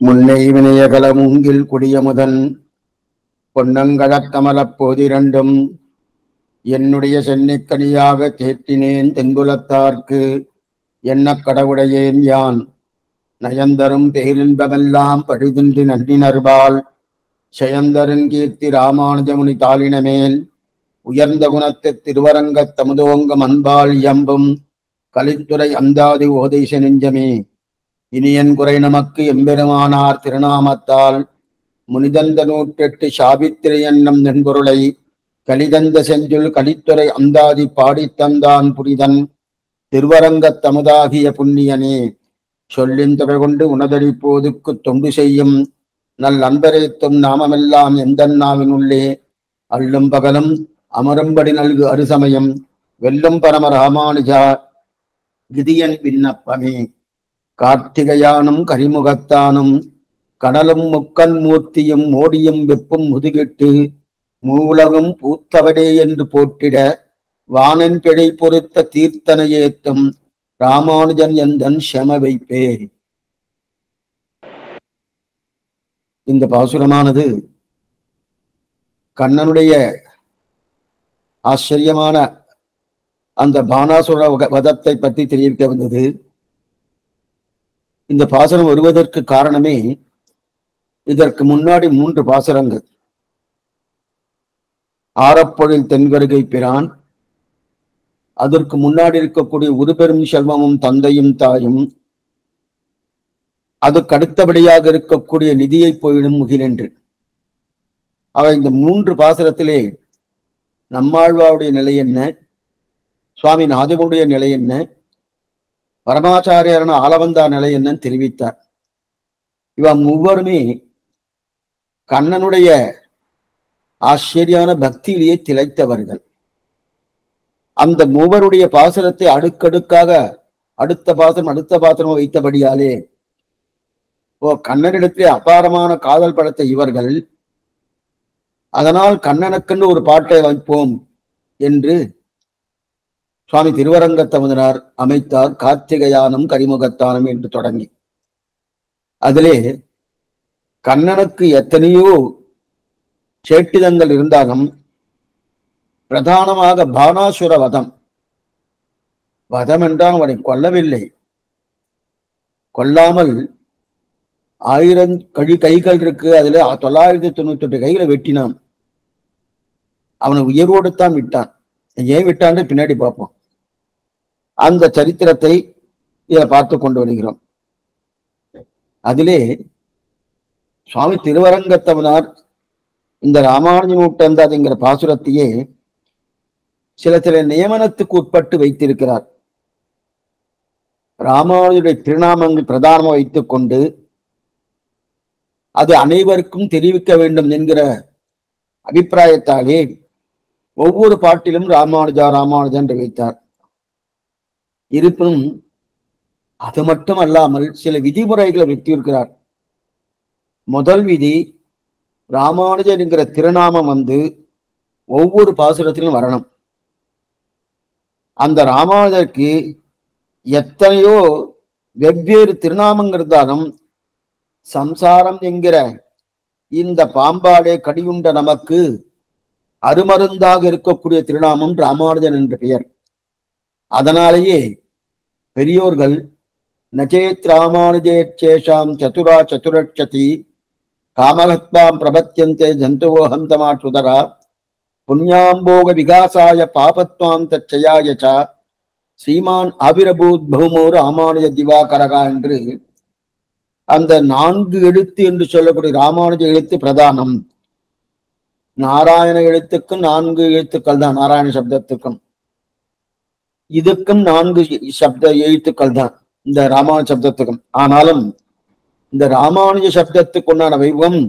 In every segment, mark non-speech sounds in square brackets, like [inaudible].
முன்னை வினயகல மூங்கில் குடியமுதன் பொன்னங்கழக் கமலப் என்னுடைய சென்னிக்கனியாக தேற்றினேன் தெங்குலத்தார்க்கு என்ன கடவுடையேன் யான்? நயந்தரும் பேரின்பமெல்லாம் பழுதின்றி நன்றினர்வாள் செயந்தரன் கீர்த்தி ராமானுஜமுனி தாளினமேல் உயர்ந்த குணத்து திருவரங்கத் தமுதோங்க மண்பால் எம்பும் கலித்துறை அந்தாதி ஓதைச நெஞ்சமே. இனியன் குறை நமக்கு எம்பெருமானார் திருநாமத்தால் முனிதந்த நூற்றெட்டு சாபித்திரை என்னும் நென்பொருளை கலிதந்த செஞ்சுள் கலித்துறை அந்தாதி பாடித் தந்தான் திருவரங்கத் தமுதாகிய புண்ணியனே. சொல்லின் தொகை கொண்டு உணதளிப்போதுக்கு தொண்டு செய்யும் நல் அன்பரைத்தும் நாமமெல்லாம் எந்த நாவினுள்ளே. அள்ளும் பகலும் அமரும்படி நல்கு அருசமயம். வெல்லும் பரம ராமானுஜா விதியன் விண்ணப்பமே. கார்த்திகையானும் கரிமுகத்தானும் கடலும் முக்கன் மூர்த்தியும் மோடியும் வெப்பும் முதுகிட்டு மூலகம் பூத்தவடே என்று போற்றிட வானன் பிழை பொறுத்த தீர்த்தனை ஏத்தும் ராமானுஜன் எந்தன் செம வைப்பே இந்த பாசுரமானது கண்ணனுடைய ஆச்சரியமான அந்த பானாசுர வதத்தை பற்றி தெரிவிக்க வந்தது. இந்த பாசனம் வருவதற்கு காரணமே இதற்கு முன்னாடி மூன்று பாசனங்கள். ஆரப்பொழில் தென்கருகை பிரான் அதற்கு முன்னாடி இருக்கக்கூடிய உருபெரும் செல்வமும் தந்தையும் தாயும் அதுக்கு அடுத்தபடியாக இருக்கக்கூடிய நிதியை போயிடும் முகிலென்று. அவை இந்த மூன்று பாசனத்திலே நம்மாழ்வாவுடைய நிலை என்ன? சுவாமி நாதவனுடைய நிலை என்ன? பரமாச்சாரியரான ஆலவந்தா நிலை என்னன்னு தெரிவித்தார். இவன் மூவருமே கண்ணனுடைய ஆச்சரியான பக்தியிலேயே திளைத்தவர்கள். அந்த மூவருடைய பாசனத்தை அடுக்கடுக்காக அடுத்த பாசனம் அடுத்த பாசனம் வைத்தபடியாலே ஓ கண்ணனிடத்திலே அபாரமான காதல் படத்த இவர்கள் அதனால் கண்ணனுக்குன்னு ஒரு பாட்டை வைப்போம் என்று சுவாமி திருவரங்கத்தமுதனார் அமைத்தார் கார்த்திகையானம் கரிமுகத்தானம் என்று தொடங்கி. அதிலே கண்ணனுக்கு எத்தனையோ சேட்டிதங்கள் இருந்தாலும் பிரதானமாக பானாசுர வதம். வதம் என்றால் அவனை கொல்லவில்லை. கொல்லாமல் ஆயிரம் கழி கைகள் இருக்கு. அதுல தொள்ளாயிரத்தி தொண்ணூத்தி எட்டு கைகளை வெட்டினான். அவனை உயர்வோடு தான் விட்டான். ஏன் விட்டான்னு பின்னாடி பார்ப்போம். அந்த சரித்திரத்தை இதை பார்த்து கொண்டு வருகிறோம். அதிலே சுவாமி திருவரங்கத்தவனார் இந்த ராமானுஜ நூற்றந்தாதிங்கிற பாசுரத்தையே சில சில நியமனத்துக்கு உட்பட்டு வைத்திருக்கிறார். ராமானுஜருடைய திருநாமங்கள் பிரதானமாக வைத்துக் கொண்டு அது அனைவருக்கும் தெரிவிக்க வேண்டும் என்கிற அபிப்பிராயத்தாலே ஒவ்வொரு பாட்டிலும் ராமானுஜா ராமானுஜா என்று வைத்தார். இருப்பினும் அது மட்டும் அல்லாமல் சில விதிமுறைகளை வெட்டியிருக்கிறார். முதல் விதி ராமானுஜர் என்கிற திருநாமம் வந்து ஒவ்வொரு பாசுரத்திலும் வரணும். அந்த ராமானுஜருக்கு எத்தனையோ வெவ்வேறு திருநாமங்கள் இருந்தாலும் சம்சாரம் என்கிற இந்த பாம்பாடே கடியுண்ட நமக்கு அருமருந்தாக இருக்கக்கூடிய திருநாமம் ராமானுஜன் என்ற பெயர். அதனாலேயே பெரியோர்கள் நச்சேத் ராமானுஜேச்சேஷாம் சதுரா சதுரட்சதி காமகத்வாம் பிரபத்தியந்தே ஜந்துவோஹந்தமாற்றுதரா புண்ணியாம்போக விகாசாய பாபத்வாம் தச்சயாய ஸ்ரீமான் அபிரபூத் பௌமோ ராமானுஜ திவாகரகா என்று அந்த நான்கு எழுத்து என்று சொல்லக்கூடிய ராமானுஜ எழுத்து பிரதானம். நாராயண எழுத்துக்கும் நான்கு எழுத்துக்கள் தான் நாராயண சப்தத்துக்கும். இதுக்கும் நான்கு சப்த எழுத்துக்கள் தான் இந்த ராமானுஜ சப்தத்துக்கும். ஆனாலும் இந்த ராமானுஜ சப்தத்துக்கு உண்டான வைபவம்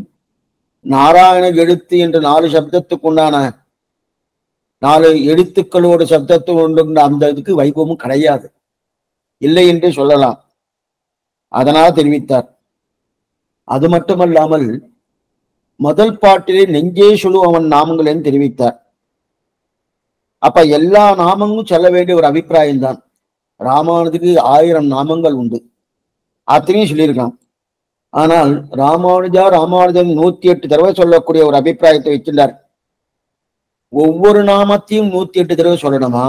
நாராயண எழுத்து என்று நாலு சப்தத்துக்கு உண்டான நாலு எழுத்துக்களோட சப்தத்து உண்டு அந்த இதுக்கு வைபவமும் கிடையாது. இல்லை என்று சொல்லலாம். அதனால் தெரிவித்தார். அது மட்டுமல்லாமல் முதல் பாட்டிலே நெஞ்சே சொல்லு அவன் நாமங்கள் என்று தெரிவித்தார். அப்ப எல்லா நாமங்களும் சொல்ல வேண்டிய ஒரு அபிப்பிராயம் தான் ராமானுஜுக்கு ஆயிரம் நாமங்கள் உண்டு. அத்தனையும் சொல்லியிருக்கான். ஆனால் ராமானுஜா ராமானுஜன் நூத்தி எட்டு தடவை சொல்லக்கூடிய ஒரு அபிப்பிராயத்தை வச்சிருந்தார். ஒவ்வொரு நாமத்தையும் நூத்தி எட்டு தடவை சொல்லணுமா?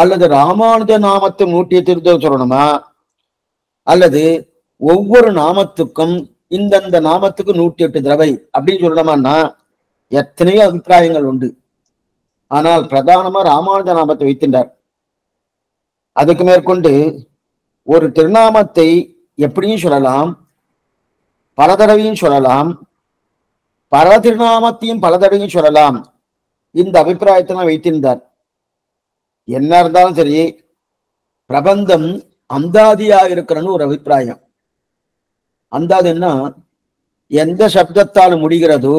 அல்லது ராமானுஜ நாமத்தை நூற்றி எட்டு தடவை சொல்லணுமா? அல்லது ஒவ்வொரு நாமத்துக்கும் இந்தந்த நாமத்துக்கு நூற்றி எட்டு தடவை அப்படின்னு சொல்லணுமான்னா எத்தனையோ அபிப்பிராயங்கள் உண்டு. ஆனால் பிரதானமா ராமானுஜ நாமத்தை வைத்திருந்தார். அதுக்கு மேற்கொண்டு ஒரு திருநாமத்தை எப்படியும் சொல்லலாம் பல தடவையும் சொல்லலாம் பல திருநாமத்தையும் பல தடவையும் சொல்லலாம். இந்த அபிப்பிராயத்தை நான் வைத்திருந்தார். என்ன இருந்தாலும் சரி பிரபந்தம் அந்தாதியா இருக்கிறன்னு ஒரு அபிப்பிராயம். அந்தாதுன்னா எந்த சப்தத்தால் முடிகிறதோ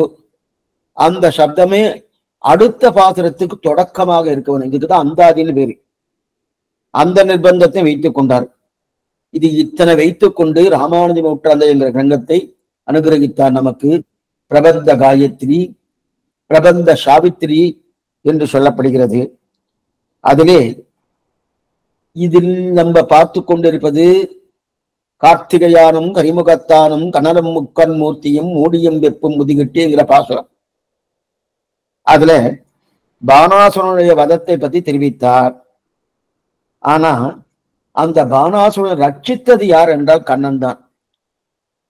அந்த சப்தமே அடுத்த பாத்திரத்துக்கு தொடக்கமாக இருக்கவன். வேண்டும் இதுக்குதான் அந்தாதின்னு பேரு அந்த நிர்பந்தத்தை வைத்துக் கொண்டார். இது இத்தனை வைத்துக் கொண்டு ராமானுஜ நூற்றாண்டு என்கிற கிரந்தத்தை அனுகிரகித்தார் நமக்கு. பிரபந்த காயத்ரி பிரபந்த சாவித்ரி என்று சொல்லப்படுகிறது. அதிலே இதில் நம்ம பார்த்து கொண்டிருப்பது கார்த்திகையானும் கரிமுகத்தானும் கனலும் முக்கன் மூர்த்தியும் மூடியும் வெப்பும் முதுகிட்டுங்கிற பாசுரம். அதுல பானாசுரனுடைய வதத்தை பத்தி தெரிவித்தார். ஆனா அந்த பானாசுரன் ரட்சித்தது யார் என்றால் கண்ணன் தான்.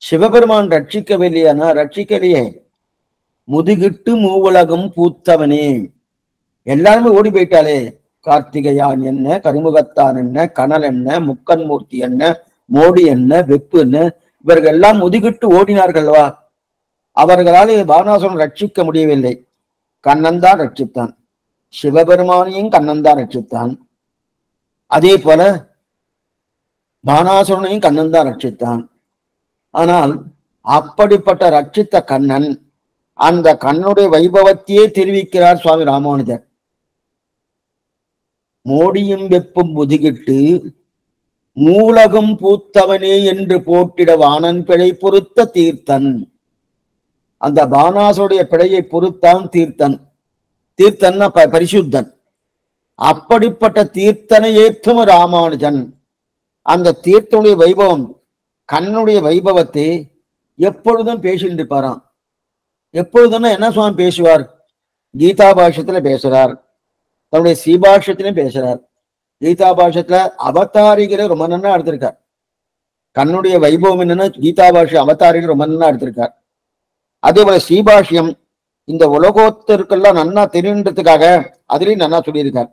சிவபெருமான் ரட்சிக்கவில்லையானா ரட்சிக்கலையே. முதுகிட்டு மூவுலகம் பூத்தவனே. எல்லாருமே ஓடி போயிட்டாலே கார்த்திகையான் என்ன கருமுகத்தான் என்ன கனல் என்ன முக்கன் மூர்த்தி என்ன மோடி என்ன வெப்பு என்ன இவர்கள் எல்லாம் முதுகிட்டு ஓடினார்கள்வா. அவர்களால் பானாசுரன் ரட்சிக்க முடியவில்லை. கண்ணன் தான் ரட்சித்தான். சிவபெருமானையும் கண்ணன் தான் ரட்சித்தான். அதே போல பானாசுரனையும் கண்ணன் தான் ரட்சித்தான். ஆனால் அப்படிப்பட்ட ரட்சித்த கண்ணன் அந்த கண்ணுடைய வைபவத்தையே தெரிவிக்கிறார் சுவாமி ராமானுஜர். மோடியும் வெப்பும் முதுகிட்டு மூலகம் பூத்தவனே என்று போட்டிட வானன் பிழை பொறுத்த தீர்த்தன். அந்த பானாசுடைய பிழையை பொறுத்தான் தீர்த்தன். தீர்த்தன்னா ப- பரிசுத்தன். அப்படிப்பட்ட தீர்த்தனை ஏற்றும் ராமானுஜன். அந்த தீர்த்தனுடைய வைபவம் கண்ணனுடைய வைபவத்தை எப்பொழுதும் பேசிட்டு இருப்பாராம் எப்பொழுதுன்னா என்ன சுவாமி பேசுவார்? கீதா பாஷத்துல பேசுறார். தன்னுடைய சீபாஷத்திலும் பேசுறார். கீதா பாஷத்துல அவதாரிகளை ரொம்ப நன்னா எடுத்திருக்கார். கண்ணுடைய வைபவம் என்னன்னா கீதா பாஷ அவதாரிகள் ரொம்ப நன்னா எடுத்திருக்கார். அதே போல சீபாஷியம் இந்த உலகோத்தருக்கெல்லாம் நன்னா தெரியுன்றதுக்காக அதுலயும் நன்னா சொல்லியிருக்கார்.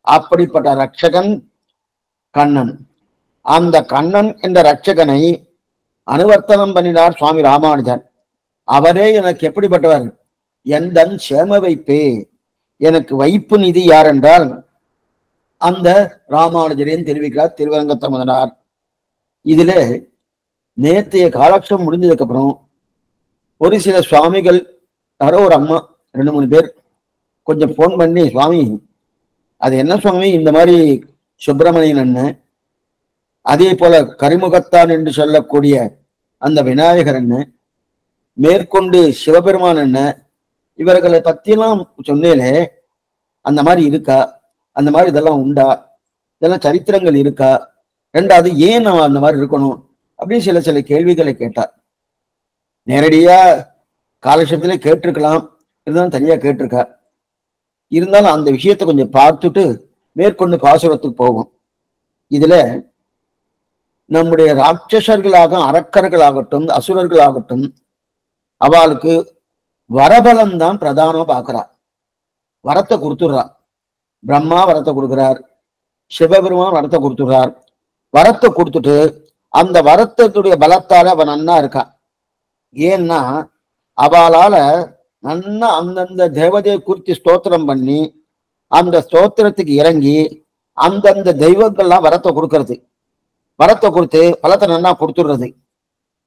அப்படிப்பட்ட ரட்சகன் கண்ணன். அந்த கண்ணன் என்ற ரட்சகனை அனுவர்த்தனம் பண்ணினார் சுவாமி ராமானுஜன் அவரே எனக்கு எப்படிப்பட்டவர்? எந்தன் சேம வைப்பே? எனக்கு வைப்பு நிதி யார் என்றால் அந்த ராமானுஜரையும் தெரிவிக்கிறார் திருவரங்கத்தமதனார் இதுல நேற்றைய காலக்ஷம் முடிஞ்சதுக்கு அப்புறம் ஒரு சில சுவாமிகள் யாரோ ஒரு அம்மா ரெண்டு மூணு பேர் கொஞ்சம் ஃபோன் பண்ணி சுவாமி அது என்ன சுவாமி? இந்த மாதிரி சுப்பிரமணியன் அண்ணன் அதே போல கரிமுகத்தான் என்று சொல்லக்கூடிய அந்த விநாயகர் அண்ணன் மேற்கொண்டு சிவபெருமான் அண்ணன் இவர்களை பத்தியெல்லாம் சொன்னேனே அந்த மாதிரி இருக்கா? அந்த மாதிரி இதெல்லாம் உண்டா? இதெல்லாம் சரித்திரங்கள் இருக்கா? ரெண்டாவது ஏன் நான் அந்த மாதிரி இருக்கணும்? அப்படின்னு சில சில கேள்விகளை கேட்டார். நேரடியாக காலட்சத்திலே கேட்டிருக்கலாம். இருந்தாலும் தனியாக கேட்டிருக்கா. இருந்தாலும் அந்த விஷயத்தை கொஞ்சம் பார்த்துட்டு மேற்கொண்டு பாசுரத்துக்கு போகும் இதுல நம்முடைய ராட்சசர்களாக அரக்கர்களாகட்டும் அசுரர்களாகட்டும் அவளுக்கு வரபலம் தான் பிரதானமா பார்க்கிறா. வரத்தை கொடுத்துடுறா. பிரம்மா வரத்தை கொடுக்குறார். சிவபெருமான் வரத்தை கொடுத்துடுறார். வரத்தை கொடுத்துட்டு அந்த வரத்தத்துடைய பலத்தால அவன் நன்னா இருக்கான் ஏன்னா அவளால நன்னா அந்தந்த தேவதையை குறித்து ஸ்தோத்திரம் பண்ணி அந்த ஸ்தோத்திரத்துக்கு இறங்கி அந்தந்த தெய்வங்கள்லாம் வரத்தை கொடுக்கறது. வரத்தை கொடுத்து பலத்தை நன்னா கொடுத்துடுறது.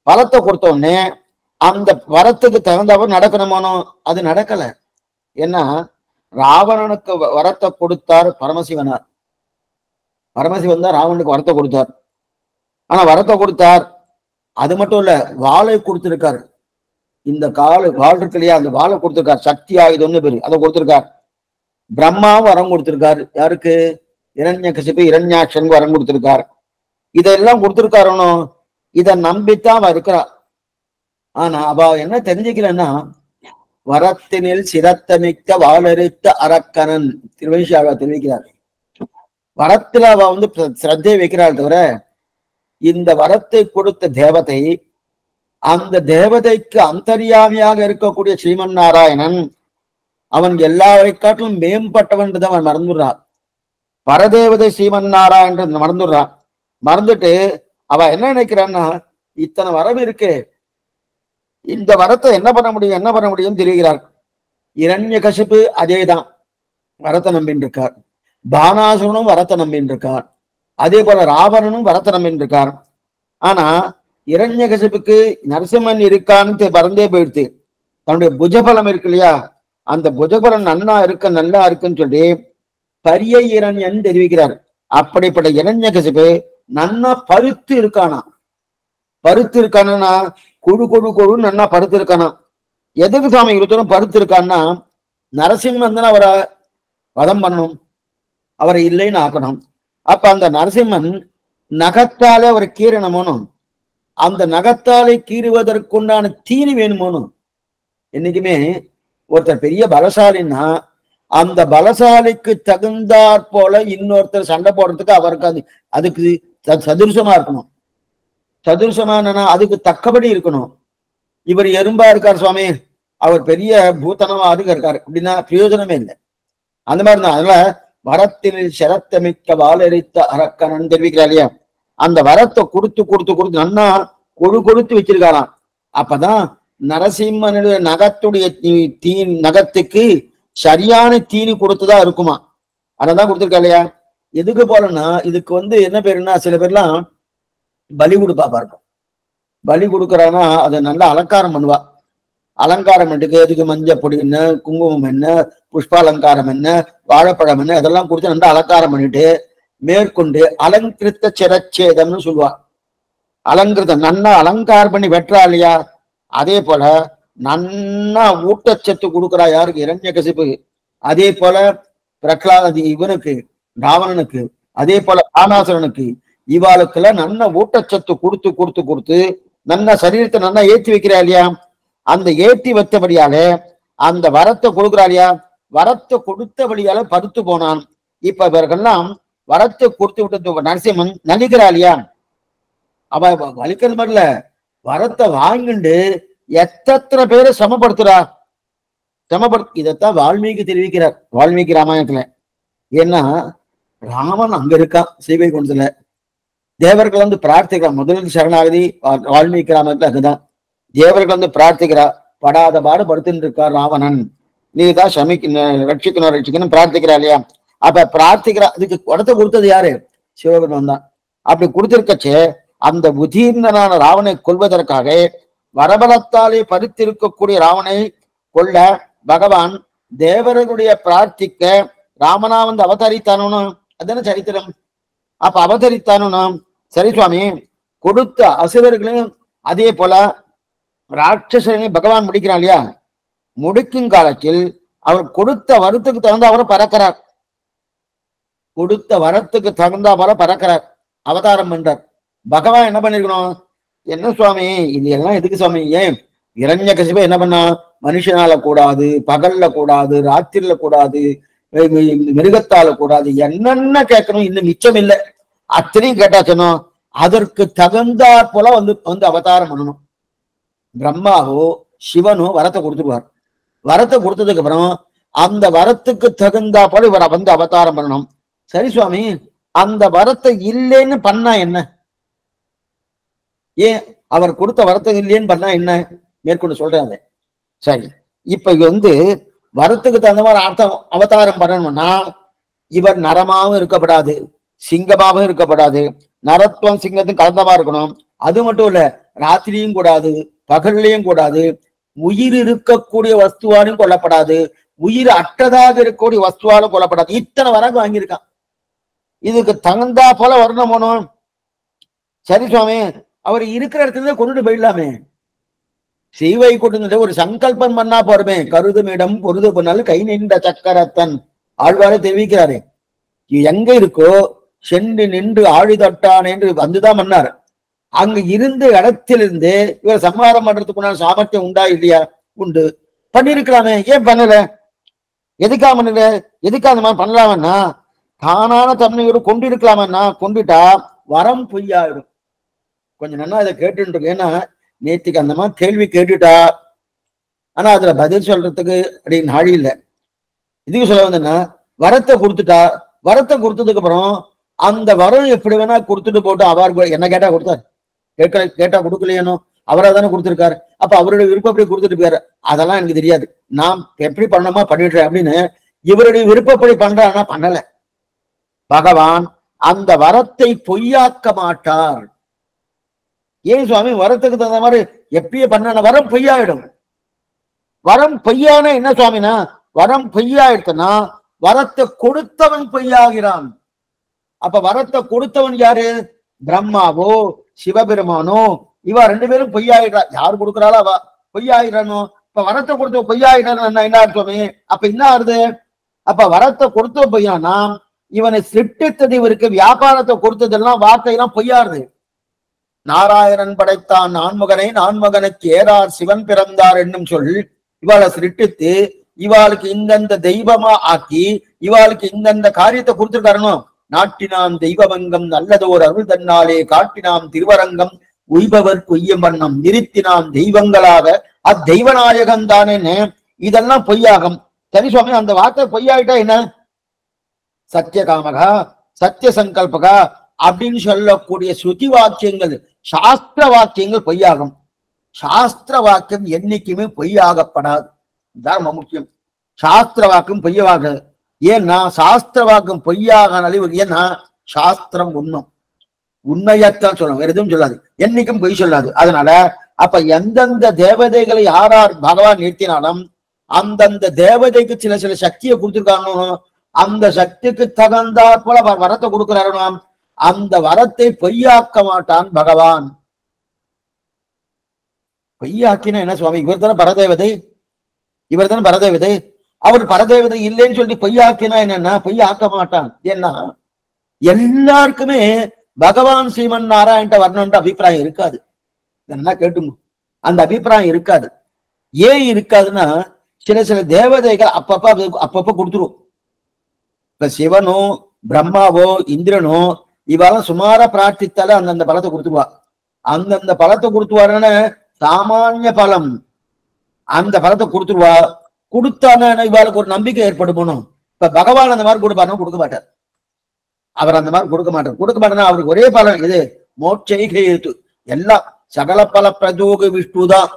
பலத்தை கொடுத்த உடனே அந்த வரத்துக்கு தகுந்தவன் நடக்கணுமானோ அது நடக்கல. ஏன்னா ராவணனுக்கு வ- வரத்தை கொடுத்தார் பரமசிவனார். பரமசிவன் தான் ராவணனுக்கு வரத்தை கொடுத்தார். ஆனா வரத்தை கொடுத்தார் அது மட்டும் இல்ல வாழை கொடுத்திருக்காரு. இந்த கால வாழ் இருக்கு இல்லையா அந்த வாளை கொடுத்திருக்காரு. சக்தி ஆயுதம்னு பேரு அதை கொடுத்திருக்கார். பிரம்மாவும் வரம் கொடுத்திருக்காரு. யாருக்கு? இரண்ய கசிப்பு இரண்யாட்சனுக்கு வரம் கொடுத்திருக்காரு. இதெல்லாம் கொடுத்திருக்காருனோ இதை நம்பித்தான் அவ இருக்கிறா ஆனா அவ என்ன தெரிஞ்சுக்கலன்னா வரத்தினில் சிரத்தமிக்க வாளரித்த அரக்கனன். திருவனிஷாவா தெரிவிக்கிறார். வரத்துல அவ வந்து சிரத்தை வைக்கிறாள் தவிர இந்த வரத்தை கொடுத்த தேவதை அந்த தேவதைக்கு அந்தரியாமியாக இருக்கக்கூடிய ஸ்ரீமன் நாராயணன் அவன் எல்லாரை காட்டிலும் மேம்பட்டவன் அவன் மறந்துடுறான். பரதேவதை ஸ்ரீமன் நாராயணன் மறந்துடுறான். மறந்துட்டு அவ என்ன நினைக்கிறான்னா இத்தனை வரம் இருக்கு. இந்த வரத்தை என்ன பண்ண முடியும் என்ன பண்ண முடியும் தெரிகிறார் இரண்ய கசிப்பு அதேதான். வரத்தை நம்பின்னு இருக்கார். பானாசுரனும் வரத்தை நம்பின்னு இருக்கார். அதே போல ராவணனும் வரத்தனம் இருக்கார் ஆனா இரண்யகசிப்புக்கு நரசிம்மன் இருக்கான்னு பறந்தே போயிடுது தன்னுடைய புஜபலம் இருக்கு இல்லையா? அந்த புஜபலம் நன்னா இருக்க நல்லா இருக்குன்னு சொல்லி பரிய இரண்யன் தெரிவிக்கிறார். அப்படிப்பட்ட இரண்யகசிப்பு நன்னா பருத்து இருக்கானா? பருத்து இருக்கானா? குழு குழு குழு நன்னா பருத்து இருக்கானா? எதுக்கு சாமி இழுத்தரும் பருத்து இருக்கான்னா? நரசிம்மன் தானே அவரை வதம் பண்ணணும். அவரை இல்லைன்னு ஆக்கணும். அப்ப அந்த நரசிம்மன் நகத்தாலே ஒரு கீறணுமோனும் அந்த நகத்தாலே கீறுவதற்குண்டான தீனி வேணுமோனும். என்னைக்குமே ஒருத்தர் பெரிய பலசாலின்னா அந்த பலசாலிக்கு தகுந்தாற் போல இன்னொருத்தர் சண்டை போடுறதுக்கு அவருக்கு அது அதுக்கு சதுருசமா இருக்கணும். சதுர்சமான அதுக்கு தக்கபடி இருக்கணும். இவர் எறும்பா இருக்கார் சுவாமி. அவர் பெரிய பூத்தனமா அதுக்கு இருக்காரு. அப்படின்னா பிரயோஜனமே இல்லை. அந்த மாதிரி தான் அதனால வரத்தில் சிரத்தமிக்க வாலெரித்த அரக்கனன் தெரிவிக்கிறார் இல்லையா? அந்த வரத்தை கொடுத்து கொடுத்து கொடுத்து நன்னா கொழு கொடுத்து வச்சிருக்காராம். அப்பதான் நரசிம்மனுடைய நகத்துடைய தீ- தீ நகத்துக்கு சரியான தீனி கொடுத்துதான் இருக்குமா? அதான் கொடுத்துருக்கா இல்லையா? எதுக்கு போலன்னா இதுக்கு வந்து என்ன பேருன்னா சில பேர்லாம் பலி கொடுப்பா பாருங்க. பலி கொடுக்குறான்னா அதை நல்லா அலங்காரம் பண்ணுவா. அலங்காரம் பண்ணிட்டு எதுக்கு மஞ்சள் பொடி என்ன குங்குமம் என்ன புஷ்பாலங்காரம் என்ன வாழைப்பழம் என்ன இதெல்லாம் கொடுத்து நல்லா அலங்காரம் பண்ணிட்டு மேற்கொண்டு அலங்கிருத்த சிரச்சேதம்னு சொல்லுவா. அலங்கிருதம் நன்னா அலங்காரம் பண்ணி வெட்டுறா இல்லையா? அதே போல நன்னா ஊட்டச்சத்து கொடுக்குறா யாருக்கு? இரண்ய கசிப்பு அதே போல பிரகலாதி இவனுக்கு ராவணனுக்கு அதே போல காணாசுரனுக்கு இவாளுக்கெல்லாம் நல்ல ஊட்டச்சத்து கொடுத்து கொடுத்து கொடுத்து நல்ல சரீரத்தை நல்லா ஏற்றி வைக்கிறா இல்லையா? அந்த ஏற்றி வைத்தபடியால அந்த வரத்தை கொடுக்குறாரியா? வரத்தை கொடுத்தபடியால பருத்து போனான். இப்ப இவர்கள்லாம் வரத்தை கொடுத்து விட்டு நரசிம்மன் நலிக்கிறா அவ வலிக்கிறது மாதிரில வரத்தை வாங்கிண்டு எத்தனை பேரை சமப்படுத்துறா சமப்படுத்து இதைத்தான் வால்மீகி தெரிவிக்கிறார் வால்மீகி ராமாயணத்துல. ஏன்னா ராமன் அங்க இருக்கான் சீவை குண்டத்துல தேவர்கள் வந்து பிரார்த்திக்கிறான் முதலில் சரணாகதி வால்மீகி ராமத்துல அதுதான். தேவர்கள் வந்து பிரார்த்திக்கிறா படாத பாடு படுத்துட்டு இருக்கார் ராவணன் நீதான் சமிக்கணும் ரட்சிக்கணும் ரட்சிக்கணும் பிரார்த்திக்கிறா இல்லையா? அப்ப பிரார்த்திக்கிறா அதுக்கு குடத்தை கொடுத்தது யாரு? சிவபெருமன் தான். அப்படி கொடுத்திருக்கச்சே அந்த உதீர்ணனான ராவனை கொள்வதற்காக வரபலத்தாலே பறித்திருக்கக்கூடிய ராவனை கொள்ள பகவான் தேவர்களுடைய பிரார்த்திக்க ராமனா வந்து அவதரித்தானோ அதான சரித்திரம். அப்ப அவதரித்தானோ சரி சுவாமி கொடுத்த அசுரர்களையும் அதே போல ராட்சசனையும் பகவான் முடிக்கிறான் இல்லையா? முடிக்கும் காலத்தில் அவர் கொடுத்த வரத்துக்கு தகுந்த அவரை பறக்கிறார். கொடுத்த வரத்துக்கு தகுந்த அவரை பறக்கிறார். அவதாரம் பண்றார். பகவான் என்ன பண்ணிருக்கணும்? என்ன சுவாமி? இது எல்லாம் எதுக்கு சுவாமி? ஏன்? இரண்ய கசிப என்ன பண்ணா? மனுஷனால கூடாது பகல்ல கூடாது ராத்திரில கூடாது மிருகத்தால கூடாது. என்னென்ன கேட்கணும்? இன்னும் மிச்சம் இல்லை. அத்தனையும் கேட்டா சொன்னோம். அதற்கு தகுந்தாற் போல வந்து வந்து அவதாரம் பண்ணணும். பிரம்மாவோ சிவனோ வரத்தை கொடுத்துருவார். வரத்தை கொடுத்ததுக்கு அப்புறம் அந்த வரத்துக்கு தகுந்தா இவரை வந்து அவதாரம் பண்ணணும். சரி சுவாமி அந்த வரத்தை இல்லைன்னு பண்ணா என்ன? ஏன்? அவர் கொடுத்த வரத்தை இல்லைன்னு பண்ணா என்ன? மேற்கொண்டு சொல்றேன் அதை. சரி இப்ப இது வந்து வரத்துக்கு தகுந்த மாதிரி அர்த்தம் அவதாரம் பண்ணணும்னா இவர் நரமாவும் இருக்கப்படாது சிங்கமாவும் இருக்கப்படாது. நரத்துவம் சிங்கத்தும் கலந்தமா இருக்கணும். அது மட்டும் இல்ல ராத்திரியும் கூடாது பகல்லையும் கூடாது உயிர் இருக்கக்கூடிய வஸ்துவாலும் கொல்லப்படாது உயிர் அற்றதாக இருக்கக்கூடிய வஸ்துவாலும் கொல்லப்படாது. இத்தனை வரகு வாங்கியிருக்கான். இதுக்கு தகுந்தா போல வரணும் போனோம் சரி சுவாமி அவர் இருக்கிற இடத்துல கொண்டுட்டு போயிடலாமே. செய்வை கொண்டு ஒரு சங்கல்பம் பண்ணா போறமே கருதுமிடம் பொருது பண்ணால் கை நின்ற சக்கரத்தன் ஆழ்வாரே தெரிவிக்கிறாரு. எங்க இருக்கோ சென்று நின்று ஆழி தட்டான் என்று வந்துதான் பண்ணார். அங்க இருந்த இடத்திலிருந்து இவர் சம்ஹாரம் பண்றதுக்குண்டான சாமர்த்தியம் உண்டா இல்லையா? உண்டு. பண்ணிருக்கலாமே ஏன் பண்ணல? எதுக்காக பண்ணல? எதுக்காக அந்த மாதிரி பண்ணலாமன்னா தானான தன்மையோடு கொண்டிருக்கலாமன்னா கொண்டுட்டா வரம் பொய்யாயிடும் கொஞ்சம் நல்லா இதை கேட்டுட்டு ஏன்னா நேத்திக்கு அந்த மாதிரி கேள்வி கேட்டுட்டா. ஆனா அதுல பதில் சொல்றதுக்கு அப்படின்னு நாழி இல்லை. இதுக்கு சொல்ல வந்தேன்னா வரத்தை கொடுத்துட்டா வரத்தை கொடுத்ததுக்கு அப்புறம் அந்த வரம் எப்படி வேணா கொடுத்துட்டு போட்டு அவர் என்ன கேட்டா கொடுத்தாரு கேட்க கேட்டா கொடுக்கலையேனோ? அவரா தானே கொடுத்துருக்காரு. அப்ப அவருடைய விருப்பப்படி கொடுத்துட்டு போயாரு அதெல்லாம் எனக்கு தெரியாது. நாம் எப்படி பண்ணணுமா பண்ணிடுறேன் அப்படின்னு இவருடைய விருப்பப்படி பண்றானா பண்ணல. பகவான் அந்த வரத்தை பொய்யாக்க மாட்டார். ஏன் சுவாமி? வரத்துக்கு தகுந்த மாதிரி எப்பயே பண்ண வரம் பொய்யாயிடும். வரம் பொய்யான என்ன சுவாமினா வரம் பொய்யாயிடுச்சுன்னா வரத்தை கொடுத்தவன் பொய்யாகிறான். அப்ப வரத்தை கொடுத்தவன் யாரு? பிரம்மாவோ சிவபெருமானோ இவ ரெண்டு பேரும் பொய்யாயிடுறா. யார் கொடுக்குறாளோ அவ. பொய்யாயிடணும் இப்ப வரத்தை கொடுத்த பொய்யாயிடணும் என்ன அர்த்தமே அப்ப என்ன ஆகுது அப்ப வரத்தை கொடுத்த பொய்யானா இவனை சிட்டுத்தது இவருக்கு வியாபாரத்தை கொடுத்ததெல்லாம் வார்த்தையெல்லாம் பொய்யாருது நாராயணன் படைத்தான் நான்மகனை நான்மகனுக்கு ஏறார் சிவன் பிறந்தார் என்னும் சொல் இவளை சிருட்டித்து இவாளுக்கு இந்தந்த தெய்வமா ஆக்கி இவாளுக்கு இந்தந்த காரியத்தை கொடுத்துருக்காரணும் நாட்டினாம் தெய்வவங்கம் நல்லதோர் அருள் தன்னாலே காட்டினாம் திருவரங்கம் உய்பவர் கொய்யம் வண்ணம் நிறுத்தினாம் தெய்வங்களாக அத்தெய்வநாயகன் தானேன்னு இதெல்லாம் பொய்யாகும். சரி சுவாமி அந்த வார்த்தை பொய்யாயிட்டா என்ன? சத்தியகாமகா சத்திய சங்கல்பகா அப்படின்னு சொல்லக்கூடிய ஸ்ருதி வாக்கியங்கள் சாஸ்திர வாக்கியங்கள் பொய்யாகும். சாஸ்திர வாக்கியம் என்னைக்குமே பொய்யாகப்படாது. இதான் ரொம்ப முக்கியம். சாஸ்திர வாக்கியம் பொய்யவாகாது ஏன்னா சாஸ்திர வாக்கம் பொய்யாக நலிவு ஏன்னா சாஸ்திரம் உண்ணும்? உண்மையத்தான் சொல்லணும். வேற எதுவும் சொல்லாது. என்னைக்கும் பொய் சொல்லாது. அதனால அப்ப எந்தெந்த தேவதைகளை யாரார் பகவான் நிறுத்தினாலும் அந்தந்த தேவதைக்கு சில சில சக்தியை கொடுத்துருக்காங்க அந்த சக்திக்கு தகுந்தாற் போல வ- வரத்தை கொடுக்கிறாராம் அந்த வரத்தை பொய்யாக்க மாட்டான் பகவான். பொய்யாக்கினா என்ன சுவாமி? இவர் தானே பரதேவதை? இவர் தானே பரதேவதை? அவர் பரதேவதை இல்லைன்னு சொல்லி பொய்யாக்கினா என்னன்னா பொய்யாக்க மாட்டான். ஏன்னா எல்லாருக்குமே பகவான் ஸ்ரீமன் நாராயண்ட வரணும்ன்ற அபிப்பிராயம் இருக்காது. நல்லா கேட்டுங்க. அந்த அபிப்பிராயம் இருக்காது. ஏன் இருக்காதுன்னா சில சில தேவதைகள் அப்பப்ப அப்பப்ப கொடுத்துரும். இப்ப சிவனோ பிரம்மாவோ இந்திரனோ இவெல்லாம் சுமாரா பிரார்த்தித்தாலே அந்தந்த பலத்தை கொடுத்துருவா. அந்தந்த பலத்தை கொடுத்துவாருன்னு சாமானிய பலம் அந்த பலத்தை கொடுத்துருவா. கொடுத்தான இவாளுக்கு ஒரு நம்பிக்கை ஏற்படுமணும் இப்ப பகவான் அந்த மாதிரி கொடுப்பாருன்னா கொடுக்க மாட்டார். அவர் அந்த மாதிரி கொடுக்க மாட்டார். கொடுக்க மாட்டேன்னா அவருக்கு ஒரே பலன் இது. மோட்சைகேது எல்லாம் சகல பல பிரதூக விஷ்ணு தான்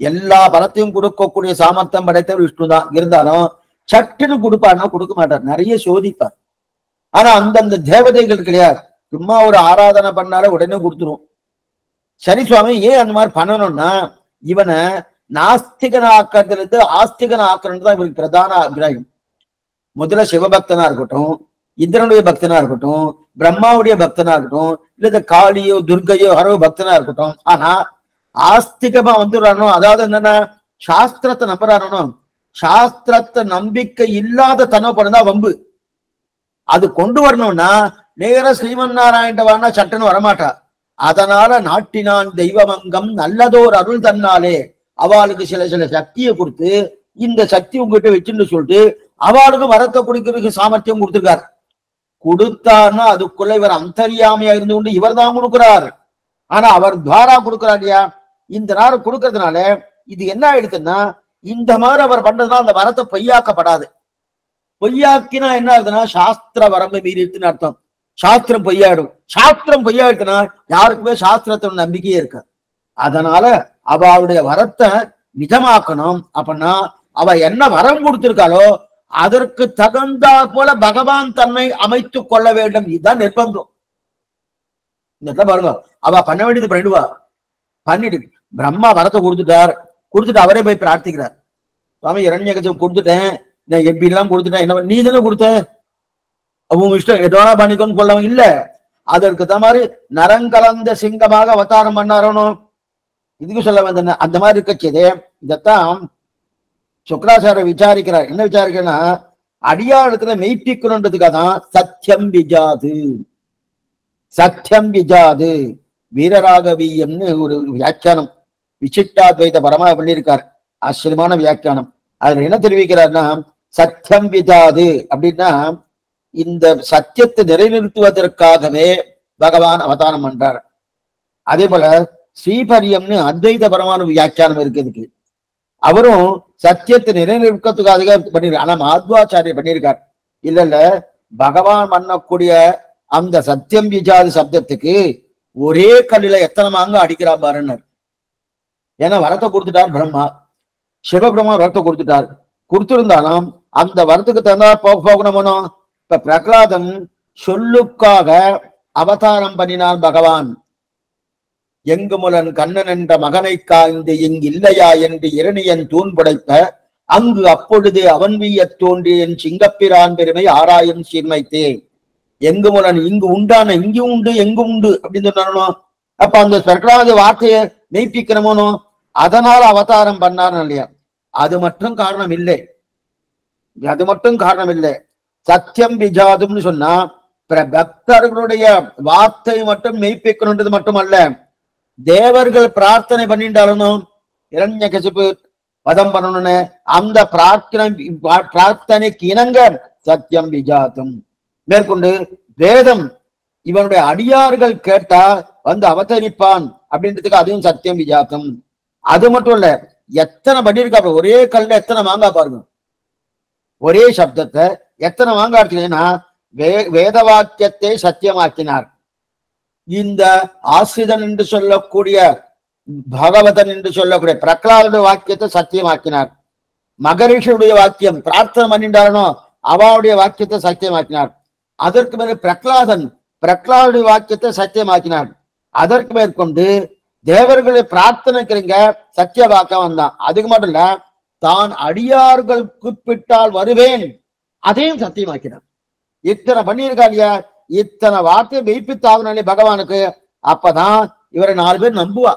எல்லா பலத்தையும் கொடுக்கக்கூடிய சாமர்த்தம் படைத்தவர் விஷ்ணு தான் இருந்தாலும் சட்டுன்னு கொடுப்பாருன்னா கொடுக்க மாட்டார். நிறைய சோதிப்பார். ஆனா அந்தந்த தேவதைகள் கிடையாது சும்மா ஒரு ஆராதனை பண்ணாலே உடனே கொடுத்துரும். சரி சுவாமி ஏன் அந்த மாதிரி பண்ணணும்னா இவனை நாஸ்திகன ஆக்கிறதுலேருந்து ஆஸ்திகன ஆஸ்திகன் தான் இவருக்கு பிரதான அபிராயம் முதல்ல சிவபக்தனா இருக்கட்டும் இந்திரனுடைய பக்தனா இருக்கட்டும் பிரம்மாவுடைய பக்தனா இருக்கட்டும் இல்ல இந்த காளியோ துர்கையோ ஹரோ பக்தனா இருக்கட்டும். ஆனா ஆஸ்திகமா வந்துடுறானோ அதாவது என்னன்னா சாஸ்திரத்தை நம்புறானோ சாஸ்திரத்தை நம்பிக்கை இல்லாத தனம் வம்பு. அது கொண்டு வரணும்னா நேர ஸ்ரீமன் நாராயணவானா சட்டன்னு வரமாட்டா. அதனால நாட்டினான் தெய்வமங்கம் நல்லதோர் அருள் தன்னாலே. அவளுக்கு சில சில சக்தியை கொடுத்து இந்த சக்தி உங்ககிட்ட வச்சுன்னு சொல்லிட்டு அவளுக்கு வரத்தை குடிக்கிறதுக்கு சாமர்த்தியம் கொடுத்துருக்காரு. கொடுத்தார்னா அதுக்குள்ள இவர் அந்தரியாமையா இருந்து கொண்டு இவர் தான் கொடுக்கிறார். ஆனா அவர் துவாரா கொடுக்கிறார் இல்லையா? இந்த நேரம் கொடுக்கறதுனால இது என்ன ஆயிடுதுன்னா இந்த மாதிரி அவர் பண்றதுனால அந்த வரத்தை பொய்யாக்கப்படாது. பொய்யாக்கினா என்ன ஆகுதுன்னா சாஸ்திர வரம்பை மீறிட்டுன்னு அர்த்தம். சாஸ்திரம் பொய்யாயிடும். சாஸ்திரம் பொய்யாயிடுச்சுன்னா யாருக்குமே சாஸ்திரத்தோட நம்பிக்கையே இருக்காது. அதனால அவளுடைய வரத்தை நிஜமாக்கணும் அப்படின்னா அவ என்ன வரம் கொடுத்திருக்காளோ அதற்கு தகுந்தாற் போல பகவான் தன்னை அமைத்துக் கொள்ள வேண்டும். இதுதான் நிர்பந்தம். இந்த இடத்துல பாருங்க அவ பண்ண வேண்டியது பண்ணிடுவா பண்ணிட்டு பிரம்மா வரத்தை கொடுத்துட்டார். கொடுத்துட்டு அவரே போய் பிரார்த்திக்கிறார். சுவாமி இரண்யகஜம் கொடுத்துட்டேன். நான் எப்படி எல்லாம் கொடுத்துட்டேன். என்ன நீ தானே கொடுத்த? அவங்க இஷ்டம் எதோனா பண்ணிக்கோன்னு கொள்ளவன் இல்ல. அதற்கு தான் மாதிரி நரங்கலந்த சிங்கமாக அவதாரம் பண்ணாரணும் இதுக்கு சொல்ல வந்தேன் அந்த மாதிரி இருக்கச்சதே இதத்தான் சுக்ராச்சார விசாரிக்கிறார். என்ன விசாரிக்கிறேன்னா அடியாளத்துல மெய்ப்பிக்கணுன்றதுக்காக தான் சத்தியம் விஜாது. சத்தியம் விஜாது. வீரராகவியம்னு ஒரு வியாக்கியானம் விசிஷ்டாத்வைத பரமா பண்ணியிருக்கார். ஆச்சரியமான வியாக்கியானம். அதுல என்ன தெரிவிக்கிறார்னா சத்தியம் விஜாது அப்படின்னா இந்த சத்தியத்தை நிலைநிறுத்துவதற்காகவே பகவான் அவதானம் பண்றார். அதே போல ஸ்ரீபரியம்னு அத்வைத பரமான வியாக்கியானம் இருக்கு இதுக்கு. அவரும் சத்தியத்தை நிலைநிறுத்தத்துக்காக பண்ணிருக்காரு ஆனா மாத்வாச்சாரிய பண்ணியிருக்கார் இல்ல இல்ல பகவான் பண்ணக்கூடிய அந்த சத்தியம் விஜாது சப்தத்துக்கு ஒரே கல்லில எத்தனை மாங்க அடிக்கிறா பாருன்னு ஏன்னா வரத்தை கொடுத்துட்டார் பிரம்மா. சிவபிரமா வரத்தை கொடுத்துட்டார். கொடுத்திருந்தாலும் அந்த வரத்துக்கு தந்தா போக போகணும் இப்ப பிரகலாதன் சொல்லுக்காக அவதாரம் பண்ணினான் பகவான். எங்குமுலன் கண்ணன் என்ற மகனை காய்ந்து இங்கு இல்லையா என்று இரணியன் தூண் புடைப்ப அங்கு அப்பொழுது அவன் வீயத் என் சிங்கப்பிரான் பெருமை ஆராயம் சீர்மைத்தே எங்குமுலன் இங்கு உண்டான இங்கு உண்டு எங்கு உண்டு அப்படின்னு சொன்னானோ அப்ப அந்த பிரகலாத வார்த்தையை மெய்ப்பிக்கணுமோனோ அதனால அவதாரம் பண்ணார் இல்லையா? அது மட்டும் காரணம் இல்லை. அது மட்டும் காரணம் இல்லை. சத்தியம் விஜாதும்னு சொன்னா பக்தர்களுடைய வார்த்தை மட்டும் மெய்ப்பிக்கணுன்றது மட்டுமல்ல. தேவர்கள் பிரார்த்தனை பண்ணிட்டாலும் இரண்ய கசிப்பு வதம் பண்ணணும்னு அந்த பிரார்த்தனை பிரார்த்தனைக்கு இணங்க சத்தியம் விஜாத்தம். மேற்கொண்டு வேதம் இவனுடைய அடியார்கள் கேட்டா வந்து அவதரிப்பான் அப்படின்றதுக்கு அதுவும் சத்தியம் விஜாத்தம். அது மட்டும் இல்ல எத்தனை பண்ணிருக்கா ஒரே கல்ல எத்தனை மாங்காய் பாருங்க. ஒரே சப்தத்தை எத்தனை மாங்காய் எடுத்துக்கிட்டீங்கன்னா வே வேத வாக்கியத்தை சத்தியமாக்கினார். இந்த ஆசிரிதன் என்று சொல்லக்கூடிய பகவதன் என்று சொல்லக்கூடிய பிரகலாத வாக்கியத்தை சத்தியமாக்கினார். மகரிஷியுடைய வாக்கியம் பிரார்த்தனை பண்ணிட்டாரனோ அவனுடைய வாக்கியத்தை சத்தியமாக்கினார். அதற்கு மேலே பிரகலாதன் பிரகலாதுடைய வாக்கியத்தை சத்தியமாக்கினார். அதற்கு மேற்கொண்டு தேவர்களை பிரார்த்தனைக்கிறீங்க சத்திய வாக்கம் வந்தான். அதுக்கு மட்டும் இல்ல தான் அடியார்கள் குறிப்பிட்டால் வருவேன் அதையும் சத்தியமாக்கினார். இத்தனை பண்ணியிருக்கா இல்லையா? இத்தனை வார்த்தையை மெய்ப்பித்தாகணும் பகவானுக்கு? அப்பதான் இவரை நாலு பேர் நம்புவா.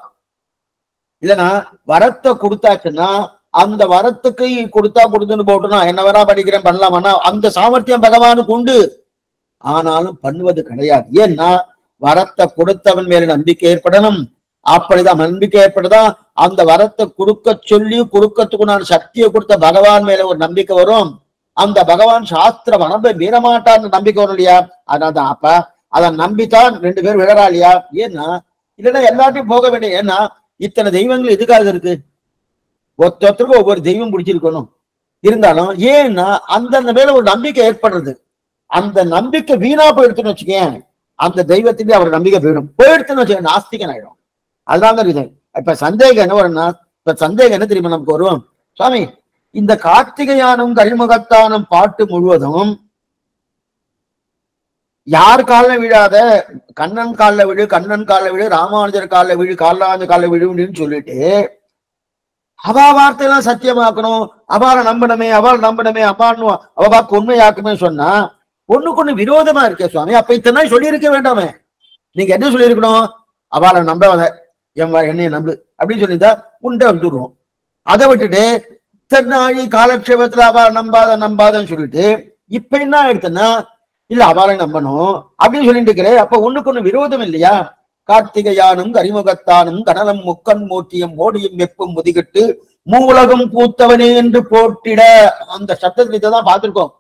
இல்லைன்னா வரத்தை கொடுத்தாச்சுன்னா அந்த வரத்துக்கு கொடுத்தா கொடுத்துன்னு போட்டுனா என்ன வேணா படிக்கிறேன் பண்ணலாமான்னா அந்த சாமர்த்தியம் பகவானுக்கு உண்டு. ஆனாலும் பண்ணுவது கிடையாது. ஏன்னா வரத்தை கொடுத்தவன் மேல நம்பிக்கை ஏற்படணும். அப்படிதான் நம்பிக்கை ஏற்படுதா அந்த வரத்தை கொடுக்க சொல்லி கொடுக்கறதுக்கு நான் சக்தியை கொடுத்த பகவான் மேல ஒரு நம்பிக்கை வரும். அந்த பகவான் சாஸ்திர வனம்பை மீறமாட்டான்னு நம்பிக்கை வரும் இல்லையா? அதனால்தான் அப்ப அதை நம்பித்தான் ரெண்டு பேரும் விழறா இல்லையா? ஏன்னா இல்லைன்னா எல்லாத்தையும் போக வேண்டிய ஏன்னா இத்தனை தெய்வங்கள் எதுக்காக இருக்கு? ஒருத்தருக்கு ஒவ்வொரு தெய்வம் பிடிச்சிருக்கணும். இருந்தாலும் ஏன்னா அந்தந்த மேல ஒரு நம்பிக்கை ஏற்படுறது. அந்த நம்பிக்கை வீணா போயிடுத்துன்னு வச்சுக்கேன் அந்த தெய்வத்திலே அவர் நம்பிக்கை போயிடும். போயிடுத்துன்னு வச்சுக்க நாஸ்திகன் ஆயிடும். அதுதான் தான் இது. இப்ப சந்தேகம் என்ன வரும்னா இப்ப சந்தேகம் என்ன தெரியுமா நமக்கு வரும்? சுவாமி இந்த கார்த்திகையானும் கரிமுகத்தானும் பாட்டு முழுவதும் யார் காலில் விழாத கண்ணன் காலில் விழு கண்ணன் காலில் விழு ராமானுஜர் காலில் விழு காலாஞ்ச காலில் விழுன்னு சொல்லிட்டு அவா வார்த்தையெல்லாம் சத்தியமாக்கணும். அவாளை நம்பணுமே அவளை நம்பணுமே அப்பான்னு அவ வாக்கு உண்மையாக்கணும்னு சொன்னா ஒண்ணுக்கு ஒண்ணு விரோதமா இருக்கே சுவாமி. அப்ப இத்தனை நாள் சொல்லியிருக்க வேண்டாமே. நீங்க என்ன சொல்லியிருக்கணும்? அவளை நம்பாத என் வா- என்னைய நம்பு அப்படின்னு சொல்லியிருந்தா உண்டை வந்துடுவோம் அதை விட்டுட்டு இத்தனை நாளி காலக்ஷேபத்துல அவளை நம்பாத நம்பாதன்னு சொல்லிட்டு இப்ப என்ன ஆயிடுச்சுன்னா இல்ல அவரை நம்பணும் அப்படின்னு சொல்லிட்டு இருக்கிறேன் அப்ப ஒண்ணுக்கு ஒண்ணு விரோதம் இல்லையா? கார்த்திகையானும் கரிமுகத்தானும் கனலம் முக்கன் மூட்டியும் ஓடியும் வெப்பும் முதுகிட்டு மூலகம் பூத்தவனே என்று போட்டிட. அந்த சப்தத்தை தான் பார்த்திருக்கோம்.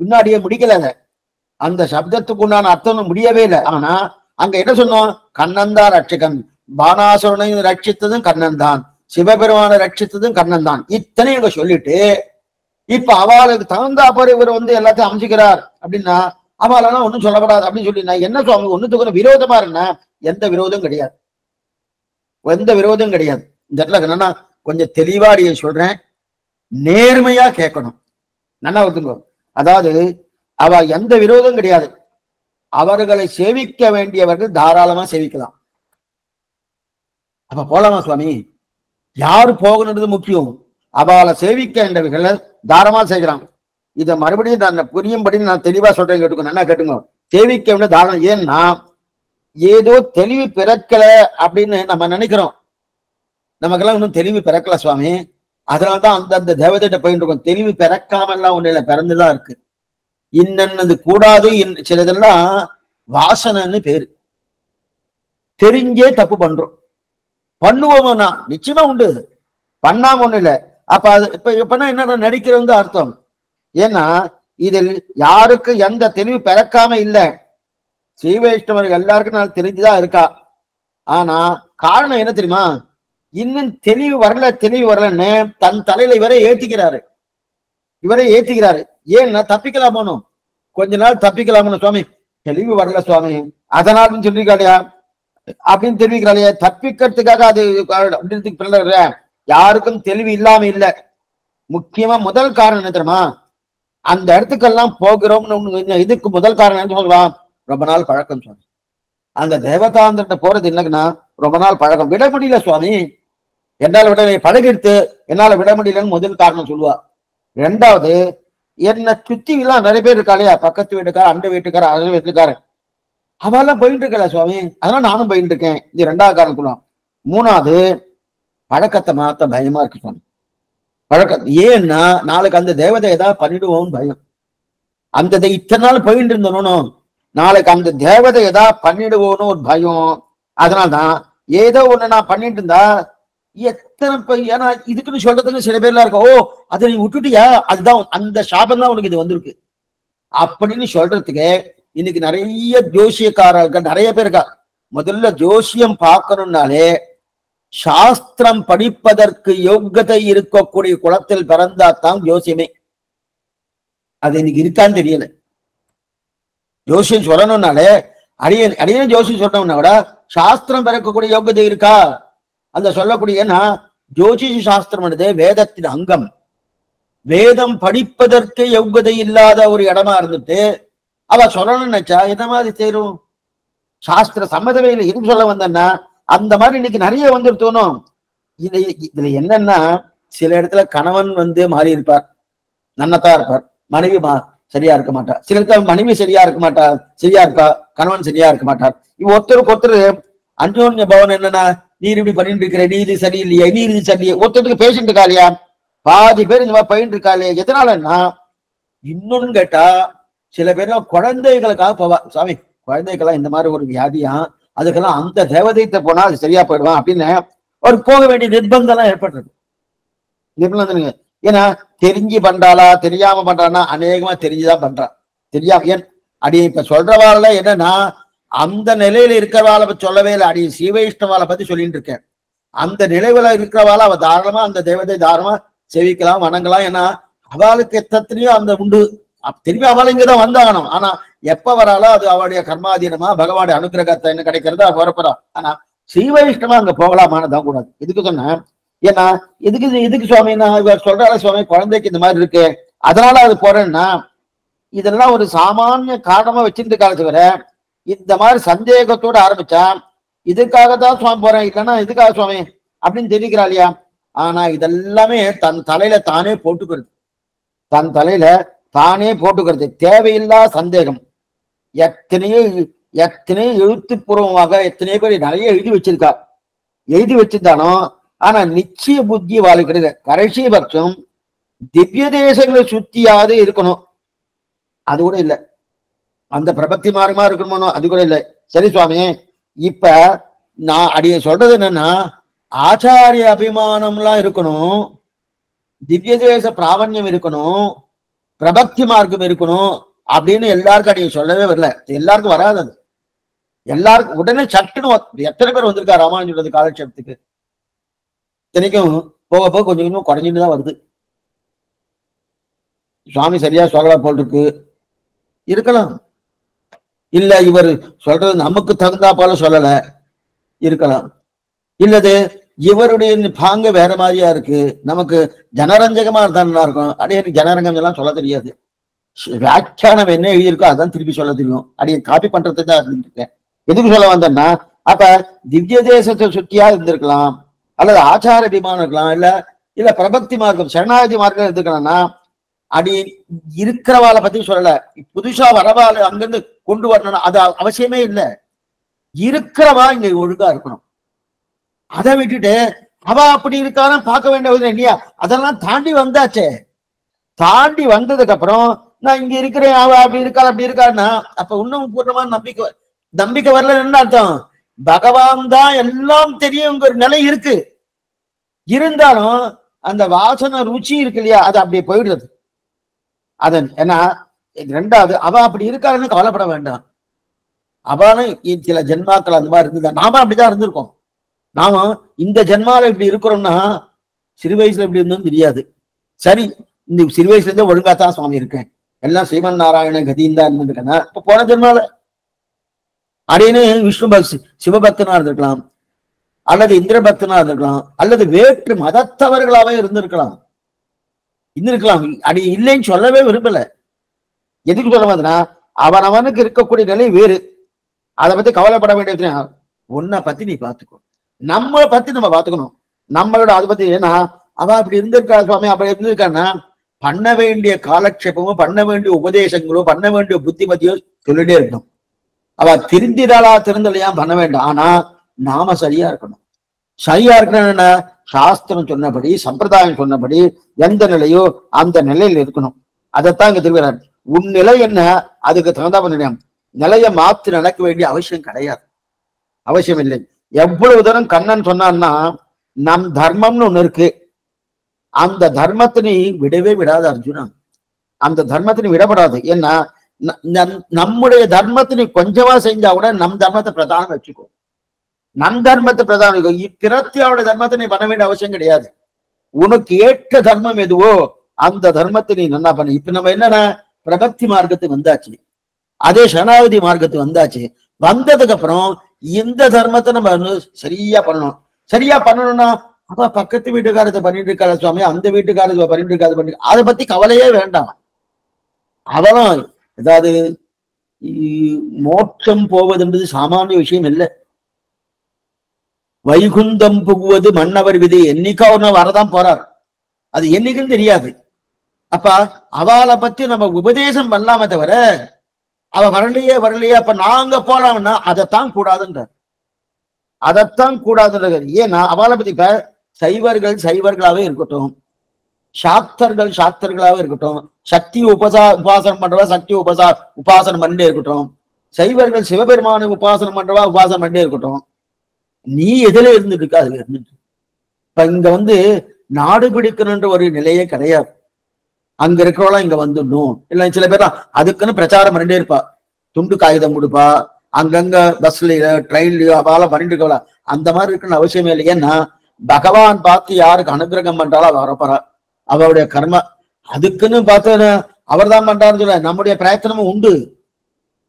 முன்னாடியே முடிக்கல அந்த சப்தத்துக்கு உண்டான அர்த்தம் முடியவே இல்லை. ஆனா அங்க என்ன சொன்னோம்? கண்ணன் தான் ரட்சகன். பானாசுரனை ரட்சித்ததும் கண்ணன் தான். சிவபெருமானை ரட்சித்ததும் கண்ணன் தான். இத்தனையும் இவங்க சொல்லிட்டு இப்ப அவளுக்கு தகுந்தாப்பர் இவர் வந்து எல்லாத்தையும் அமைச்சுக்கிறார் அப்படின்னா அவளெல்லாம் ஒண்ணும் சொல்லப்படாது அப்படின்னு சொல்லி நான் என்ன சுவாமி ஒண்ணுத்துக்கு விரோதமா இருந்தா எந்த விரோதம் கிடையாது. எந்த விரோதம் கிடையாது. இந்த இடத்துல என்னன்னா கொஞ்சம் தெளிவா சொல்றேன். நேர்மையா கேட்கணும். நல்லா ஒத்துங்க அதாவது அவ எந்த விரோதம் கிடையாது. அவர்களை சேவிக்க வேண்டியவர்கள் தாராளமா சேவிக்கலாம். அப்ப போலாமா சுவாமி? யாரு போகணுன்றது முக்கியம். அவளை சேவிக்க என்றவர்களை தாரமா செய்கிறான். இதை மறுபடியும் நான் புரியும்படி நான் தெளிவா சொல்றேன் கேட்டுக்கோ நல்லா கேட்டுங்க சேவிக்க வேண்டிய தாரணம் ஏன்னா ஏதோ தெளிவு பிறக்கல அப்படின்னு நம்ம நினைக்கிறோம். நமக்கெல்லாம் இன்னும் தெளிவு பிறக்கல சுவாமி. அதனாலதான் அந்தந்த தேவதைகிட்ட போயிட்டு இருக்கோம். தெளிவு பிறக்காமல்லாம் ஒண்ணு பிறந்துதான் இருக்கு. இன்னது கூடாது இன்- சிலதெல்லாம் வாசனைன்னு பேரு. தெரிஞ்சே தப்பு பண்றோம். பண்ணுவோம்னா நிச்சயமா உண்டு. பண்ணாம ஒண்ணு இல்லை. அப்ப அது இப்ப இப்பனா என்ன நடிக்கிறவங்க அர்த்தம். ஏன்னா இதில் யாருக்கு எந்த தெளிவு பிறக்காம இல்லை. ஸ்ரீ வைஷ்ணவர்கள் எல்லாருக்கும் நான் தெரிஞ்சுதான் இருக்கா? ஆனா காரணம் என்ன தெரியுமா? இன்னும் தெளிவு வரல தெளிவு வரலன்னு தன் தலையில இவரே ஏத்திக்கிறாரு. இவரே ஏத்திக்கிறாரு. ஏன்னா தப்பிக்கலாமோனும் கொஞ்ச நாள் தப்பிக்கலாமனு சுவாமி. தெளிவு வரல சுவாமி. அதனாலும் சொல்லிருக்காளையா அப்படின்னு தெரிவிக்கிறாங்க தப்பிக்கிறதுக்காக அது அப்படின்றதுக்கு பிள்ளை யாருக்கும் தெளிவு இல்லாம இல்லை. முக்கியமா முதல் காரணம் என்ன தெரியுமா? அந்த இடத்துக்கெல்லாம் போகிறோம்னு இதுக்கு முதல் காரணம் என்ன சொல்லலாம் ரொம்ப நாள் பழக்கம் சுவாமி. அந்த தேவதாந்திரத்தை போறது என்னங்கன்னா ரொம்ப நாள் பழக்கம். விட முடியல சுவாமி. என்னால் விட பழகிடுத்து என்னால விட முடியலன்னு முதல் காரணம் சொல்லுவா. ரெண்டாவது என்ன சுத்தி எல்லாம் நிறைய பேர் இருக்கா இல்லையா பக்கத்து வீட்டுக்கார அந்த வீட்டுக்கார அந்த வீட்டுக்காரன் அவெல்லாம் போயிட்டு இருக்கல சுவாமி. அதெல்லாம் நானும் போயிட்டு இருக்கேன். இது ரெண்டாவது காரணம் மூணாவது பழக்கத்தை மாத்த பயமா இருக்கு சுவாமி. பழக்கம். ஏன்னா நாளைக்கு அந்த தேவதை ஏதாவது பண்ணிடுவோம்னு பயம். அந்த இத்தனை நாள் போயிட்டு இருந்தனும் நாளைக்கு அந்த தேவதை ஏதாவது பண்ணிடுவோன்னு ஒரு பயம். அதனால்தான் ஏதோ ஒண்ணு நான் பண்ணிட்டு இருந்தா எத்தனை பை- ஏன்னா இதுக்குன்னு சொல்றதுக்கு சில பேர்லாம் இருக்கும் ஓ அதை நீ விட்டுட்டியா? அதுதான் அந்த சாபம் தான் உனக்கு இது வந்திருக்கு. அப்படின்னு சொல்றதுக்கு இன்னைக்கு நிறைய ஜோசியக்காரர்கள் நிறைய பேர் இருக்கா முதல்ல ஜோசியம் பார்க்கணும்னாலே சாஸ்திரம் படிப்பதற்கு யோக்கியதை இருக்கக்கூடிய குளத்தில் பிறந்தாதான் ஜோசியமே. அது இன்னைக்கு இருக்கான்னு தெரியல. ஜோசியம் சொல்லணும்னாலே அடியன் அடியன் ஜோசியம் சொல்லணும்னா கூட சாஸ்திரம் பிறக்கக்கூடிய யோக்கியதை இருக்கா? அந்த சொல்லக்கூடிய ஏன்னா ஜோதிஷ சாஸ்திரம் வேதத்தின் அங்கம். வேதம் படிப்பதற்கு யோகதை இல்லாத ஒரு இடமா இருந்துட்டு அவ சொல்லணும்னு நினைச்சா என்ன மாதிரி சேரும்? சாஸ்திர சம்மதமே இல்லை எதுக்கு சொல்ல வந்தேன்னா அந்த மாதிரி இன்னைக்கு நிறைய வந்துருத்தோணும் இது இதுல என்னன்னா சில இடத்துல கணவன் வந்து மாறி இருப்பார். நன்னத்தா இருப்பார். மனைவி மா சரியா இருக்க மாட்டார். சில இடத்துல மனைவி சரியா இருக்க மாட்டார். சரியா இருக்கா? கணவன் சரியா இருக்க மாட்டார். இவ ஒருத்தருக்கு ஒருத்தர் அஞ்சோன்ய பவன் என்னன்னா நீர் இப்படி பண்ணிட்டு இருக்கிற நீ இது சரியில்லையா நீ இது சரியில்லையா. ஒருத்தருக்கு பேஷண்ட் இருக்கா இல்லையா? பாதி பேர் இந்த மாதிரி பயின்று இருக்கா இல்லையா? எதனாலன்னா இன்னொன்னு கேட்டா சில பேர்லாம் குழந்தைகளுக்காக போவா. சாமி குழந்தைக்கெல்லாம் இந்த மாதிரி ஒரு வியாதியா அதுக்கெல்லாம் அந்த தேவதைத்த போனா அது சரியா போயிடுவான் அப்படின்னு ஒரு போக வேண்டிய நிர்பந்தம் எல்லாம் ஏற்படுறது நிர்பந்தம் ஏன்னா தெரிஞ்சு பண்றாளா தெரியாம பண்றானா அநேகமா தெரிஞ்சுதான் பண்றான் தெரியாம ஏன்? அடி இப்ப சொல்றவாள் என்னன்னா அந்த நிலையில இருக்கிறவாளை பத்தி சொல்லவே இல்லை. அடி சீவைஷ்ணவாளை பத்தி சொல்லிட்டு இருக்கேன். அந்த நிலையில இருக்கிறவாள அவ தாராளமா அந்த தேவதை தாராளமா செவிக்கலாம் வணங்கலாம். ஏன்னா அவளுக்கு எத்தனையோ அந்த உண்டு திரும்பி அவள் இங்கதான் வந்தாகணும். ஆனா எப்ப வராளோ அது அவளுடைய கர்மாதீனமா பகவானுடைய அனுகிரகத்தை என்ன கிடைக்கிறதோ அவ வரப்போறா. ஆனா ஸ்ரீவைஷ்ணவா அங்க போகலாமானதான் கூடாது. இதுக்கு சொன்னேன்? ஏன்னா இதுக்கு இதுக்கு சுவாமி நான் இவர் சொல்றாரு சுவாமி குழந்தைக்கு இந்த மாதிரி இருக்கு. அதனால அது போறேன்னா இதெல்லாம் ஒரு சாமானிய காரணமா வச்சிருந்த காலத்து வர இந்த மாதிரி சந்தேகத்தோட ஆரம்பிச்சா இதுக்காக தான் சுவாமி போறேன். இல்லைன்னா இதுக்காக சுவாமி? அப்படின்னு தெரிவிக்கிறா இல்லையா? ஆனா இதெல்லாமே தன் தலையில தானே போட்டுக்கிறது தன் தலையில தானே போட்டுக்கிறது. தேவையில்லா சந்தேகம். எத்தனையோ எத்தனையோ எழுத்துப்பூர்வமாக எத்தனையோ பேர் நிறைய எழுதி வச்சிருக்கா. எழுதி வச்சிருந்தாலும் ஆனா நிச்சய புத்தி வாழ்கிறது கடைசி பட்சம் திவ்ய தேசங்களை சுத்தியாவது இருக்கணும். அது கூட இல்லை. அந்த பிரபத்தி மார்க்கமா இருக்கணுமோ அது கூட இல்லை. சரி சுவாமி இப்ப நான் அடிய சொல்றது என்னன்னா ஆச்சாரிய அபிமானம்லாம் இருக்கணும். திவ்ய தேச பிராவண்யம் இருக்கணும். பிரபக்தி மார்க்கம் இருக்கணும் அப்படின்னு எல்லாருக்கும் அடிய சொல்லவே வரல. எல்லாருக்கும் வராது அது. எல்லாருக்கும் உடனே சட்டுன்னு எத்தனை பேர் வந்திருக்கா ராமானுஜோட காலட்சேபத்துக்கு? இத்தனைக்கும் போக போக கொஞ்சம் கொஞ்சம் குறைஞ்சிட்டு தான் வருது. சுவாமி சரியா சொல்லலாம் போல் இருக்கு. இருக்கலாம். இல்ல இவர் சொல்றது நமக்கு தகுந்தா போல சொல்லல. இருக்கலாம். இல்லது இவருடைய பாங்க வேற மாதிரியா இருக்கு. நமக்கு ஜனரஞ்சகமா இருந்தா நல்லா இருக்கும். அடியே எனக்கு ஜனரங்கம் எல்லாம் சொல்ல தெரியாது. வியாக்கியானம் என்ன எழுதியிருக்கோ அதான் திருப்பி சொல்ல தெரியும். அடியே காப்பி பண்றது தான் இருந்திருக்கேன் எதுக்கு சொல்ல வந்தேன்னா அப்ப திவ்ய தேசத்தை சுத்தியா இருந்திருக்கலாம். அல்லது ஆச்சார விமானம் இருக்கலாம். இல்ல இல்ல பிரபக்தி மார்க்கம் சரணாகதி மார்க்கம் இருந்துக்கலாம்னா அடி இருக்கிறவாளை பத்தி சொல்லல. புதுசா வரவாள் அங்கிருந்து கொண்டு வரணும் அது அவசியமே இல்ல. இருக்கிறவா இங்க ஒழுங்கா இருக்கணும். அதை விட்டுட்டு அவ அப்படி இருக்கான்னு பார்க்க வேண்டியது இல்லையா? அதெல்லாம் தாண்டி வந்தாச்சே. தாண்டி வந்ததுக்கு அப்புறம் நான் இங்க இருக்கிறேன் அவ அப்படி இருக்கா அப்படி இருக்கான்னா அப்ப இன்னும் பூர்ணமா நம்பிக்கை நம்பிக்கை வரல என்ன அர்த்தம்? பகவான் தான் எல்லாம் தெரியுங்கிற நிலை இருக்கு. இருந்தாலும் அந்த வாசனை ருச்சி இருக்கு இல்லையா? அது அப்படியே போயிடுறது அதன் ஏன்னா இது ரெண்டாவது அவ அப்படி இருக்காருன்னு கவலைப்பட வேண்டாம். அவனும் சில ஜென்மாக்கள் அந்த மாதிரி இருந்தது. நாம அப்படிதான் இருந்திருக்கோம். நாம இந்த ஜென்மால இப்படி இருக்கிறோம்னா சிறு வயசுல இப்படி இருந்தோம் தெரியாது. சரி இந்த சிறு வயசுல இருந்தே ஒழுங்கா தான் சுவாமி இருக்கேன். எல்லாம் ஸ்ரீமன் நாராயண கதியும் தான் இருந்திருக்கேன்னா இப்ப போன ஜென்மால. அப்படின்னு விஷ்ணு பக்தி சிவபக்தனா இருந்திருக்கலாம். அல்லது இந்திர பக்தனா இருந்திருக்கலாம். அல்லது வேற்று மதத்தவர்களாவே இருந்திருக்கலாம். இருந்திருக்கலாம். அப்படி இல்லைன்னு சொல்லவே விரும்பல. எதுக்கு சொல்ல மாதிரினா அவன் அவனுக்கு இருக்கக்கூடிய நிலை வேறு. அதை பத்தி கவலைப்பட வேண்டியது உன்னை பத்தி நீ பாத்துக்கோ நம்மளை பத்தி நம்ம பாத்துக்கணும் நம்மளோட அதை பத்தி ஏன்னா அவ அப்படி இருந்திருக்கா சுவாமி அப்படி இருந்திருக்கான்னா பண்ண வேண்டிய காலக்ஷேபமோ பண்ண வேண்டிய உபதேசங்களும் பண்ண வேண்டிய புத்திமதியோ சொல்லிட்டே இருக்கணும். அவ திருந்திடாளா திருந்தலையா பண்ண வேண்டாம். ஆனா நாம சரியா இருக்கணும். சரியா இருக்கணும் என்ன? சாஸ்திரம் சொன்னபடி சம்பிரதாயம் சொன்னபடி எந்த நிலையோ அந்த நிலையில் இருக்கணும். அதைத்தான் இங்க திருவிழார் உன் நிலை என்ன? அதுக்கு தகுந்த பண்ணணும் நிலையை மாத்தி நடக்க வேண்டிய அவசியம் கிடையாது. அவசியம் இல்லை. எவ்வளவு தூரம் கண்ணன் சொன்னான்னா நம் தர்மம்னு ஒண்ணு இருக்கு. அந்த தர்மத்தை நீ விடவே விடாத அர்ஜுனா. அந்த தர்மத்தை நீ விடப்படாது. ஏன்னா நம்- நம்முடைய தர்மத்தை நீ கொஞ்சமா செஞ்சா கூட நம் தர்மத்தை பிரதானம் வச்சுக்கோ நம் தர்மத்தை பிரதானம் வச்சுக்கோ. தர்மத்தை நீ பண்ண வேண்டிய அவசியம் கிடையாது. உனக்கு ஏற்ற தர்மம் எதுவோ அந்த தர்மத்தை நீ நல்லா பண்ணு. இப்ப நம்ம என்னன்னா பிரபக்தி மார்க்கத்துக்கு வந்தாச்சு. அதே சனாவதி மார்க்கத்துக்கு வந்தாச்சு. வந்ததுக்கு அப்புறம் இந்த தர்மத்தை நம்ம சரியா பண்ணணும். சரியா பண்ணணும்னா அப்ப பக்கத்து வீட்டுக்காரத்தை பண்ணிட்டு இருக்காரு சுவாமி அந்த வீட்டுக்காரத்தை பண்ணிட்டு இருக்காது பண்ணி அதை பத்தி கவலையே வேண்டாம். அவளும் ஏதாவது மோட்சம் மோட்சம் போவதுன்றது சாமானிய விஷயம் இல்லை. வைகுந்தம் புகுவது மன்னவர் விதி. என்னைக்கா ஒண்ணு வரதான் போறார். அது என்னைக்குன்னு தெரியாது. அப்ப அவளை பத்தி நம்ம உபதேசம் பண்ணலாமே தவிர அவன் வரலையே வரலையே அப்ப நாங்க போலாம்னா அதைத்தான் கூடாதுன்றார். அதைத்தான் கூடாதுன்றார். ஏன்னா அவளை பத்தி இப்ப சைவர்கள் சைவர்களாவே இருக்கட்டும் சாக்தர்கள் சாஸ்தர்களாவே இருக்கட்டும் சக்தி உபசா உபாசனம் பண்றவா சக்தி உபசா உபாசனம் பண்ணிட்டே இருக்கட்டும் சைவர்கள் சிவபெருமான உபாசனம் பண்றவா உபாசனம் பண்ணிட்டே இருக்கட்டும் நீ எதுல இருந்துட்டு இருக்க அதுல இருந்துட்டு. இப்ப இங்க வந்து நாடு பிடிக்கணுன்ற ஒரு நிலையே கிடையாது. அங்க இருக்கிறவளாம் இங்க வந்துடணும். இல்ல சில பேர் அதுக்குன்னு பிரச்சாரம் பண்ணிட்டே இருப்பா. துண்டு காகிதம் கொடுப்பா. அங்கங்க பஸ்லயோ ட்ரெயின்லயோ அவால பண்ணிட்டு இருக்கவளா. அந்த மாதிரி இருக்குன்னு அவசியமே இல்லை. ஏன்னா பகவான் பார்த்து யாருக்கு அனுகிரகம் பண்றாலும் அவ வரப்போறா. அவருடைய கர்ம. அதுக்குன்னு பார்த்து அவர் தான் பண்றாருன்னு சொல்ல நம்முடைய பிரயத்தனமும் உண்டு.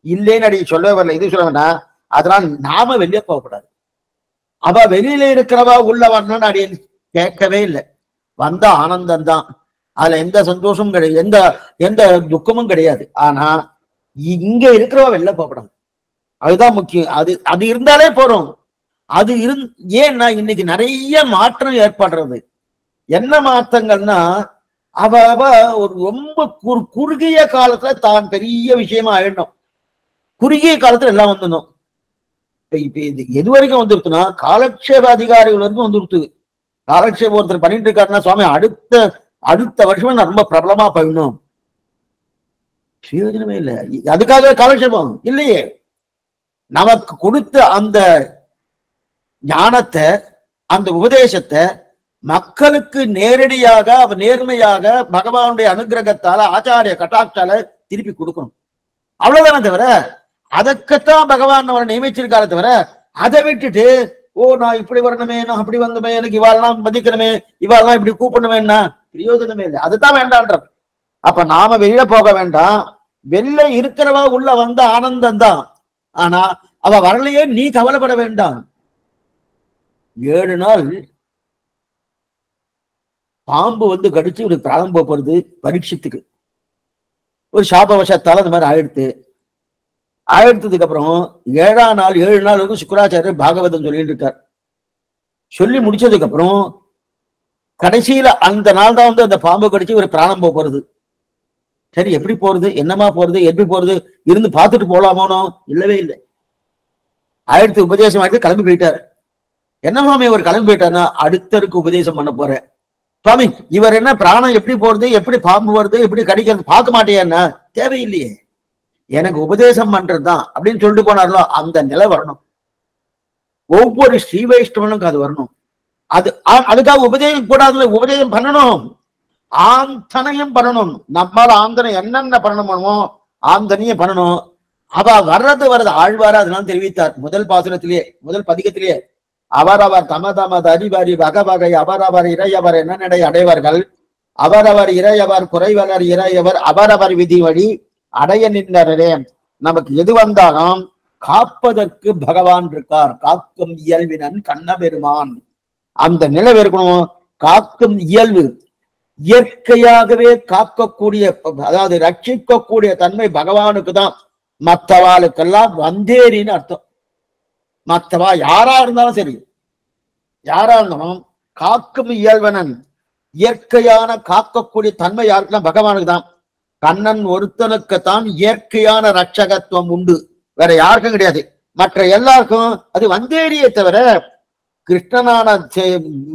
இல்லைன்னு அடி சொல்லவே வரல. இது சொல்ல வேண்டாம். அதனால நாம வெளியே போகக்கூடாது. அவ வெளியில இருக்கிறவா உள்ள வரணும்னு அடி கேட்கவே இல்லை. வந்த ஆனந்தம் தான் அதுல எந்த சந்தோஷமும் கிடையாது. எந்த எந்த துக்கமும் கிடையாது. ஆனா இங்க இருக்கிறவா வெளில போகப்படும் அதுதான் முக்கியம். அது அது இருந்தாலே போறோம். அது இருந் ஏன்னா இன்னைக்கு நிறைய மாற்றம் ஏற்படுறது. என்ன மாற்றங்கள்னா அவ அவ ஒரு ரொம்ப குறு குறுகிய காலத்துல தான் பெரிய விஷயமா ஆயிடணும். குறுகிய காலத்துல எல்லாம் வந்துடணும். இப்ப இது எது வரைக்கும் வந்துருக்குன்னா காலக்ஷேப அதிகாரிகள் வரைக்கும் வந்துருத்து காலக்ஷேபம் ஒருத்தர் பண்ணிட்டு இருக்காருன்னா சுவாமி அடுத்த அடுத்த வருஷமே நான் ரொம்ப பிரபலமா பண்ணணும் பிரயோஜனமே இல்லை. அதுக்காக காலட்சேபம் இல்லையே. நமக்கு கொடுத்த அந்த ஞானத்தை அந்த உபதேசத்தை மக்களுக்கு நேரடியாக அவ நேர்மையாக பகவானுடைய அனுகிரகத்தால ஆச்சாரிய கட்டாட்சால திருப்பி கொடுக்கணும். அவ்வளவுதானே தவிர அதற்கத்தான் பகவான் அவரை நியமிச்சிருக்காரு தவிர அதை விட்டுட்டு ஓ நான் இப்படி வரணுமே நான் அப்படி வந்தமே எனக்கு இவாளெல்லாம் மதிக்கணுமே இவாளெல்லாம் இப்படி கூப்பிடணுமேன்னா பிரயோஜனமே இல்லை. அதுதான் வேண்டான்றது அப்ப நாம வெளியில போக வேண்டாம். வெளில இருக்கிறவா உள்ள வந்த ஆனந்தம் தான். ஆனா அவ வரலையே நீ கவலைப்பட வேண்டாம். ஏழு நாள் பாம்பு வந்து கடிச்சு ஒரு பிராணம் போக போறது பரீட்சத்துக்கு. ஒரு சாபவசத்தால அந்த மாதிரி ஆயிடுத்து. ஆயிடுத்ததுக்கு அப்புறம் ஏழாம் நாள் ஏழு நாள் வந்து சுக்கராச்சாரியர் பாகவதம் சொல்லிட்டு இருக்கார். சொல்லி முடிச்சதுக்கு அப்புறம் கடைசியில அந்த நாள் தான் வந்து அந்த பாம்பு கடிச்சு ஒரு பிராணம் போக போறது. சரி எப்படி போறது? என்னமா போறது? எப்படி போறது? இருந்து பார்த்துட்டு போலாமோனோ? இல்லவே இல்லை. ஆயிரத்து உபதேசம் ஆயிடுத்து கிளம்பி போயிட்டாரு. என்ன சுவாமி இவர் கிளம்பி போயிட்டாருன்னா அடுத்தருக்கு உபதேசம் பண்ண போறேன். சுவாமி இவர் என்ன பிராணம் எப்படி போறது? எப்படி பாம்பு வருது? எப்படி கடிக்கிறது? பார்க்க மாட்டேன்னா தேவையில்லையே. எனக்கு உபதேசம் பண்றதுதான் அப்படின்னு சொல்லிட்டு போனாரோ அந்த நிலை வரணும். ஒவ்வொரு ஸ்ரீ வைஷ்ணவனுக்கு அது வரணும். அது அதுக்காக உபதேசம் கூடாதுல உபதேசம் பண்ணணும். ஆந்தனையும் பண்ணணும். நம்மால ஆந்தனை என்னென்ன பண்ணணுமோ ஆந்தனையும் பண்ணணும். அவ வர்றது வர்றது ஆழ்வாரா அதெல்லாம் தெரிவித்தார். முதல் பாசுரத்திலேயே முதல் பதிகத்திலேயே அவரவர் தம தமது அறிவாரி வகவகை அவரவர் இறையவர் என்ன நடை அடைவார்கள்? அவரவர் இறையவர் குறைவலர் இறையவர் அவரவர் விதி வழி அடைய நின்றரே நமக்கு எது வந்தாலும் காப்பதற்கு பகவான் இருக்கார். காக்கும் இயல்பினன் கண்ணபெருமான். அந்த நிலை இருக்கணும். காக்கும் இயல்பு. இயற்கையாகவே காக்கக்கூடிய அதாவது ரட்சிக்கக்கூடிய தன்மை பகவானுக்கு தான் மற்றவாளுக்கெல்லாம் வந்தேரின்னு அர்த்தம். மற்றவா யாரா இருந்தாலும் சரி. யாரா இருந்தாலும் காக்கும் இயல்பனன் இயற்கையான காக்கக்கூடிய தன்மை யாருக்குன்னா பகவானுக்கு தான் கண்ணன் ஒருத்தனுக்குத்தான் இயற்கையான ரட்சகத்துவம் உண்டு. வேற யாருக்கும் கிடையாது. மற்ற எல்லாருக்கும் அது வந்தேரியே தவிர கிருஷ்ணனான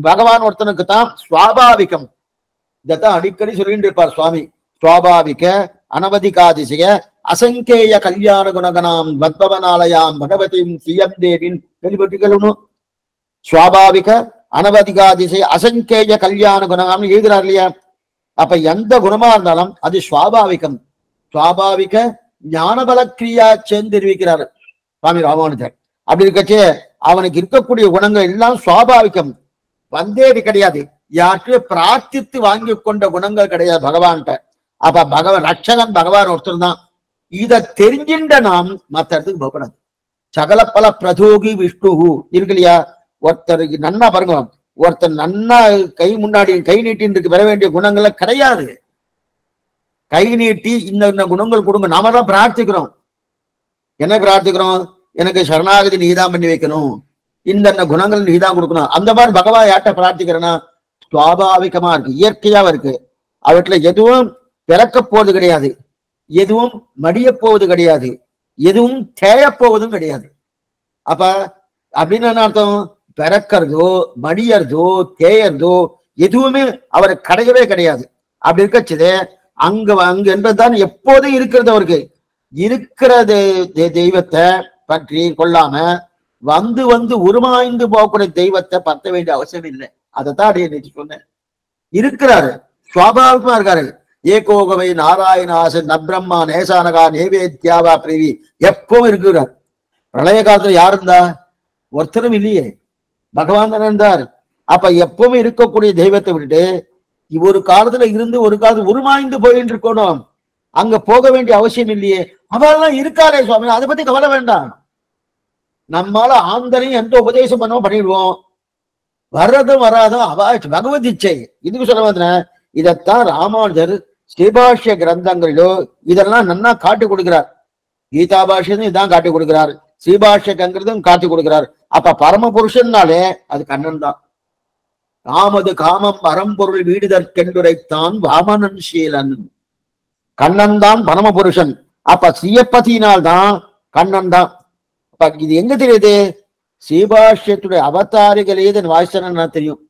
பகவான் ஒருத்தனுக்கு தான் சுவாபாவிகம். இதத்தான் அடிக்கடி சொல்லிட்டு இருப்பார் சுவாமி. சுவாபாவிக அனவதிகாதிசய அசங்கேய கல்யாண குணகனாம் வத்பவனாலயாம் பகவதியும் சியம் தேவின் கேள்விப்பட்டிருக்கணும் சுவாபாவிக அனவதிகாதிசய அசங்கேய கல்யாண குணகம்னு எழுதுறார் இல்லையா? அப்ப எந்த குணமா இருந்தாலும் அது சுவாபாவிகம். சுவாபாவிக ஞானபல கிரியா சேர்ந்து தெரிவிக்கிறார் சுவாமி ராமானுஜர். அப்படி இருக்கச்சே அவனுக்கு இருக்கக்கூடிய குணங்கள் எல்லாம் சுவாபாவிகம். வந்தேது கிடையாது. யார்கிட்டயும் பிரார்த்தித்து வாங்கி கொண்ட குணங்கள் கிடையாது பகவான்கிட்ட. அப்ப பகவான் ரட்சகன் பகவான் ஒருத்தர் தான். இத தெரிஞ்சின்ற நாம் மத்த இடத்துக்கு போகக்கூடாது. சகல பல பிரதோகி விஷ்ணு. இருக்கு இல்லையா ஒருத்தருக்கு நன்னா பாருங்க. ஒருத்தர் நன்னா கை முன்னாடி கை நீட்டின்னு பெற வேண்டிய குணங்கள்லாம் கிடையாது. கை நீட்டி இந்த இந்த குணங்கள் கொடுங்க. நாம தான் பிரார்த்திக்கிறோம். என்ன பிரார்த்திக்கிறோம்? எனக்கு சரணாகதி நீதான் பண்ணி வைக்கணும். இந்த குணங்கள் நீதான் கொடுக்கணும். அந்த மாதிரி பகவான் யார்கிட்ட பிரார்த்திக்கிறேன்னா சுவாபாவிகமா இருக்கு இயற்கையாக இருக்கு. அவற்றில எதுவும் பிறக்க போவது கிடையாது. எதுவும் மடிய போவது கிடையாது. எதுவும் தேயப்போவதும் கிடையாது. அப்ப அப்படின்னு என்ன அர்த்தம்? பிறக்கிறதோ மடியறதோ தேயறதோ எதுவுமே அவர் கிடையவே கிடையாது. அப்படி இருக்கச்சது அங்க அங்க என்பதுதான் எப்போதும் இருக்கிறது அவருக்கு. இருக்கிறது தெய்வத்தை பற்றி கொள்ளாம வந்து வந்து உருமாய்ந்து போகக்கூடிய தெய்வத்தை பத்த வேண்டிய அவசியம் இல்லை. அதைத்தான் அடைய நேற்று சொன்னேன். இருக்கிறாரு. சுவாபாவிகமா இருக்காரு. ஏகோகமை நாராயணாசன் நப்ரம்மா நேசானகா நேவேத்யாவா பிரிவி. எப்பவும் இருக்கிறார். பிரளய காலத்துல யார் இருந்தா? ஒருத்தரும் இல்லையே. பகவான் தானே இருந்தார். அப்ப எப்பவும் இருக்கக்கூடிய தெய்வத்தை விட்டுட்டு ஒரு காலத்துல இருந்து ஒரு காலத்துல உருமாய்ந்து போயிட்டு இருக்கணும். அங்க போக வேண்டிய அவசியம் இல்லையே. அவெல்லாம் இருக்காரே சுவாமி. அதை பத்தி கவலை வேண்டாம். நம்மால ஆந்தனையும் எந்த உபதேசம் பண்ணவும் பண்ணிடுவோம். வர்றதும் வராதும் அவ பகவத் இச்சை. இதுக்கு சொல்ல வந்தன. இதைத்தான் ராமானுஜர் ஸ்ரீபாஷ்ய கிரந்தங்களிலோ இதெல்லாம் நன்னா காட்டி கொடுக்கிறார். கீதா பாஷ்யம் இதான் காட்டி கொடுக்கிறார். ஸ்ரீபாஷ்யங்கிறதும் காட்டி கொடுக்கிறார். அப்ப பரமபுருஷன்னாலே அது கண்ணன் தான் காமது காமம் பரம்பொருள் வீடுதற்கென்றுரைத்தான் வாமனன் சீலன். கண்ணன் தான் பரமபுருஷன். அப்ப ஸ்ரீயப்பதியினால் தான் கண்ணன் தான் அப்ப இது எங்க தெரியுது? ஸ்ரீபாஷ்யத்துடைய அவதாரிகளே இதன் வாய்ச்சனா தெரியும்.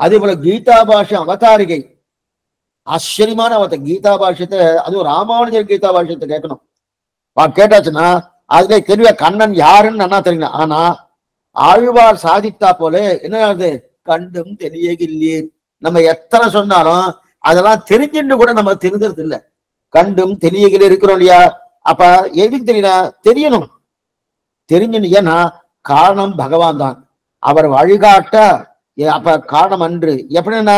அதே போல கீதா பாஷ்யம் அவதாரிகை ஆச்சரியமான அவத்த கீதா பாஷ்யத்தை அதுவும் ராமானுஜர் கீதா பாஷ்யத்தை கேட்கணும். கேட்டாச்சுன்னா அதுல தெரிய கண்ணன் யாருன்னு நல்லா தெரியும். ஆனா ஆழ்வார் சாதித்தா போல என்ன ஆகுது கண்டும் தெரியவில்லையே நம்ம எத்தனை சொன்னாலும் அதெல்லாம் தெரிஞ்சுன்னு கூட நம்ம தெரிஞ்சது இல்லை கண்டும் தெரியகில இருக்கிறோம் இல்லையா? அப்ப எதுக்கு தெரியல? தெரியணும். தெரிஞ்சுன்னு ஏன்னா காரணம் பகவான் தான். அவர் வழிகாட்ட ஏ, அப்ப காரணம் அன்று. எப்படின்னா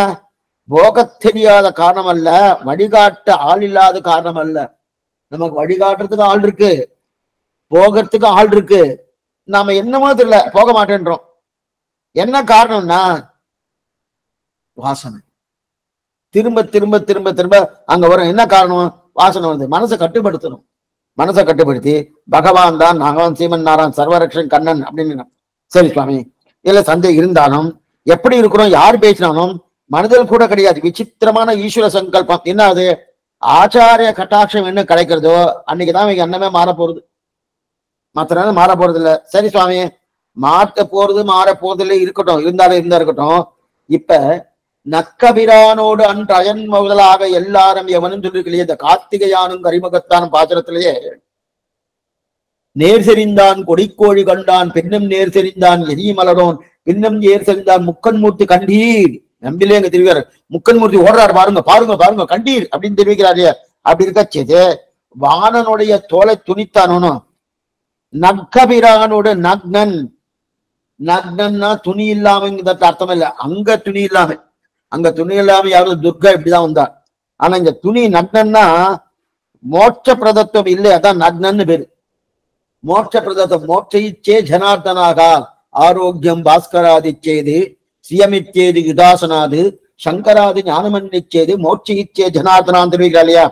போக தெரியாத காரணம் அல்ல வழிகாட்ட ஆள் இல்லாத காரணம் அல்ல. நமக்கு வழிகாட்டுறதுக்கு ஆள் இருக்கு போகிறதுக்கு ஆள் இருக்கு. நாம என்னமோ தெரியல போக மாட்டேன்றோம். என்ன காரணம்னா வாசனை. திரும்ப திரும்ப திரும்ப திரும்ப அங்க வரும். என்ன காரணம்? வாசனை வந்து மனசை கட்டுப்படுத்தணும். மனசை கட்டுப்படுத்தி பகவான் தான் நாகவான் சீமன் நாராயண் சர்வரக்ஷன் கண்ணன் அப்படின்னு சரி சுவாமி இல்ல சந்தை இருந்தாலும் எப்படி இருக்கிறோம் யார் பேசினாலும் மனதில் கூட கிடையாது. விசித்திரமான ஈஸ்வர சங்கல்பம். என்ன அது? ஆச்சாரிய கட்டாட்சம் என்ன கிடைக்கிறதோ அன்னைக்குதான் இவங்க எண்ணமே மாற போறது மற்ற நேரம் மாற போறது இல்ல சரி சுவாமி மாற்ற போறது மாற போறது இல்லை இருக்கட்டும். இருந்தாலும் இருந்தா இருக்கட்டும். இப்ப நக்கபிரானோடு அன்று அயன் முதலாக எல்லாரும் எவனும் சொல்லிருக்கலையே இந்த கார்த்திகையானும் கரிமுகத்தானும் பாத்திரத்திலேயே. நேர் செறிந்தான் கொடிக்கோழி கண்டான் பின்னும் நேர் செறிந்தான் எரிய மலரோன் பின்னும் நேர் செறிந்தான் முக்கன் மூர்த்தி கண்டீர். நம்பிலே எங்க தெரிவிக்கிறார் முக்கன் மூர்த்தி ஓடுறாரு பாருங்க பாருங்க பாருங்க கண்டீர் அப்படின்னு தெரிவிக்கிறாரு அப்படி இருக்கச்சது வானனுடைய தோலை துணித்தானோ நக்கபிரானோட நக்னன். நக்னன்னா துணி இல்லாம அர்த்தம் இல்ல அங்க துணி இல்லாம. அங்க துணி இல்லாம யாரும் துர்கா இப்படிதான் வந்தார் ஆனா இந்த துணி நக்னன்னா மோட்ச பிரதத்துவம் இல்லை அதான் நக்னன்னு பேரு. மோட்ச பிரதத்துவம் மோட்சயிச்சே ஜனார்தனாக ஆரோக்கியம் பாஸ்கராதிச்சேது சியமிச்சேது யுதாசனாது சங்கராதி ஞானமன்னிச்சேது மோட்சயிச்சே ஜனார்தனான் இல்லையா?